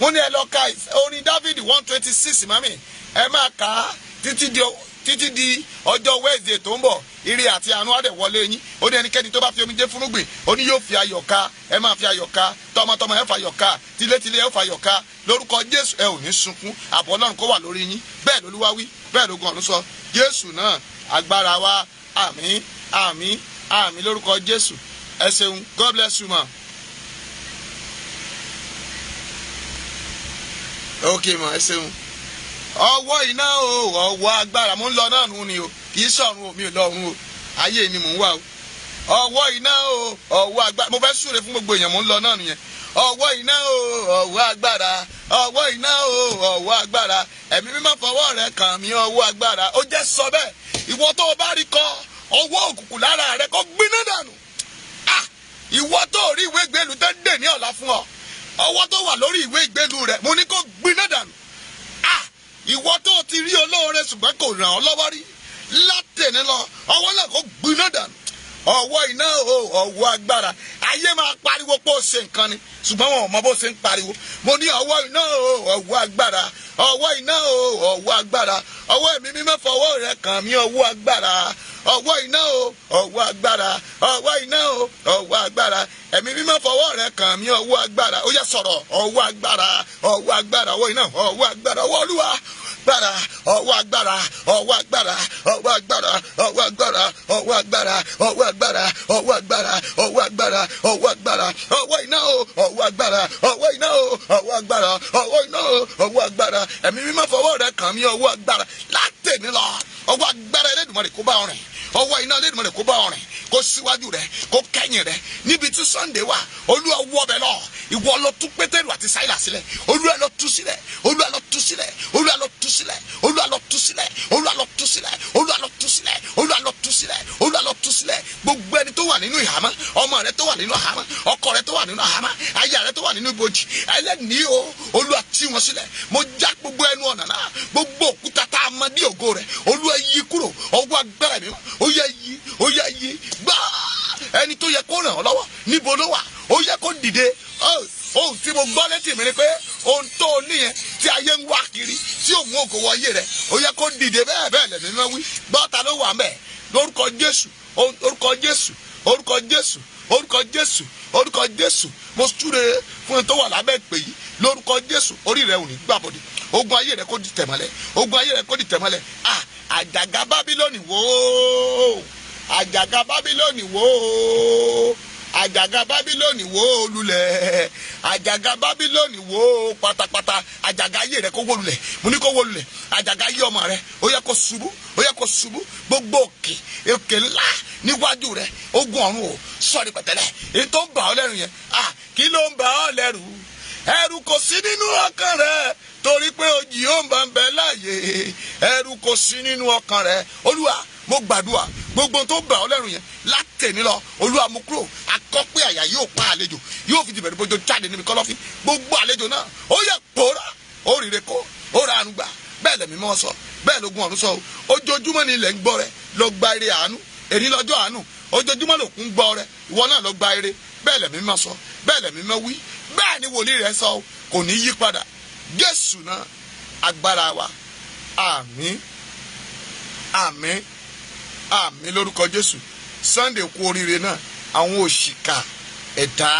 Mo ní ẹ lọ ka orin david one twenty six mami. Ẹ máa kà á títí di títí di ọjọ́ wednesday tó ń bọ̀. Ire àti àánú àdẹ̀ wọlé yín. Ó ní ẹnikẹ́ni tó bá fi omijé fúnúgbìn ó ní yóò fi ayọ̀ ká. Ẹ máa fi ayọ̀ ká. Tọmọtọmọ ẹ fa ayọ̀ ká. Tilétilé ẹ fa ayọ̀ ká. Lórúkọ jésù ẹ ò ní sunkún. Àbọ̀ ọlọ́run kó wà lórí yín. Bẹ́ẹ̀ lolúwa wí bẹ́ẹ̀ lógun ọ̀run sọ. Jésù náà agbára wa àmín àmín àmín lórúkọ jésù. Ẹ ṣeun. God bless you ma. ok ma ẹ ṣeun. Ọwọ́ iná o ọwọ́ agbára. Mo ń lọ náà nù ni o. Kì í sọ̀run o mi ò lọ́run o. Ayé ni mò ń wà o. Ọwọ́ iná o ọwọ́ agbára. Mo fẹ́ súre fún gbogbo èèyàn mo ń lọ náà nìyẹn ọwọ́ iná o ọwọ́ agbára ọwọ́ iná o ọwọ́ agbára. Ẹ̀mí mímọ́ fọwọ́ rẹ kàn mí ọwọ́ agbára. Ó jẹ́ sọ bẹ́ẹ̀. Ìwọ tó o bá rí kọ ọwọ́ òkùnkùn lára rẹ kó gbiná dànù. Ìwọ tó o rí ìwé ìgbélu tó dè ní ọ̀la fún ọ ọwọ́ tó wà lórí ìwé ìgbélu rẹ mo ní kó gbiná dànù. Ìwọ tó o ti rí olóore ṣùgbọ́n kò ràn ọ́ lọ́wọ́ rí látẹ̀ni lọ ọwọ́ náà kó gbiná dànù ọwọ́ iná o ọwọ́ agbára ayé máa pariwo pé ó ṣe nǹkan ni ṣùgbọ́n wọn ò mọ bó ṣe ń pariwo mo ní ọwọ́ iná o ọwọ́ agbára ọwọ́ iná o ọwọ́ agbára ọwọ́ ẹ̀mí mímọ́ fọwọ́ rẹ kàn mí ọwọ́ agbára ọwọ́ iná o ọwọ́ agbára ọwọ́ iná o ọwọ́ agbára ẹ̀mí mímọ́ fọwọ́ rẹ kàn mí ọwọ́ agbára ó yẹ sọ̀rọ̀ ọwọ́ agbára ọwọ́ agbára ọwọ́ iná ọwọ́ agbára ọwọ́ olúwa agbára ọwọ́ agbára ọwọ́ agbára ọwọ́ agbára ọwọ́ agbára ọwọ́ agbára ọwọ́ agbára ọwọ́ agbára ọwọ́ agbára ọwọ́ agbára ọwọ́ iná o ọwọ́ agbára ọwọ́ iná o ọwọ́ agbára ọwọ́ iná o ọwọ́ agbára. Ẹ̀mí mímọ́ fọwọ́ rẹ kàn mí ọwọ́ agbára. Látẹ̀mí lọ ọwọ́ agbára Ẹlẹ́dùmarè kó bá ọrìn ọwọ́ iná Ẹlẹ́dùmarè kó bá ọrìn kó síwájú rẹ kó kẹ́yìn rẹ. Níbi tí Sunday wà olúwa wọ bẹ lọ. Ìwọ lọ tú pétérù àti sáyidà sílẹ̀. Olúwa lọ tú sílẹ̀. Olúwa lọ tú sílẹ̀. Olúwa lọ tú sílẹ̀. Olúwa lọ tú sílẹ̀. Olúwa lọ tú sílẹ̀. Olúwa lọ tú sílẹ̀. Olúwa lọ tú sílẹ̀. Olúwa lọ tú sílẹ̀. Gbogbo ẹni tó wà nínú ìhàmọ́ ọmọ rẹ tó wà nínú ìhàmọ́ ọkọ rẹ tó wà nínú ìhàmọ́ aya rẹ tó wà nínú ibojì ẹlẹ́nìí o olúwa tú wọn sílẹ̀. Mo já gbogbo ẹnu ọ̀nà náà gbogbo òkúta tá a mọ ní ògo rẹ olúwa yí kúrò ọwọ́ agbára mi ó yẹ yí ó yẹ yí gbáà ẹni tó yẹ kó ràn ọ́ lọ́wọ́ níbo ló wà? Ó yẹ kó dìde. Ohun tí mo gbọ́ létí mi ni pé ohun tó o níyẹn tí ayé ń wá kiri tí òun ò kò wọ ayé rẹ ó yẹ kó dìde bẹ́ẹ̀ bẹ́ẹ̀ lẹ́nu iná wí. Gbọ́ta ló wà mẹ́. Lórúkọ Jésù orúkọ Jésù orúkọ Jésù orúkọ Jésù orúkọ Jésù. Mo súre fún ẹni tó wà lábẹ́ ìpè yìí. Lórúkọ Jésù orí rẹ ò ní gbàbọ̀dé ogun ayé rẹ kó di tẹ̀mọ́lẹ̀. Ogun ayé rẹ kó di tẹ̀mọ́lẹ̀. Ah àjàgà Bábílónì wòó àjàgà Bábílónì wòó àjàgà bábílónì wó o lulẹ̀. Àjàgà bábílónì wó o pátápátá. Àjàgà ayé rẹ kó wó lulẹ̀. Mo ní kó wó lulẹ̀. Àjàgà ayé ọmọ rẹ ó yẹ kó ṣubú ó yẹ kó ṣubú. Gbogbo òkè òkè ńlá níwájú rẹ ogun ọ̀run o sọ̀rí pẹ̀tẹ́lẹ̀. Èyí tó ń bà ọ́ lẹ́rù yẹn ah kí ló ń bà ọ́ lẹ́rù? Ẹ̀rù kò sí nínú ọkàn rẹ torí pé òjì yóò máa ń bẹ láàyè. Ẹ̀rù kò sí nínú ọkàn rẹ. Olúwa mo gbàdúrà gbogbo tó bà ọ́ lẹ́rù yẹn látẹ̀ní lọ olúwa mú kúrò. Akọ́pẹ́ àyà yóò pa àlejò yóò fi dìbẹ̀rẹ̀ bójú jáde níbi kọ́lọ́fín. Gbogbo àlejò náà ó yẹ pòórá ó kó ó àánú gbà. Bẹ́ẹ̀ lẹ̀mí mọ́ sọ bẹ́ẹ̀ lógún ọ̀run sọ o. Ojoojúmọ́ ni ilẹ̀ ń gbọ́ rẹ lọ gba eré àánú. Èní lọ́jọ́ àánú. Ojoojúmọ́ lòkun gbọ́ rẹ ìwọ náà lọ gba eré bẹ́ẹ̀ lẹ̀mí mọ́ sọ bẹ́ẹ̀ lẹ̀mí mọ́ wí. Bẹ́ẹ̀ ni wòlíì rẹ sọ kò ní yí padà. Jésù náà agbára wa. Àmín. Àmín àmì lórúkọ jésù. Sunday kú oríire náà. Àwọn òṣìkà ẹ̀dá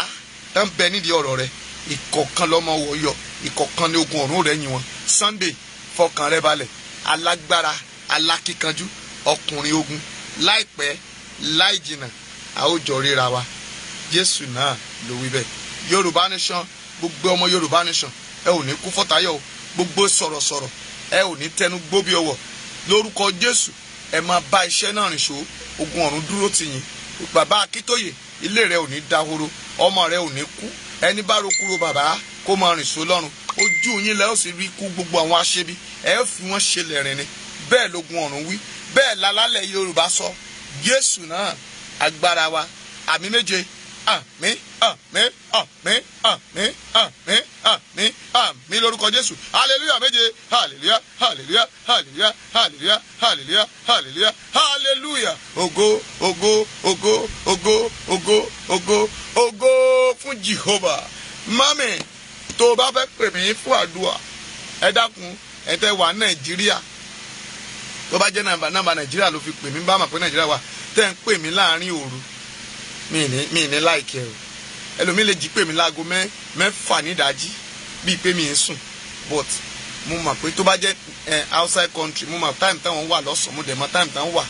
tó ń bẹ nídìí ọ̀rọ̀ rẹ ìkọ̀kan lọ́mọ wọ̀ọ́yọ̀ ìkọ̀kan ní ogun ọ̀run rẹ̀ yìn sunday fọkàn rẹ balẹ̀. Alágbára alákíkanjú ọkùnrin ogun. Láìpẹ́ láì jìnnà a ó jọ ríra wa. Jésù náà ló wí bẹ́ẹ̀. Yorùbá nation gbogbo ọmọ yorùbá nation ẹ ò ní kú fọ́tayọ̀ gbogbo sọ̀rọ̀sọ̀rọ̀ ẹ ò ní tẹnu gbóbi ọwọ́. Lórúkọ jésù ẹ máa bá iṣẹ́ náà rìn ṣó. Ogun ọ̀run dúró tì yín. Bàbá akíntóye ilé rẹ ò ní dahoro ọmọ rẹ ò ní kú. Ẹni bá rokúro bàbá kó máa rìn ṣó lọ́run. Ojú yín lẹ́ sì rí ikú gbogbo àwọn aṣebi. Ẹ fi wọ́n ṣe lẹ́rìn ni. Bẹ́ẹ̀ lógun ọ̀run wí. Bẹ́ẹ̀ lálálẹ̀ yorùbá sọ. Jésù náà agbára wa. Àmì méje àmì àmì àmín àmín àmín àmín àmín lórúkọ jésù. Hallelujah méje. Hallelujah hallelujah hallelujah hallelujah hallelujah hallelujah hallelujah. Ògo ògo ògo ògo ògo ògo ògo fún jehovah. Mami tó o bá fẹ́ pè mí fún àdúrà ẹ dákun ẹ tẹ́ wà nàìjíríà. Tó bá jẹ́ nàmbà nàmbà nàìjíríà ló fi pè mí bá mà pé nàìjíríà wà tẹ́ ń pè mí láàárín òru mi ní mi ní láìkẹ́ o. Ẹlòmíì lè jí pè mí láago mẹ́ mẹ́fà nídàájí bíi pé mi ń sùn. But mo mọ̀ pé tó bá jẹ́ outside country mo mọ̀ time táwọn wà lọ́sàn-án mo dẹ̀ mọ̀ time táwọn wà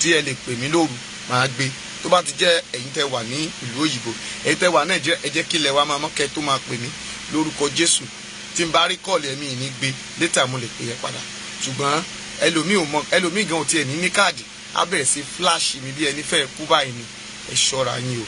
tí ẹ lè pè mí lóru màá gbé. Tó bá ti jẹ́ ẹ̀yin tẹ́ wà ní ìlú òyìnbó ẹ̀yin tẹ́ wà nàìjíríà ẹ jẹ́ kí ilẹ̀ wa máa mọ́ kẹ́ tó máa pè mí lórúkọ jésù. Tí n bá rí kọ́ọ̀lì ẹ̀mí yìí ní gbé. Létà mo lè pè é padà. Ṣùgbọ́n ẹlòmíì ò mọ ẹlòmíì gan ò tiẹ̀ ní ní káàdì. Á bẹ̀rẹ̀ sí fíláàṣì mi bí ẹni fẹ́ kú báyìí ni ẹ ṣọ́ra yín o.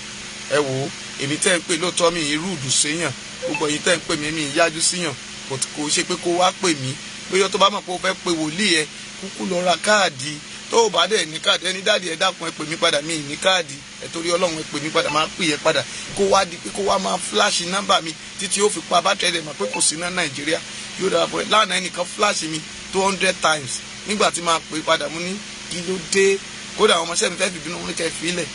Ẹ ó èmi tẹ́ ń pè lóòótọ́ mi irú ìdù séyàn. Gbogbo ẹ̀yin tẹ́ ń pè mí mi yájú síyàn. Kò ṣe pé kó wá pè mí. Bóyá tó bá mọ̀ pé ó fẹ́ pe wòlíì ẹ kúkú lọ ra káàdì. Tó o bá dẹ̀ ní káàdì ẹni dáàdì ẹ dákun ẹ pè mí padà. Mi ní káàdì. Ẹ torí ọlọ́run ẹ pè mí padà máa pè é padà. Kó wá di pé kó wá máa fíláàṣì nọ́mbà mi títí ó fi pa bátẹ́rì ẹ̀ mọ̀ pé kò sí ná nàìjíríà. Yóò dára fún ẹ. Lánàá ẹnìkan fíláàṣì mi two hundred times. Nígbà tí máa pè padà mo ní kí ló dé? Kódà àwọn ọmọọṣẹ́ mi fẹ́ fìbínú wọn ní kẹ́ fi ilẹ̀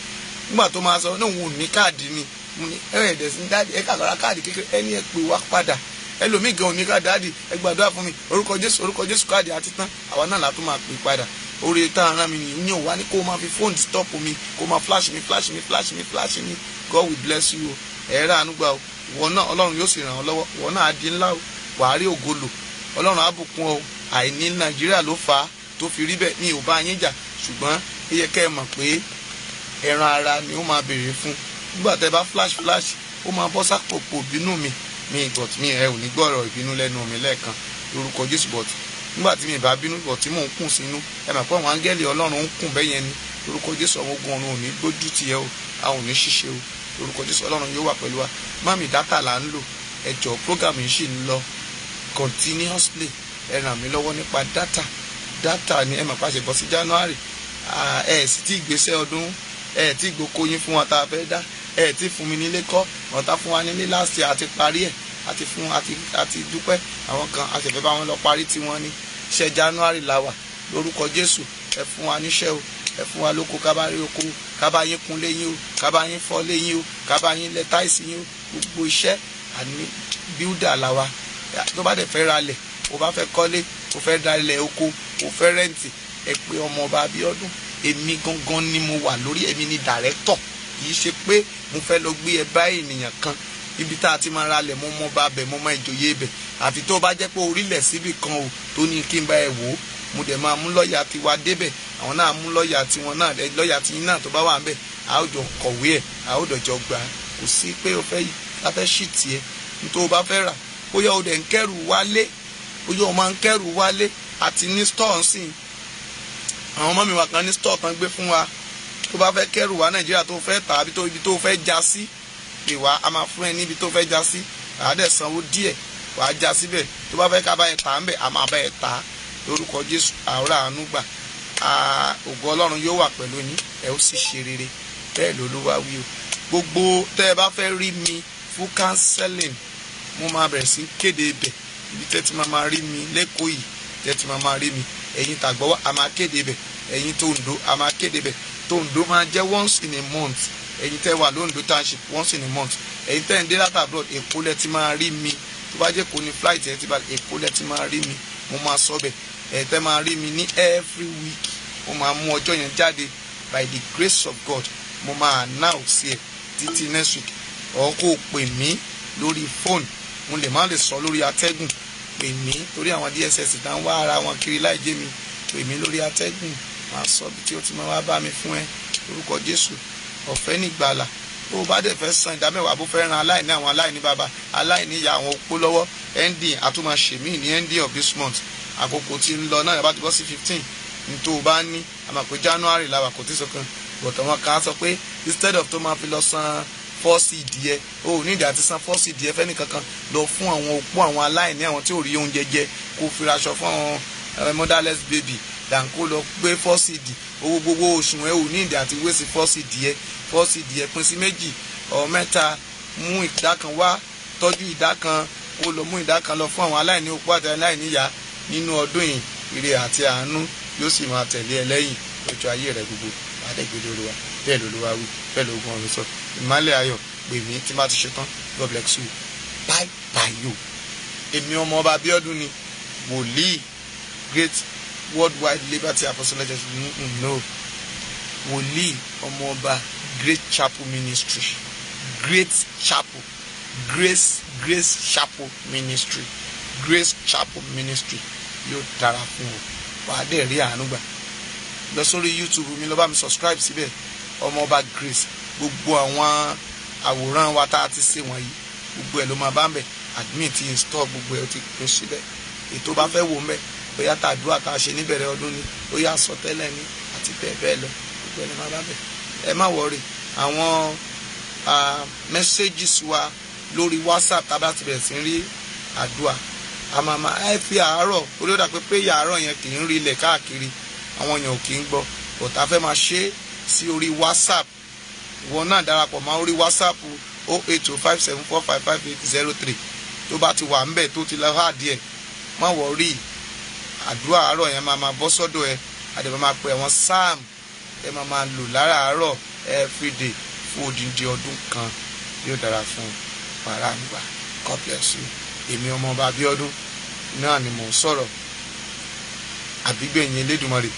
nígbà tó máa sọ náà òun ò ní káàdì ni. Mo ní ẹ ẹ̀dẹ̀ sí dáàdì ẹ kàkọ́ra káàdì kékeré. Ẹni ẹ pè wá padà. Ẹlòmíì gan òní ká dáàdì ẹ gbàdúrà fún mi. Orúkọ jésù orúkọ jésù káàdì àti tán àwa náà látún máa pè padà. Orí tá a rán mi nìyí. Yàn wá ní kó o máa fi fóònù stop mi kó o máa flash mi flash mi flash mi flash mi. God will bless you ẹ rà ánú gbà o. Ìwọ náà ọlọ́run yóò sì ràn ọ́ lọ́wọ́. Ìwọ náà á di ńlá o. Wàá rí ògo lò. Ọlọ́run á bùkún àìní nàìjíríà ló fà á tó fi rí bẹ́ẹ̀. Mi ò bá yín jà. Ṣùgbọ́n ó kẹ́ ẹ mọ̀ pé ẹran ara ni ó máa béèrè fún. Nígbà tẹ́ bá flash flash ó máa bọ́ sápòpò bínú mi. Mi but mi ẹ ò ní gbọ́rọ̀ ìbínú lẹ́nu mi lẹ́ẹ̀kan lórúkọ jésù but nígbà tí mi bá bínú but tí mò ń kùn sínú ẹ mọ̀ pé àwọn áńgẹ́lì ọlọ́run ń kùn bẹ́yẹn ni. Lórúkọ jésù àwọn ogun ọ̀run ò ní gbójú tiẹ̀ o àwọn ò ní ṣiṣẹ́ o. Lórúkọ jésù ọlọ́run yóò wà pẹ̀lú wa. Mami dátà là ń lò. Ẹjọ́ program yìí sì ń lọ. Continuously ẹ ràn mí lọ́wọ́ nípa dátà dátà ni ẹ mọ̀ pàṣẹ bọ́ sí january. Ẹ sì tí ìgbésẹ̀ ọdún ẹ tí gboko yín fún wa tá a fẹ́ dá. Ẹ tí fún mi nílé kọ́. Ọ̀tá fún wa nílé year àti parí ẹ̀. Àti fún àti àti dúpẹ́. Àwọn kan àṣẹfẹ́ bá wọn lọ parí tí wọ́n ní iṣẹ́ january la wà? Lórúkọ jésù ẹ fún wa níṣẹ́ o. Ẹ fún wa lóko kábàárí oko. Kábàáyín kunlé yín o. Kábàáyín fọ́lé yín o. Kábàáyín lẹ táìsì yín o. Gbogbo iṣẹ́ àní bíúdà la wa tó bá dẹ̀ fẹ́ ra lẹ̀ o bá fẹ́ kọ́lé o fẹ́ da ilẹ̀ oko o fẹ́ rẹ́ǹtì ẹ pé ọmọ ọba abiodun èmi gangan ni mo wà lórí èmi ni dàrẹ́tọ̀ kì í ṣe pé mo fẹ́ lọ gbé ẹ bá ènìyàn kan. Ibi tá a ti máa ra lẹ̀ mo mọ bá bẹ̀ mo mọ ìjòyè bẹ̀. Àfi tó bá jẹ́ pé orílẹ̀ síbì kan o tó ní kí n bá ẹ wò ó mo dẹ̀ máa mú lọ́ọ̀yà tiwa débẹ̀ àwọn náà mú lọ́ọ̀yà tiwọn náà lọ́ọ̀yà tiyín náà tó bá wà ń bẹ̀ a ó jọ kọ̀wé ẹ̀ a ó dọ̀jọ gbà á. Kò sí pé o fẹ́ a fẹ́ ṣì tiẹ̀ nítorí o bá fẹ́ rà bóyá o dẹ̀ ń kẹ́rù wálé bóyá o máa ń kẹ́rù wálé àti ní stọọ nsìn àwọn ọmọ mi wà kan ní stọọ kan gbé fún wa. Tó bá fẹ́ kẹ́rù wá nàìjíríà tó fẹ́ tà àbí ibi tó fẹ́ já sí wá a máa fún ẹ níbi tó fẹ́ já sí. Àá dẹ̀ sanwó díẹ̀ wàá já síbẹ̀. Tó bá fẹ́ ká bá ẹ tà ń bẹ̀ a máa bá ẹ tà lórúkọ jésù àwòrán àánú gbà. Ògo ọlọ́run yóò wà pẹ̀lú yín ẹ ó sì ṣe rere. Bẹ́ẹ̀ lolúwa wí o. Gbogbo tẹ́ ẹ bá fẹ́ rí mi fún counseling mo máa bẹ̀rẹ̀ sí kéde ibẹ̀. Ibi tẹ́ ti máa máa rí mi lẹ́kọ̀ọ́ yìí tẹ́ ti máa máa rí mi ẹ̀yin tàgbọ́wọ́ a máa kéde ibẹ̀ ẹ̀yin tòǹdó a máa kéde ibẹ̀ tòǹdó máa jẹ́ once in a month. Ẹ̀yin tẹ́ wà lóǹdó township once in a month. Ẹ̀yin tẹ́ ń dé láti abroad èkó lẹ́ ti máa rí mi. Tó bá jẹ́ kó ní flight ẹ̀ ti bá èkó lẹ́ ti máa rí mi. Mo máa sọ bẹ̀. Ẹ̀ tẹ́ máa rí mi ní every week. Mo máa mú ọjọ́ yẹn jáde. By the grace of God mo máa announce ẹ̀ títí next week. Ọ̀ pè mí lórí phone. Mo lè má lè sọ lórí atẹ́gùn pè mí torí àwọn dss tá ń wá ara wọn kiri láì jẹ́ mi. Pè mí lórí atẹ́gùn máa sọ bí tí ó ti máa wá bá mi fún ẹ lórúkọ jésù. Ọ̀fẹ́ nígbàlà bó o bá dẹ̀ fẹ́ san ìdámẹ́wàá bó fẹ́ ran aláìní àwọn aláìní bàbá aláìní ìyá àwọn opó lọ́wọ́ ending àtúmọ̀ ṣèmí ní ending of this month. Àkókò tí ń lọ náà yàrá ti bọ́ sí fifteen ní tó o bá ní àmọ́ pé january làwà kò tí ì sọ kan. Bọ̀tọ̀ wọn kàn á sọ pé instead of tó máa fi lọ san fọ́ọ̀sì ìdíyẹ o ò ní ìdí àti san fọ́ọ̀sì ìdíyẹ fẹ́ni kankan. Lọ fún àwọn opó àwọn aláìní àwọn tí ò rí oúnjẹ jẹ kó fi raṣọ fún àwọn motherless baby. Dànkó lọ gbé fọ́ọ̀sì ìdí owó gbogbo oṣù ẹ ò ní ìdí àti wéṣì fọ́ọ̀sì ìdíyẹ fọ́ọ̀sì ìdíyẹ pín sí méjì ọ̀ mẹ́ta. Mú ìdá kan wá tọ́jú ìdá kan kó lọ mú ìdá kan lọ fún àwọn aláìní opó àti aláìníyá nínú ọdún yìí. Ire àti àánú yóò sì máa tẹ̀lé ẹ lẹ́yìn. Lójú ayé rẹ gbogbo àdẹ́gbẹ̀dẹ̀ olúwa bẹ́ẹ̀ lolúwa wí bẹ́ẹ̀ lóògùn ọ̀run sọ. Ìmálẹ̀ ayọ̀ pè mí tí má ti ṣe tán God bless you. Bye bye yo èmi ọmọ ọba Abíọ́dún ni wòlíì great worldwide liberty apostolic church. No. Wòlíì ọmọ ọba great chapel ministry. Great chapel. Grace grace chapel ministry. Grace chapel ministry yóò dára fún ọ. Wàá dẹ̀ rí àánú gbà. Lọ sórí youtube mi lọ bá mi subscribe síbẹ̀. ọmọ ọba grace gbogbo àwọn àwòrán wa tá a ti ṣe wọ̀nyí gbogbo ẹ̀ ló máa bá ń bẹ̀. Admin ti install gbogbo ẹ̀ ó ti pín síbẹ̀. Ètò bá fẹ́ wò ń bẹ̀ bóyá tàdúrà tá a ṣe níbẹ̀rẹ̀ ọdún ni bóyá àsọtẹ́lẹ̀ ni àti bẹ́ẹ̀ bẹ́ẹ̀ lọ gbogbo ẹ̀ ló máa bá bẹ̀. Ẹ má wọrí àwọn messages wa lórí whatsapp tá a bá ti bẹ̀rẹ̀ sí rí àdúrà àmàmà ẹ fi àárọ̀ orí ó dà pé pé àárọ̀ yẹn kì í rí ilẹ̀ káàkiri àwọn èèyàn ò kì í gbọ́ bọ̀tà fẹ́ máa ṣe é sí orí whatsapp. Ìwọ náà darapọ̀ mọ́ orí whatsapp o eight o five seven four five five eight zero three. Tó bá ti wà ńbẹ̀ tó ti lọ hà díẹ̀ má wọrí àdúrà àárọ̀ yẹn máa máa bọ́ sọ́dọ̀ ẹ. Àdèmọ́ máa pè wọ́n sam. Ẹ máa máa lò láràárọ̀ everyday fún odindi ọdún kan. Yóò dára fún wàrà nígbà God bless you. Èmi ọmọ ọba Abíọ́dún. Náà ni mò ń sọ̀rọ̀. Àbígbẹ̀yìn Elédùmarè